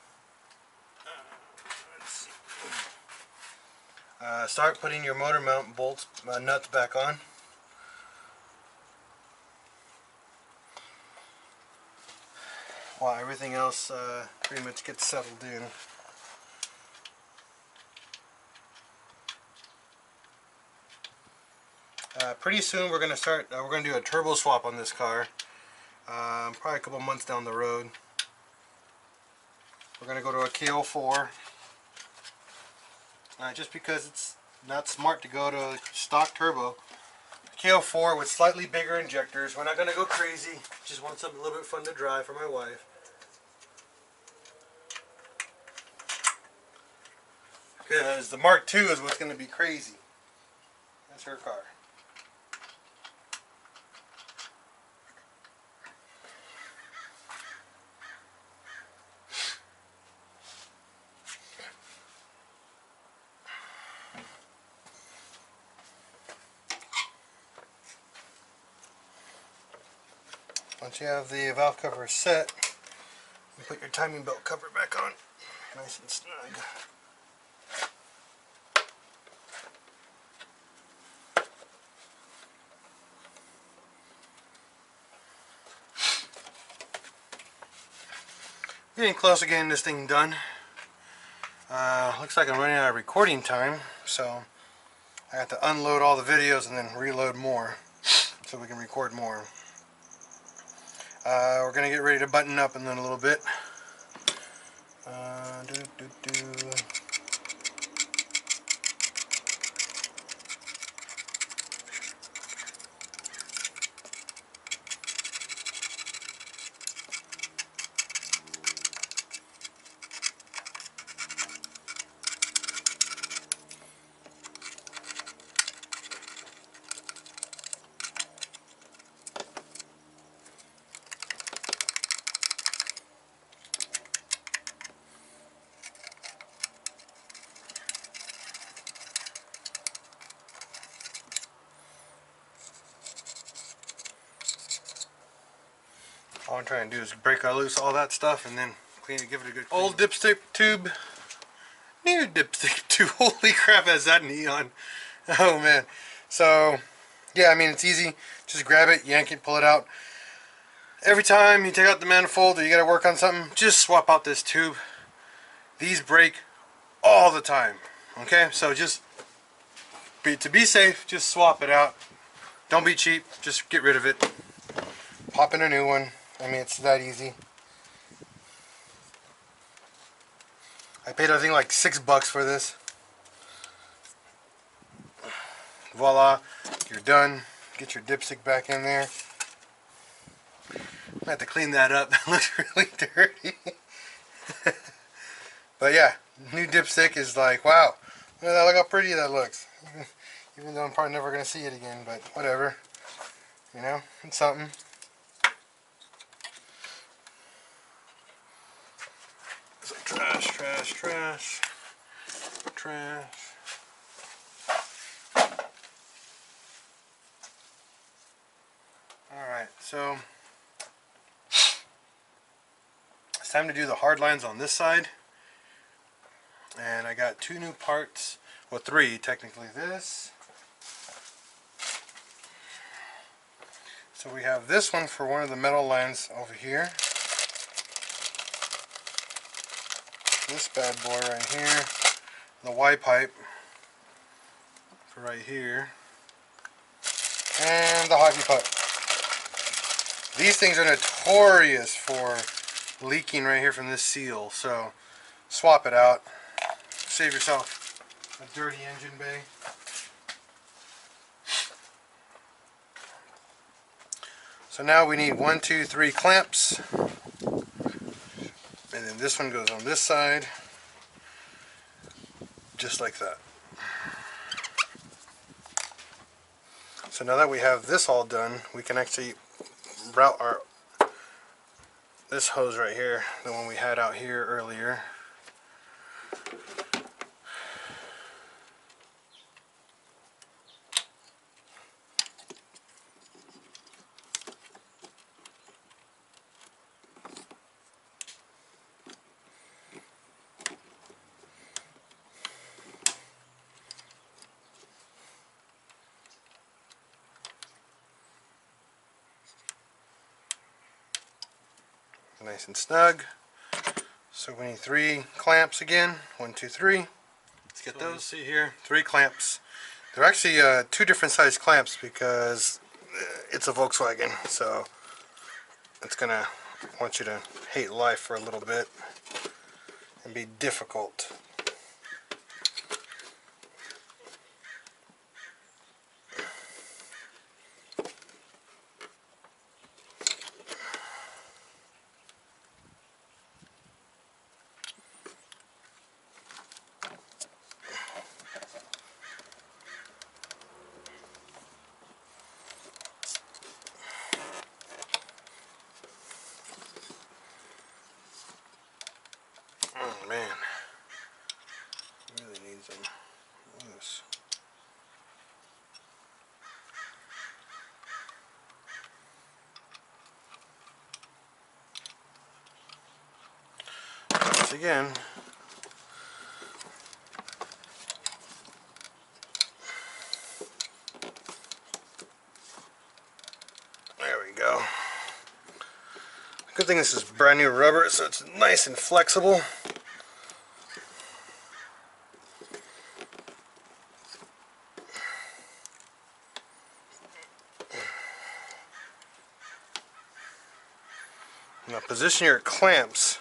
S1: uh, start putting your motor mount bolts, uh, nuts back on. While everything else uh, pretty much gets settled in. Uh, pretty soon we're going to start, uh, we're going to do a turbo swap on this car. Um, probably a couple months down the road. We're going to go to a K04. Uh, just because it's not smart to go to a stock turbo. K04 with slightly bigger injectors. We're not going to go crazy. Just want something a little bit fun to drive for my wife. Because the Mark II is what's going to be crazy. That's her car. Once you have the valve cover set, you put your timing belt cover back on, nice and snug. Getting close to getting this thing done. Uh, looks like I'm running out of recording time, so I have to unload all the videos and then reload more. so we can record more. Uh, we're gonna get ready to button up in then a little bit. Trying to do is break our loose all that stuff and then clean it, give it a good Old dipstick tube, new dipstick *laughs* tube. Holy crap, has that neon. Oh man. So, yeah, I mean, it's easy. Just grab it, yank it, pull it out. Every time you take out the manifold or you got to work on something, just swap out this tube. These break all the time. Okay, so just be, to be safe, just swap it out. Don't be cheap, just get rid of it. Pop in a new one. I mean, it's that easy. I paid, I think, like six bucks for this. Voila, you're done. Get your dipstick back in there. I have to clean that up. *laughs* It looks really dirty. *laughs* but yeah, new dipstick is like, wow. Look, at that, look how pretty that looks. *laughs* Even though I'm probably never going to see it again, but whatever. You know, it's something. So trash, trash, trash. Alright, so it's time to do the hard lines on this side. And I got two new parts, well three technically. This. So we have this one for one of the metal lines over here. This bad boy right here. The Y pipe for right here. And the hockey puck. These things are notorious for leaking right here from this seal, so swap it out. Save yourself a dirty engine bay. So now we need one, two, three clamps. And then this one goes on this side. Just like that. So now that we have this all done, we can actually route our this hose right here, the one we had out here earlier. Nice and snug. So we need three clamps again. One, two, three. Let's get those. See here, three clamps. They're actually uh, two different size clamps because uh, it's a Volkswagen. So it's gonna want you to hate life for a little bit and be difficult. This is brand new rubber, so it's nice and flexible. Now position your clamps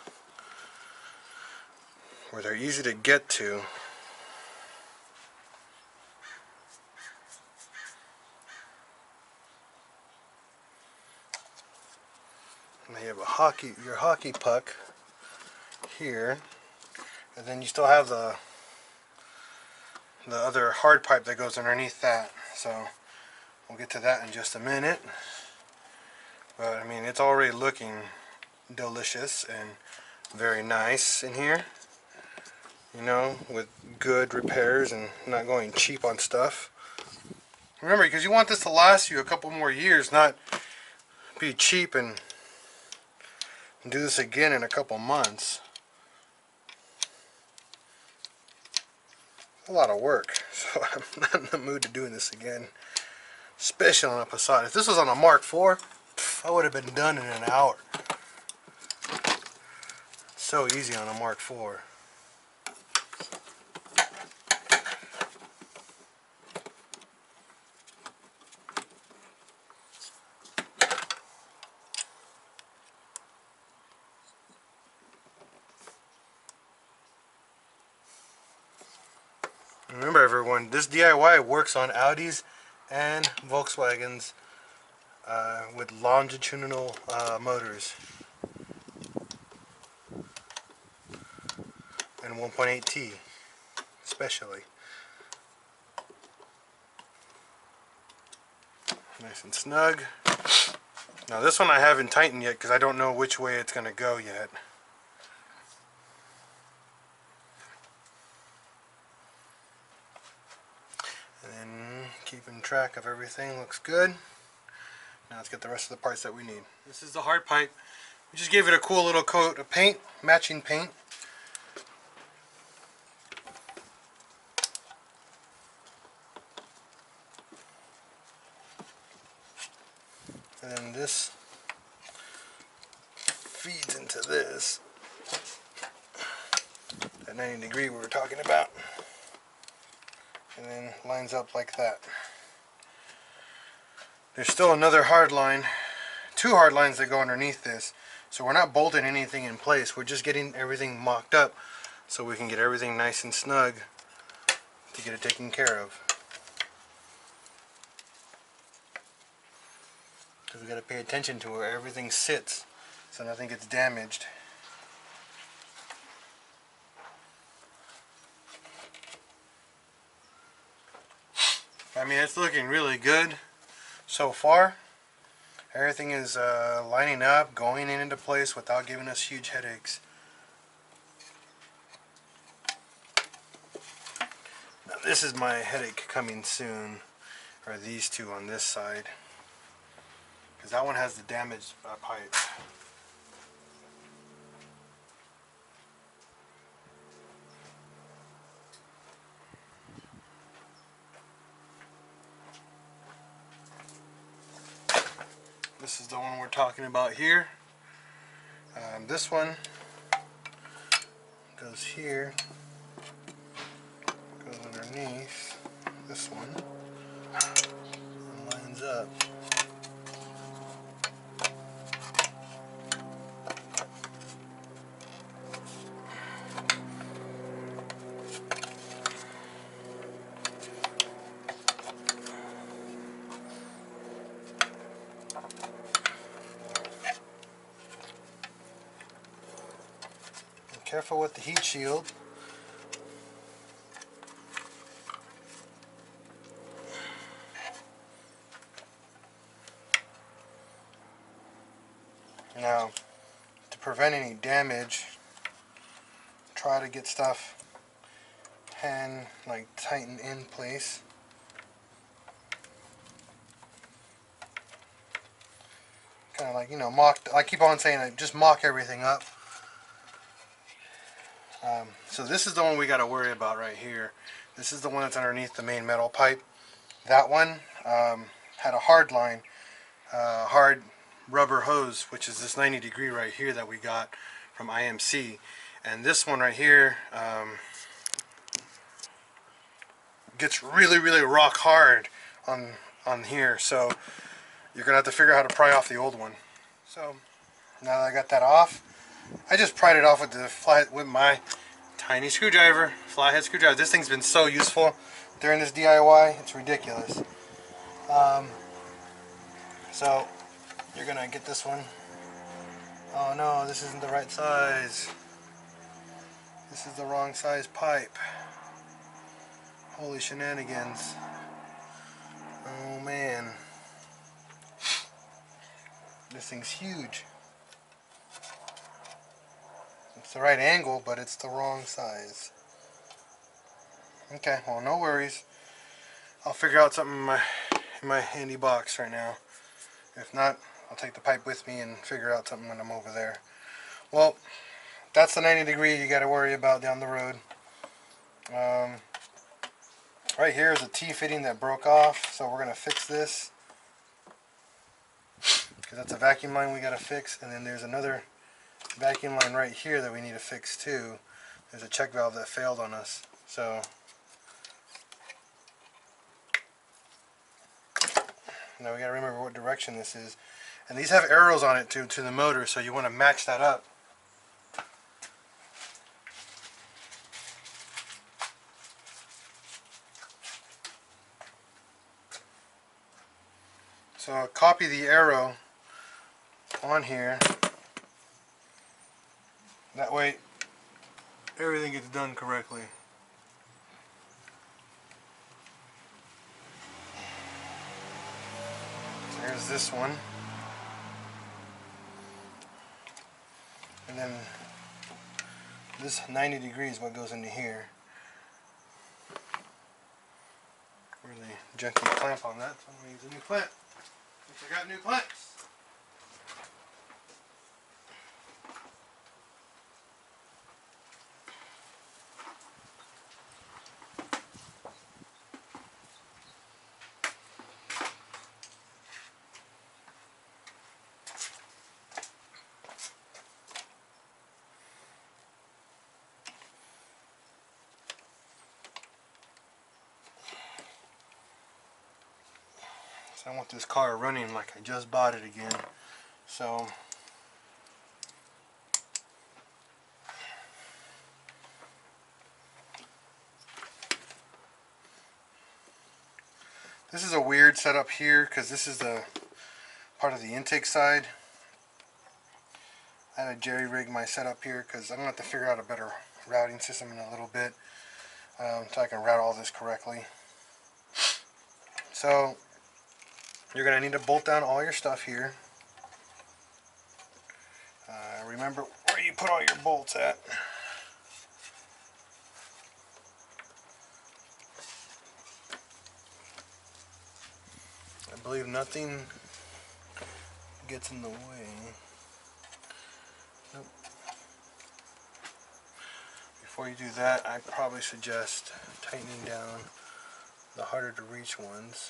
S1: where they're easy to get to hockey, your hockey puck here, and then you still have the the other hard pipe that goes underneath that. So we'll get to that in just a minute. But I mean, it's already looking delicious and very nice in here. You know, with good repairs and not going cheap on stuff. Remember, because you want this to last you a couple more years, not be cheap and do this again in a couple months. A lot of work, *laughs* so I'm not in the mood to doing this again. Especially on a Passat. If this was on a Mark IV, I would have been done in an hour. So easy on a Mark IV. Remember everyone, this DIY works on Audis and Volkswagens uh, with longitudinal uh, motors and 1.8T especially. Nice and snug. Now this one I haven't tightened yet because I don't know which way it's going to go yet. And then keeping track of everything looks good. Now let's get the rest of the parts that we need. This is the hard pipe. We just gave it a cool little coat of paint, matching paint. And then this feeds into this. That 90 degree we were talking about. And then lines up like that. There's still another hard line, two hard lines that go underneath this. So we're not bolting anything in place. We're just getting everything mocked up so we can get everything nice and snug to get it taken care of. Because we got to pay attention to where everything sits so nothing gets damaged. I mean, it's looking really good so far. Everything is uh, lining up, going in into place without giving us huge headaches. Now this is my headache coming soon, or these two on this side. Because that one has the damaged uh, pipe. This is the one we're talking about here. Um, this one goes here, goes underneath this one, and lines up. Be careful with the heat shield. Now, to prevent any damage, try to get stuff hand like tightened in place. Kind of like, you know, mock, I keep on saying it, just mock everything up. So this is the one we got to worry about right here. This is the one that's underneath the main metal pipe. That one um, had a hard line, uh, hard rubber hose, which is this 90 degree right here that we got from IMC. And this one right here um, gets really, really rock hard on on here. So you're gonna have to figure out how to pry off the old one. So now that I got that off, I just pried it off with the flat with my tiny screwdriver, flathead screwdriver. This thing's been so useful during this DIY, it's ridiculous. Um, so you're gonna get this one. Oh no, this isn't the right size. This is the wrong size pipe. Holy shenanigans. Oh man. This thing's huge. It's the right angle, but it's the wrong size. Okay, well no worries. I'll figure out something in my in my handy box right now. If not, I'll take the pipe with me and figure out something when I'm over there. Well, that's the 90 degree you got to worry about down the road. Um, right here is a T-fitting that broke off, so we're going to fix this. Because that's a vacuum line we got to fix, and then there's another vacuum line right here that we need to fix too. There's a check valve that failed on us. So now we got to remember what direction this is. And these have arrows on it to, to the motor, so you want to match that up. So copy the arrow on here. That way everything gets done correctly. There's this one. And then this 90 degrees what goes into here. Really junky clamp on that, so I'm going to use a new clamp. I got new clamps. This car running like I just bought it again. So this is a weird setup here because this is the part of the intake side. I had to jerry rig my setup here because I'm going to have to figure out a better routing system in a little bit um, so I can route all this correctly. So you're going to need to bolt down all your stuff here. Uh, remember where you put all your bolts at. I believe nothing gets in the way. Nope. Before you do that, I probably suggest tightening down the harder to reach ones.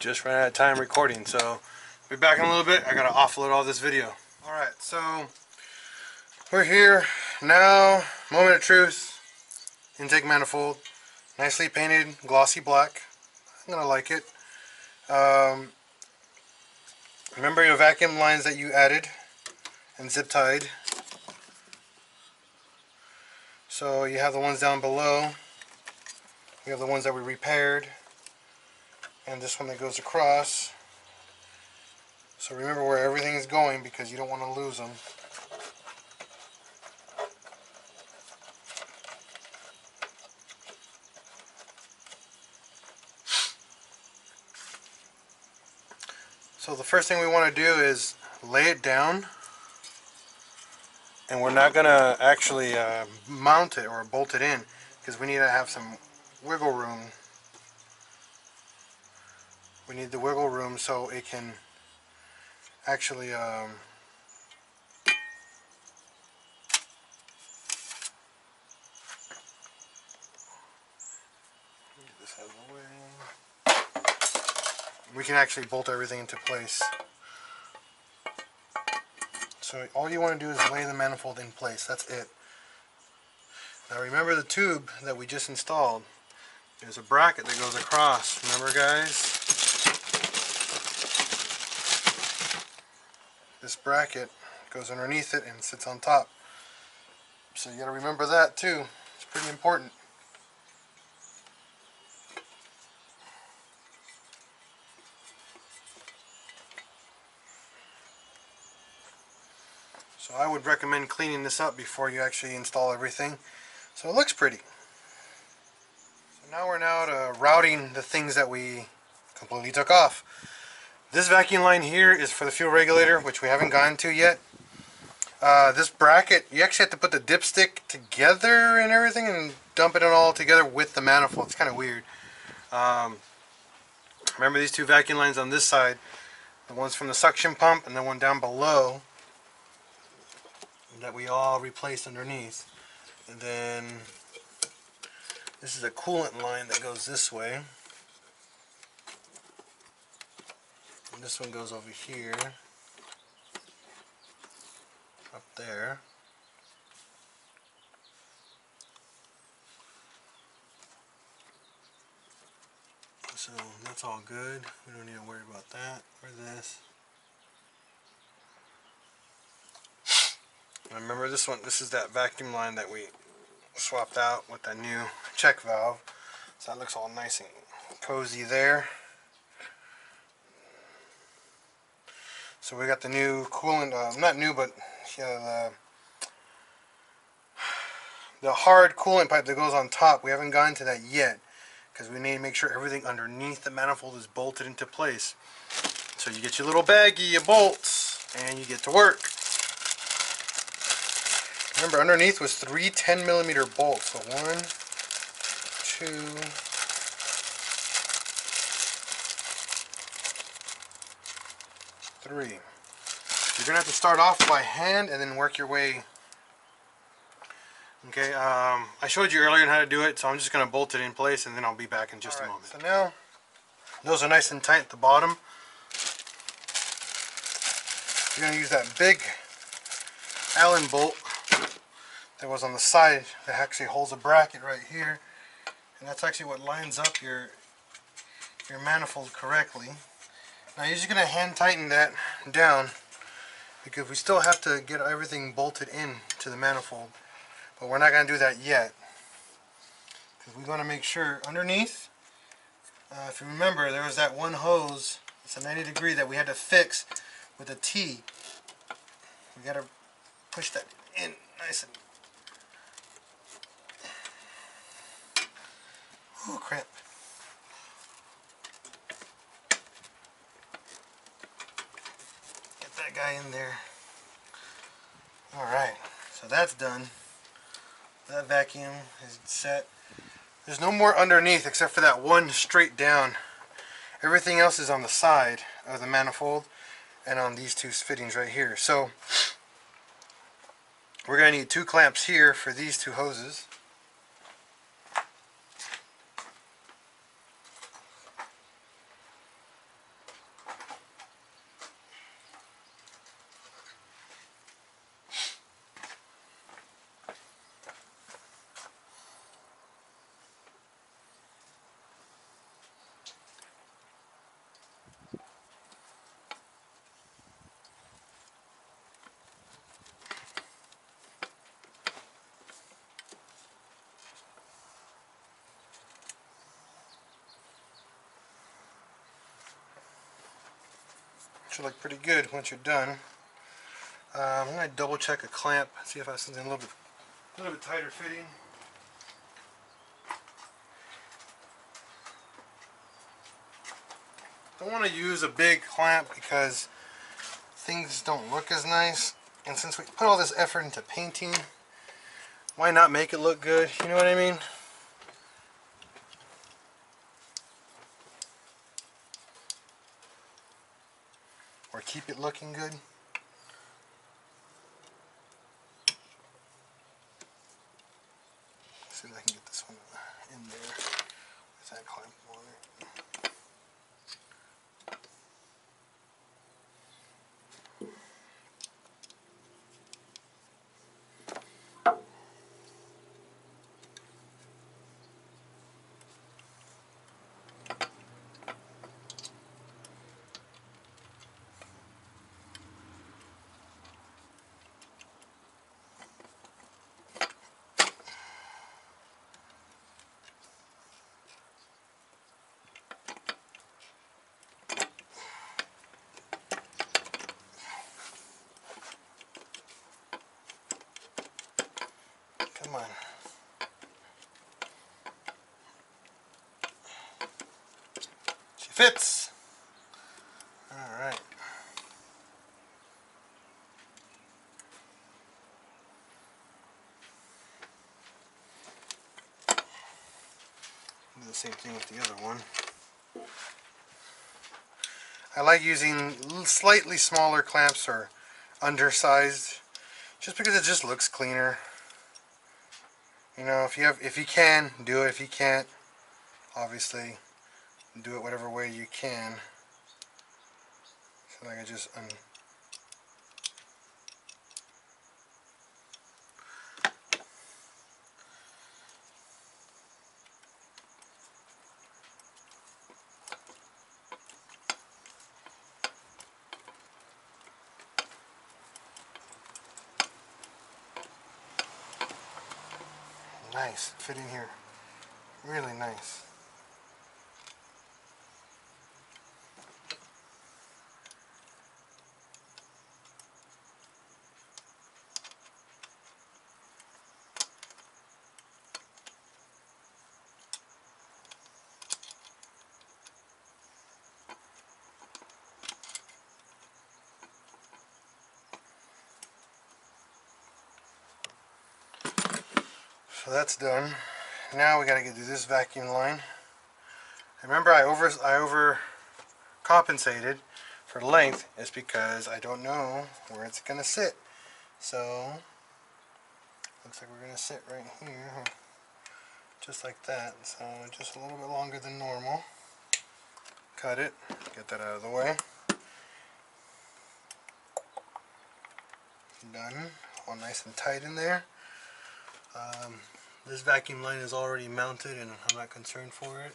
S1: just ran out of time recording, so be back in a little bit. I gotta offload all this video. Alright, so we're here now. Moment of truth. Intake manifold. Nicely painted, glossy black. I'm gonna like it. Um, remember your vacuum lines that you added and zip tied. So you have the ones down below. You have the ones that we repaired and this one that goes across. So remember where everything is going because you don't want to lose them. So the first thing we want to do is lay it down. And we're not going to actually uh, mount it or bolt it in because we need to have some wiggle room. We need the wiggle room so it can actually um. We can actually bolt everything into place. So all you want to do is lay the manifold in place. That's it. Now remember the tube that we just installed. There's a bracket that goes across. Remember guys? This bracket goes underneath it and sits on top. So you gotta remember that too. It's pretty important. So I would recommend cleaning this up before you actually install everything. So it looks pretty. So now we're now to routing the things that we completely took off. This vacuum line here is for the fuel regulator, which we haven't gotten to yet. Uh, this bracket, you actually have to put the dipstick together and everything and dump it all together with the manifold. It's kind of weird. Um, remember these two vacuum lines on this side, the ones from the suction pump and the one down below that we all replaced underneath. And then this is a coolant line that goes this way. This one goes over here. Up there. So that's all good. We don't need to worry about that or this. Remember this one, this is that vacuum line that we swapped out with that new check valve. So that looks all nice and cozy there. So we got the new coolant, uh, not new, but yeah, the, the hard coolant pipe that goes on top. We haven't gotten to that yet because we need to make sure everything underneath the manifold is bolted into place. So you get your little baggie your bolts and you get to work. Remember, underneath was three 10 millimeter bolts. So one, two, three. You're gonna have to start off by hand and then work your way. Okay, um, I showed you earlier on how to do it, so I'm just gonna bolt it in place and then I'll be back in just a moment. So now, those are nice and tight at the bottom. You're gonna use that big Allen bolt that was on the side that actually holds a bracket right here and that's actually what lines up your your manifold correctly now you're just going to hand tighten that down because we still have to get everything bolted in to the manifold but we're not going to do that yet because we want to make sure underneath uh, if you remember there was that one hose it's a 90 degree that we had to fix with a T we got to push that in nice and Oh crap. That guy in there. Alright, so that's done. That vacuum is set. There's no more underneath except for that one straight down. Everything else is on the side of the manifold and on these two fittings right here. So we're going to need two clamps here for these two hoses. Should look pretty good once you're done. Um, I'm going to double check a clamp, see if I have something a little bit, a little bit tighter fitting. don't want to use a big clamp because things don't look as nice. And since we put all this effort into painting, why not make it look good? You know what I mean? Or keep it looking good. see if I can get this one in there with that clamp on it. Come on. She fits. All right. Do the same thing with the other one. I like using slightly smaller clamps or undersized just because it just looks cleaner. You know, if you have, if you can, do it. If you can't, obviously, do it whatever way you can. So like I just un Nice, fit in here. Really nice. That's done. Now we gotta get to this vacuum line. Remember I over I over compensated for length is because I don't know where it's gonna sit. So looks like we're gonna sit right here. Just like that. So just a little bit longer than normal. Cut it, get that out of the way. Done. All nice and tight in there. Um, this vacuum line is already mounted and I'm not concerned for it.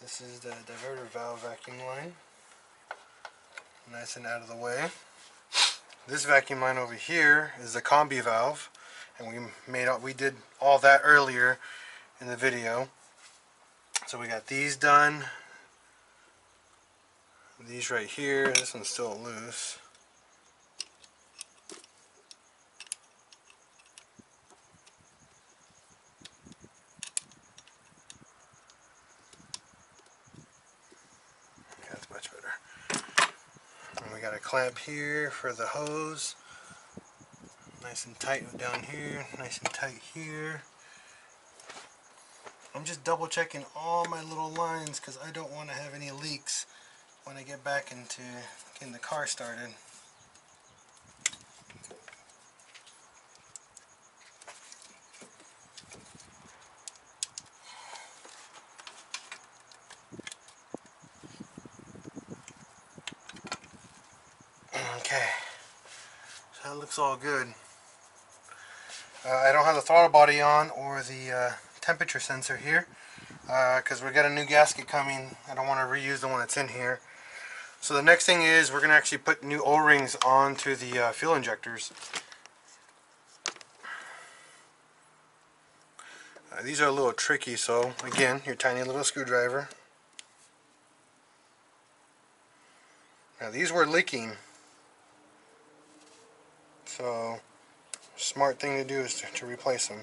S1: This is the diverter valve vacuum line. Nice and out of the way. This vacuum line over here is the combi valve and we made all, we did all that earlier in the video. So we got these done. These right here, this one's still loose. Okay, that's much better. And we got a clamp here for the hose. Nice and tight down here, nice and tight here. I'm just double checking all my little lines because I don't want to have any leaks when I get back into getting the car started. Okay, so that looks all good. Uh, I don't have the throttle body on or the uh, temperature sensor here because we got a new gasket coming. I don't want to reuse the one that's in here. So the next thing is we're going to actually put new O-rings onto the uh, fuel injectors. Uh, these are a little tricky, so again, your tiny little screwdriver. Now these were leaking. So, smart thing to do is to, to replace them.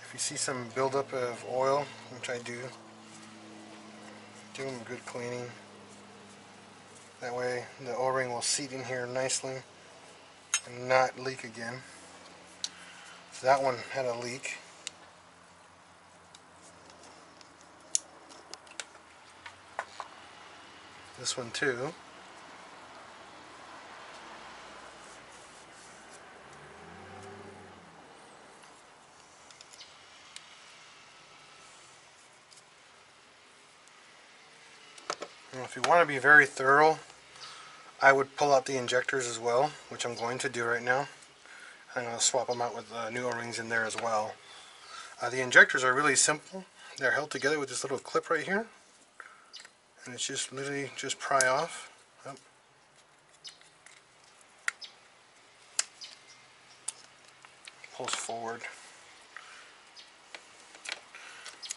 S1: If you see some buildup of oil, which I do, do them good cleaning. That way the O-ring will seat in here nicely and not leak again. So that one had a leak. This one too. Now, if you want to be very thorough, I would pull out the injectors as well, which I'm going to do right now. I'm going to swap them out with uh, new O-rings in there as well. Uh, the injectors are really simple. They're held together with this little clip right here. And it's just literally just pry off. Yep. Pulls forward.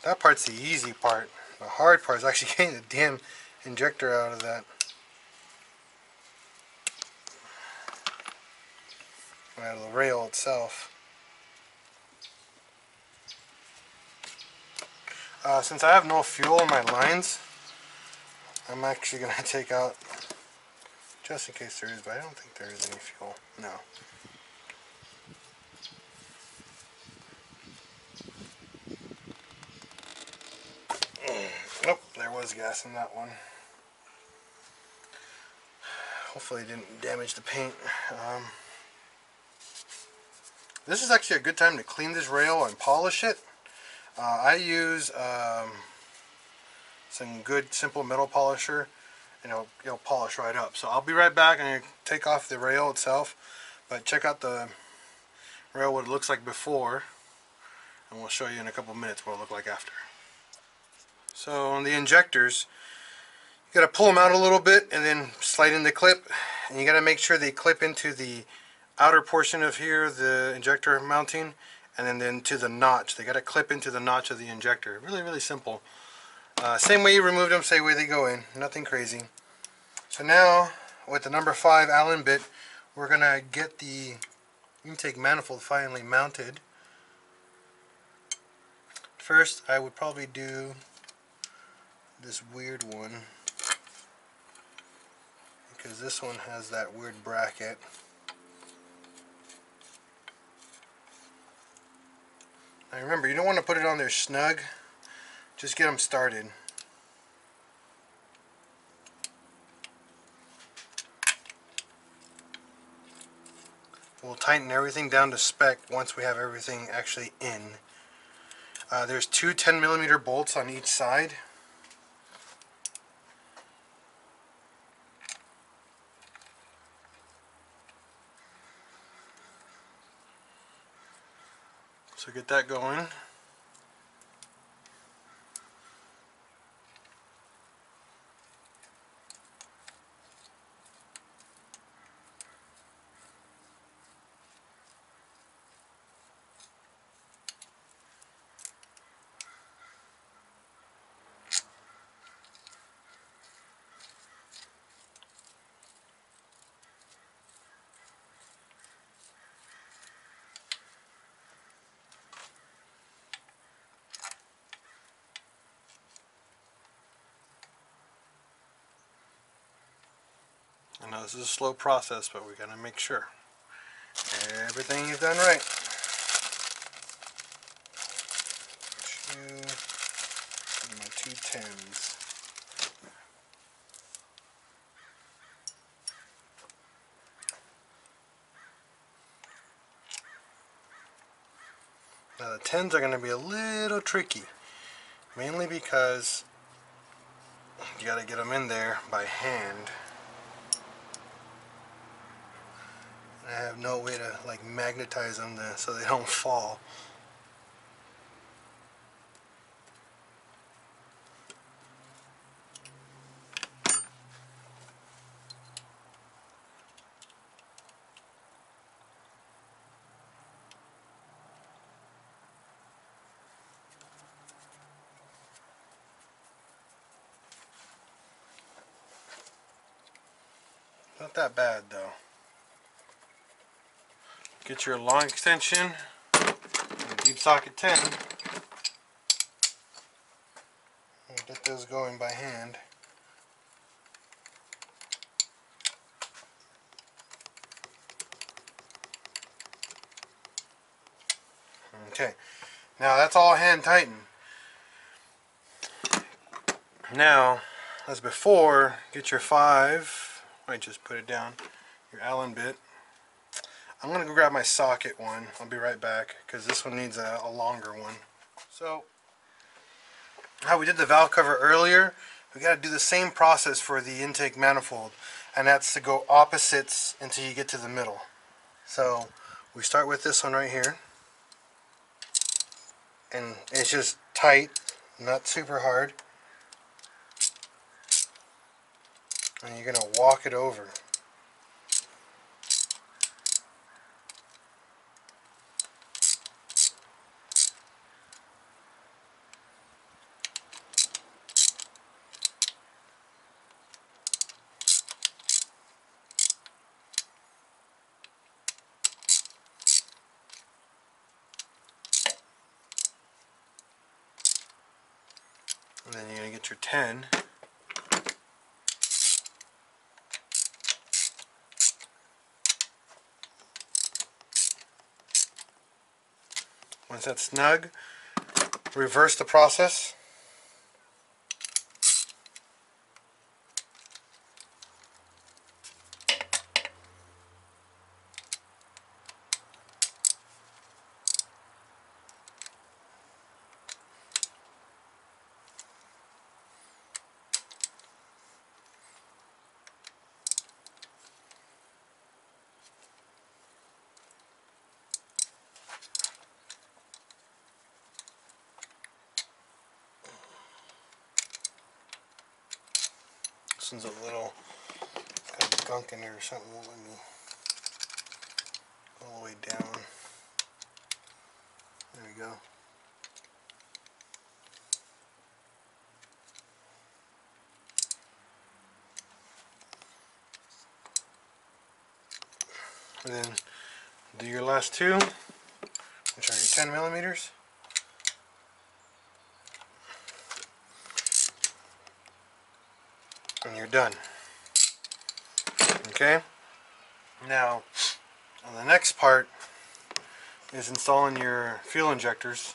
S1: That part's the easy part. The hard part is actually *laughs* getting the damn injector out of that. Out of the rail itself. Uh, since I have no fuel in my lines, I'm actually *laughs* going to take out, just in case there is, but I don't think there is any fuel. No. Nope, there was gas in that one. Hopefully it didn't damage the paint. Um, this is actually a good time to clean this rail and polish it. Uh, I use um, some good simple metal polisher and it'll, it'll polish right up. So I'll be right back and take off the rail itself. But check out the rail what it looks like before and we'll show you in a couple minutes what it'll look like after. So on the injectors, you got to pull them out a little bit and then slide in the clip. And you got to make sure they clip into the outer portion of here, the injector mounting, and then, then to the notch. They got to clip into the notch of the injector. Really, really simple. Uh, same way you remove them, same way they go in. Nothing crazy. So now, with the number 5 Allen bit, we're going to get the intake manifold finally mounted. First, I would probably do this weird one because this one has that weird bracket now remember you don't want to put it on there snug. Just get them started. We'll tighten everything down to spec once we have everything actually in. Uh, there's two 10 millimeter bolts on each side So get that going. Know this is a slow process, but we gotta make sure everything is done right. Two, and my two tens. Now the tens are gonna be a little tricky, mainly because you gotta get them in there by hand. Have no way to like magnetize them to, so they don't fall. get your long extension deep socket 10. And get those going by hand. Okay, now that's all hand tightened. Now, as before, get your five, I just put it down, your Allen bit. I'm gonna go grab my socket one. I'll be right back because this one needs a, a longer one. So, how we did the valve cover earlier, we got to do the same process for the intake manifold, and that's to go opposites until you get to the middle. So, we start with this one right here, and it's just tight, not super hard. And you're gonna walk it over. And then you're gonna get your 10. Once that's snug, reverse the process. This one's a little, it's got gunk in there or something. Won't let me go all the way down. There we go. And then do your last two, which are your 10 millimeters. and you're done. Okay? Now, the next part is installing your fuel injectors,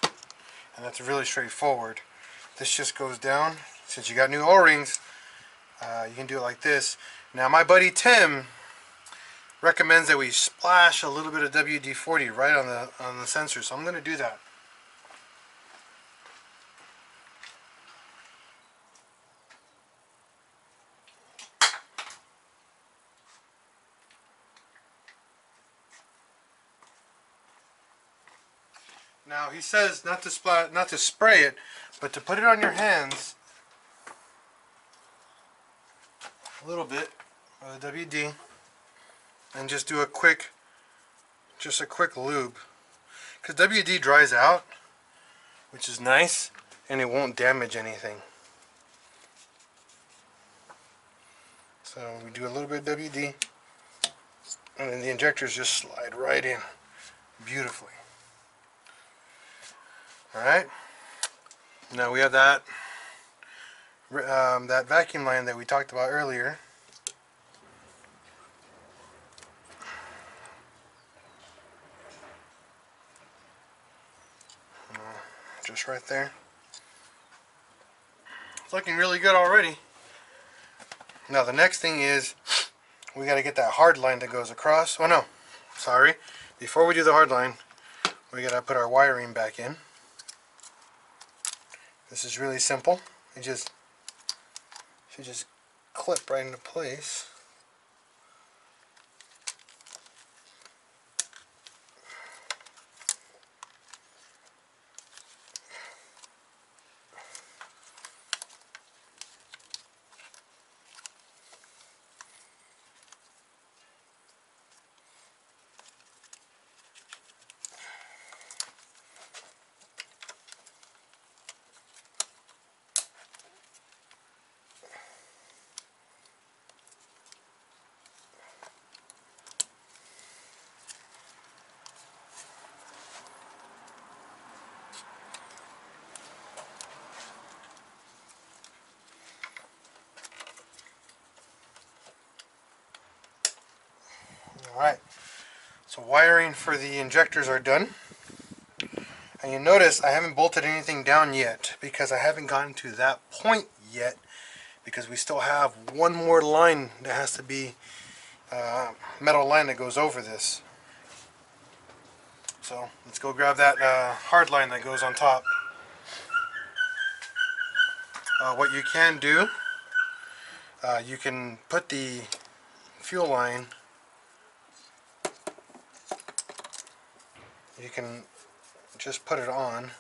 S1: and that's really straightforward. This just goes down. Since you got new O-rings, uh, you can do it like this. Now, my buddy Tim recommends that we splash a little bit of WD-40 right on the on the sensor, so I'm going to do that. Now he says not to splat, not to spray it, but to put it on your hands a little bit of the WD, and just do a quick, just a quick lube, because WD dries out, which is nice, and it won't damage anything. So we do a little bit of WD, and then the injectors just slide right in beautifully. Alright, now we have that um, that vacuum line that we talked about earlier. Right there. It's looking really good already. Now the next thing is we got to get that hard line that goes across. Oh no, sorry. Before we do the hard line, we got to put our wiring back in. This is really simple. You just should just clip right into place. Wiring for the injectors are done. And you notice I haven't bolted anything down yet because I haven't gotten to that point yet because we still have one more line that has to be uh, metal line that goes over this. So let's go grab that uh, hard line that goes on top. Uh, what you can do, uh, you can put the fuel line, you can just put it on.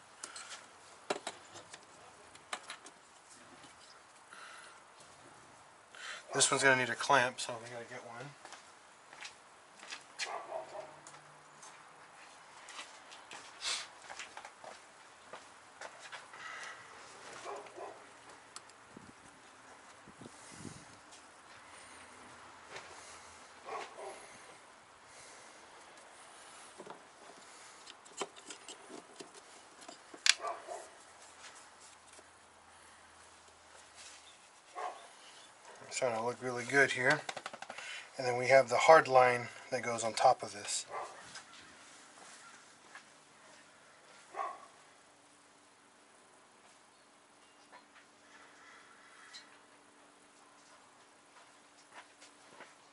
S1: This one's going to need a clamp, so we got to get one. It's starting to look really good here. And then we have the hard line that goes on top of this.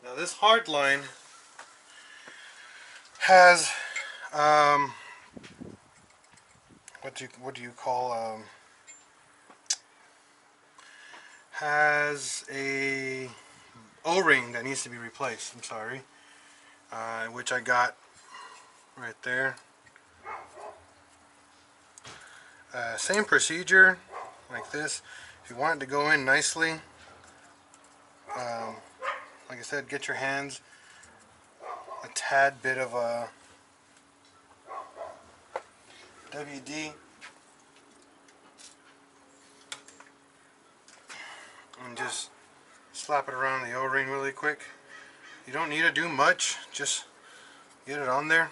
S1: Now this hard line has um, what do you, what do you call um, has a O-ring that needs to be replaced. I'm sorry, uh, which I got right there. Uh, same procedure like this. If you want it to go in nicely, um, like I said, get your hands a tad bit of a WD and just slap it around the o-ring really quick. You don't need to do much just get it on there.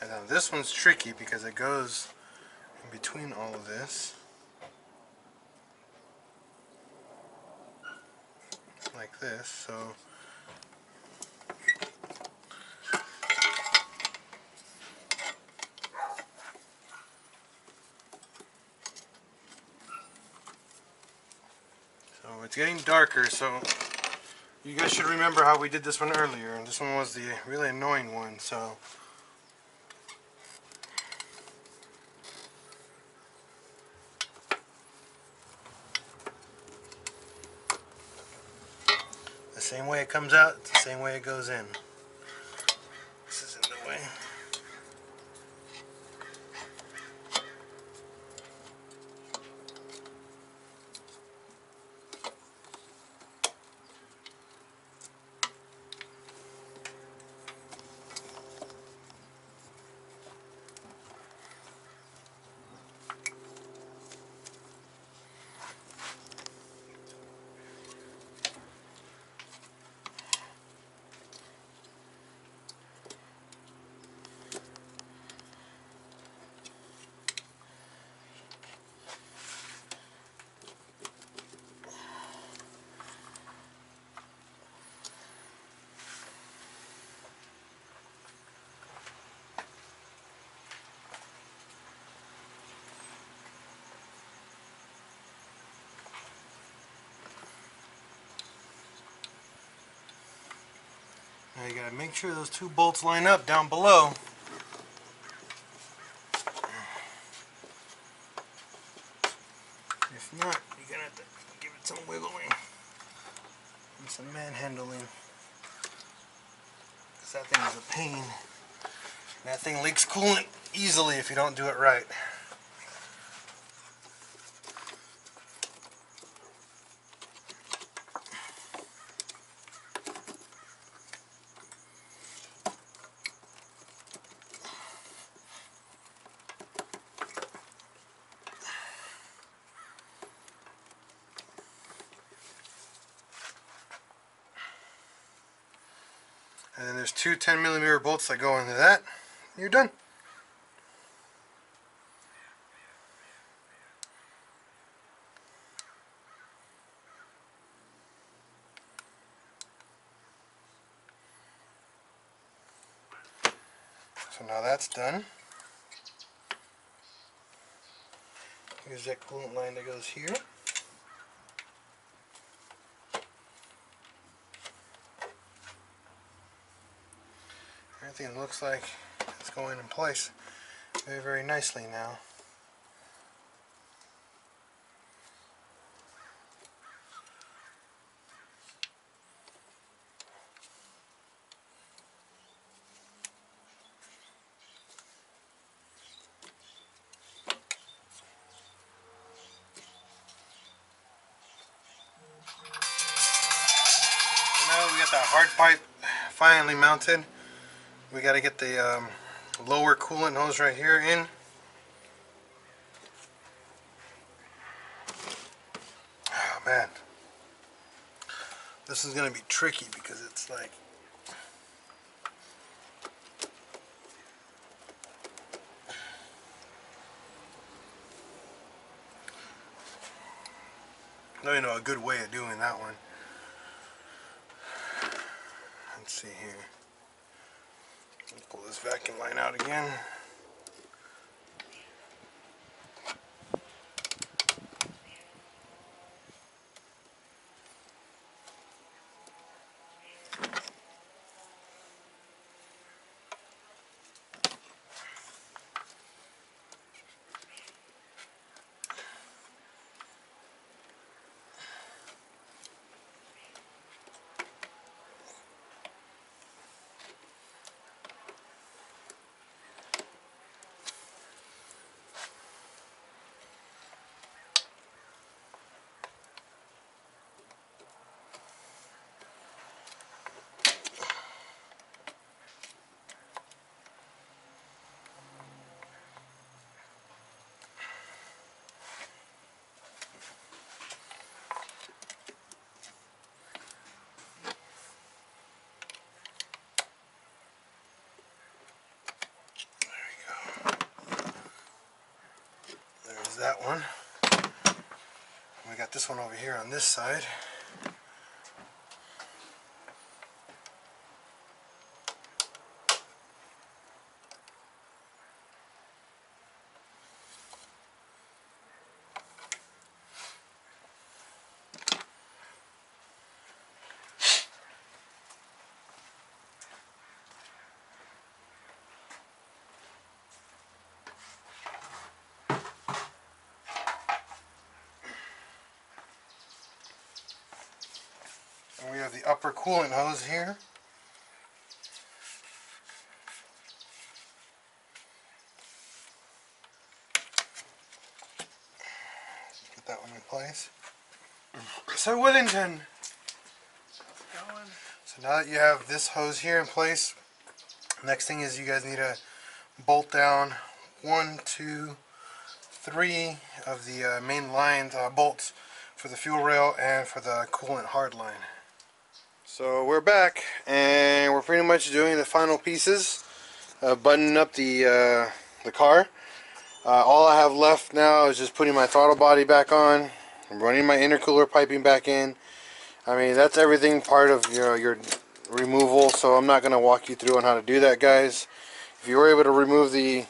S1: And now this one's tricky because it goes in between all of this. Like this so it's getting darker, so you guys should remember how we did this one earlier. And this one was the really annoying one, so. The same way it comes out, it's the same way it goes in. This is in the way. Now you gotta make sure those two bolts line up down below. If not, you're gonna have to give it some wiggling and some manhandling. Cause that thing is a pain. That thing leaks coolant easily if you don't do it right. I go into that, you're done. So now that's done. Use that coolant line that goes here. Everything looks like it's going in place very, very nicely now. Hard pipe finally mounted, we got to get the um, lower coolant hose right here in. Oh man, this is gonna be tricky because it's like I don't know a good way of doing that one. Let's see here. Let's pull this vacuum line out again. There's that one. We got this one over here on this side. We have the upper coolant hose here. Get that one in place. So Willington, So now that you have this hose here in place, next thing is you guys need to bolt down one, two, three of the uh, main lines uh, bolts for the fuel rail and for the coolant hard line. So we're back and we're pretty much doing the final pieces, uh, buttoning up the uh, the car. Uh, all I have left now is just putting my throttle body back on, running my intercooler piping back in. I mean that's everything part of your your removal. So I'm not going to walk you through on how to do that, guys. If you were able to remove the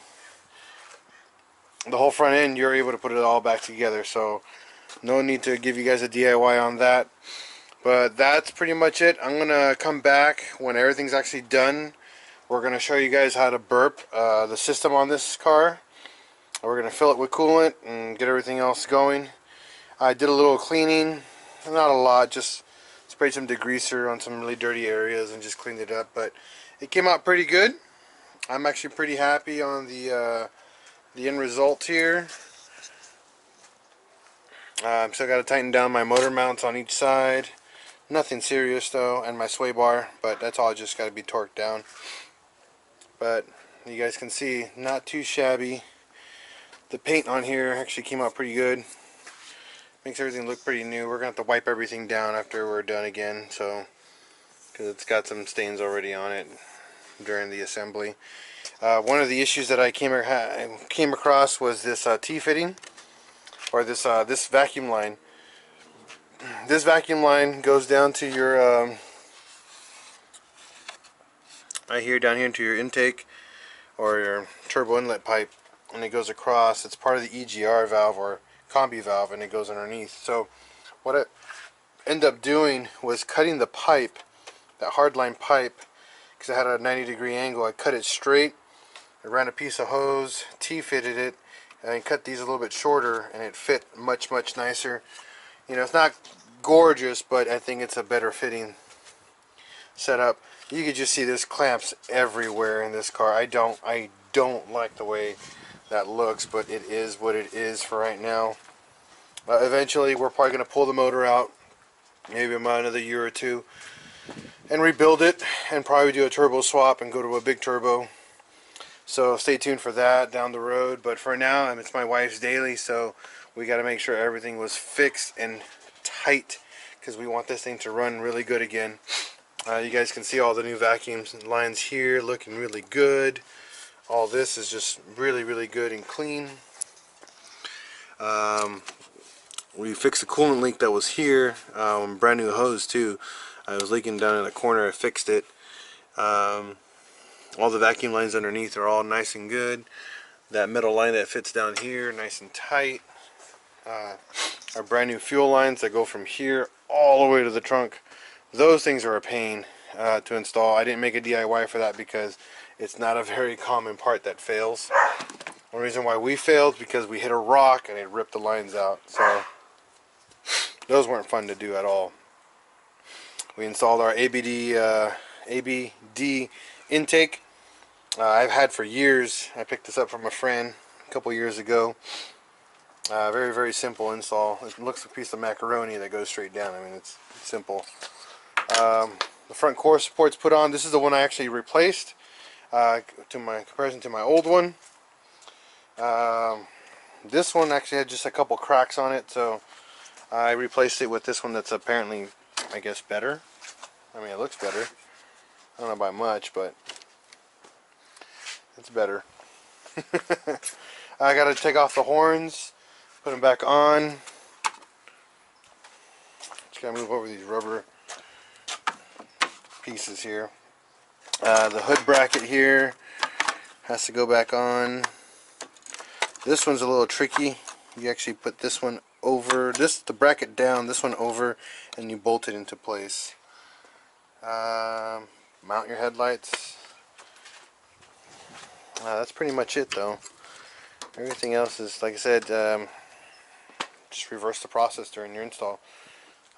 S1: the whole front end, you're able to put it all back together. So no need to give you guys a DIY on that. But that's pretty much it. I'm gonna come back when everything's actually done. We're gonna show you guys how to burp uh, the system on this car. We're gonna fill it with coolant and get everything else going. I did a little cleaning, not a lot, just sprayed some degreaser on some really dirty areas and just cleaned it up. But it came out pretty good. I'm actually pretty happy on the uh, the end result here. I'm still got to tighten down my motor mounts on each side. Nothing serious though, and my sway bar, but that's all just got to be torqued down. But you guys can see, not too shabby. The paint on here actually came out pretty good. Makes everything look pretty new. We're going to have to wipe everything down after we're done again, so because it's got some stains already on it during the assembly. Uh, one of the issues that I came, came across was this uh, T-fitting, or this uh, this vacuum line this vacuum line goes down to your um, right here down here into your intake or your turbo inlet pipe and it goes across. It's part of the EGR valve or combi valve and it goes underneath. So what I end up doing was cutting the pipe, that hardline pipe, because I had a 90 degree angle. I cut it straight. I ran a piece of hose, T-fitted it, and then cut these a little bit shorter and it fit much much nicer. You know, it's not gorgeous, but I think it's a better fitting setup. You can just see there's clamps everywhere in this car. I don't I don't like the way that looks, but it is what it is for right now. Uh, eventually, we're probably going to pull the motor out, maybe about another year or two, and rebuild it, and probably do a turbo swap and go to a big turbo. So stay tuned for that down the road. But for now, it's my wife's daily, so we got to make sure everything was fixed and tight because we want this thing to run really good again. Uh, you guys can see all the new vacuum lines here looking really good. All this is just really, really good and clean. Um, we fixed the coolant leak that was here. Um, brand new hose too. I was leaking down in the corner. I fixed it. Um, all the vacuum lines underneath are all nice and good. That metal line that fits down here, nice and tight. Uh, our brand new fuel lines that go from here all the way to the trunk. Those things are a pain uh, to install. I didn't make a DIY for that because it's not a very common part that fails. One reason why we failed because we hit a rock and it ripped the lines out. So those weren't fun to do at all. We installed our ABD uh, ABD intake. Uh, I've had for years. I picked this up from a friend a couple years ago. Uh, very very simple install. It looks like a piece of macaroni that goes straight down. I mean it's, simple. Um, the front core supports put on. This is the one I actually replaced uh, to my comparison to my old one. Um, this one actually had just a couple cracks on it, so I replaced it with this one that's apparently, I guess, better. I mean, it looks better. I don't know by much, but it's better. *laughs* I got to take off the horns, put them back on. Just got to move over these rubber pieces here. Uh, the hood bracket here has to go back on. This one's a little tricky. You actually put this one over, this the bracket down, this one over, and you bolt it into place. Um, mount your headlights. Uh, that's pretty much it though. Everything else is, like I said, um, just reverse the process during your install.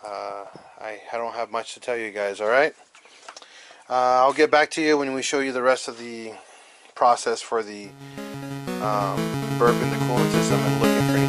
S1: Uh, I, I don't have much to tell you guys, alright? Uh, I'll get back to you when we show you the rest of the process for the um, burp in the cooling system and looking for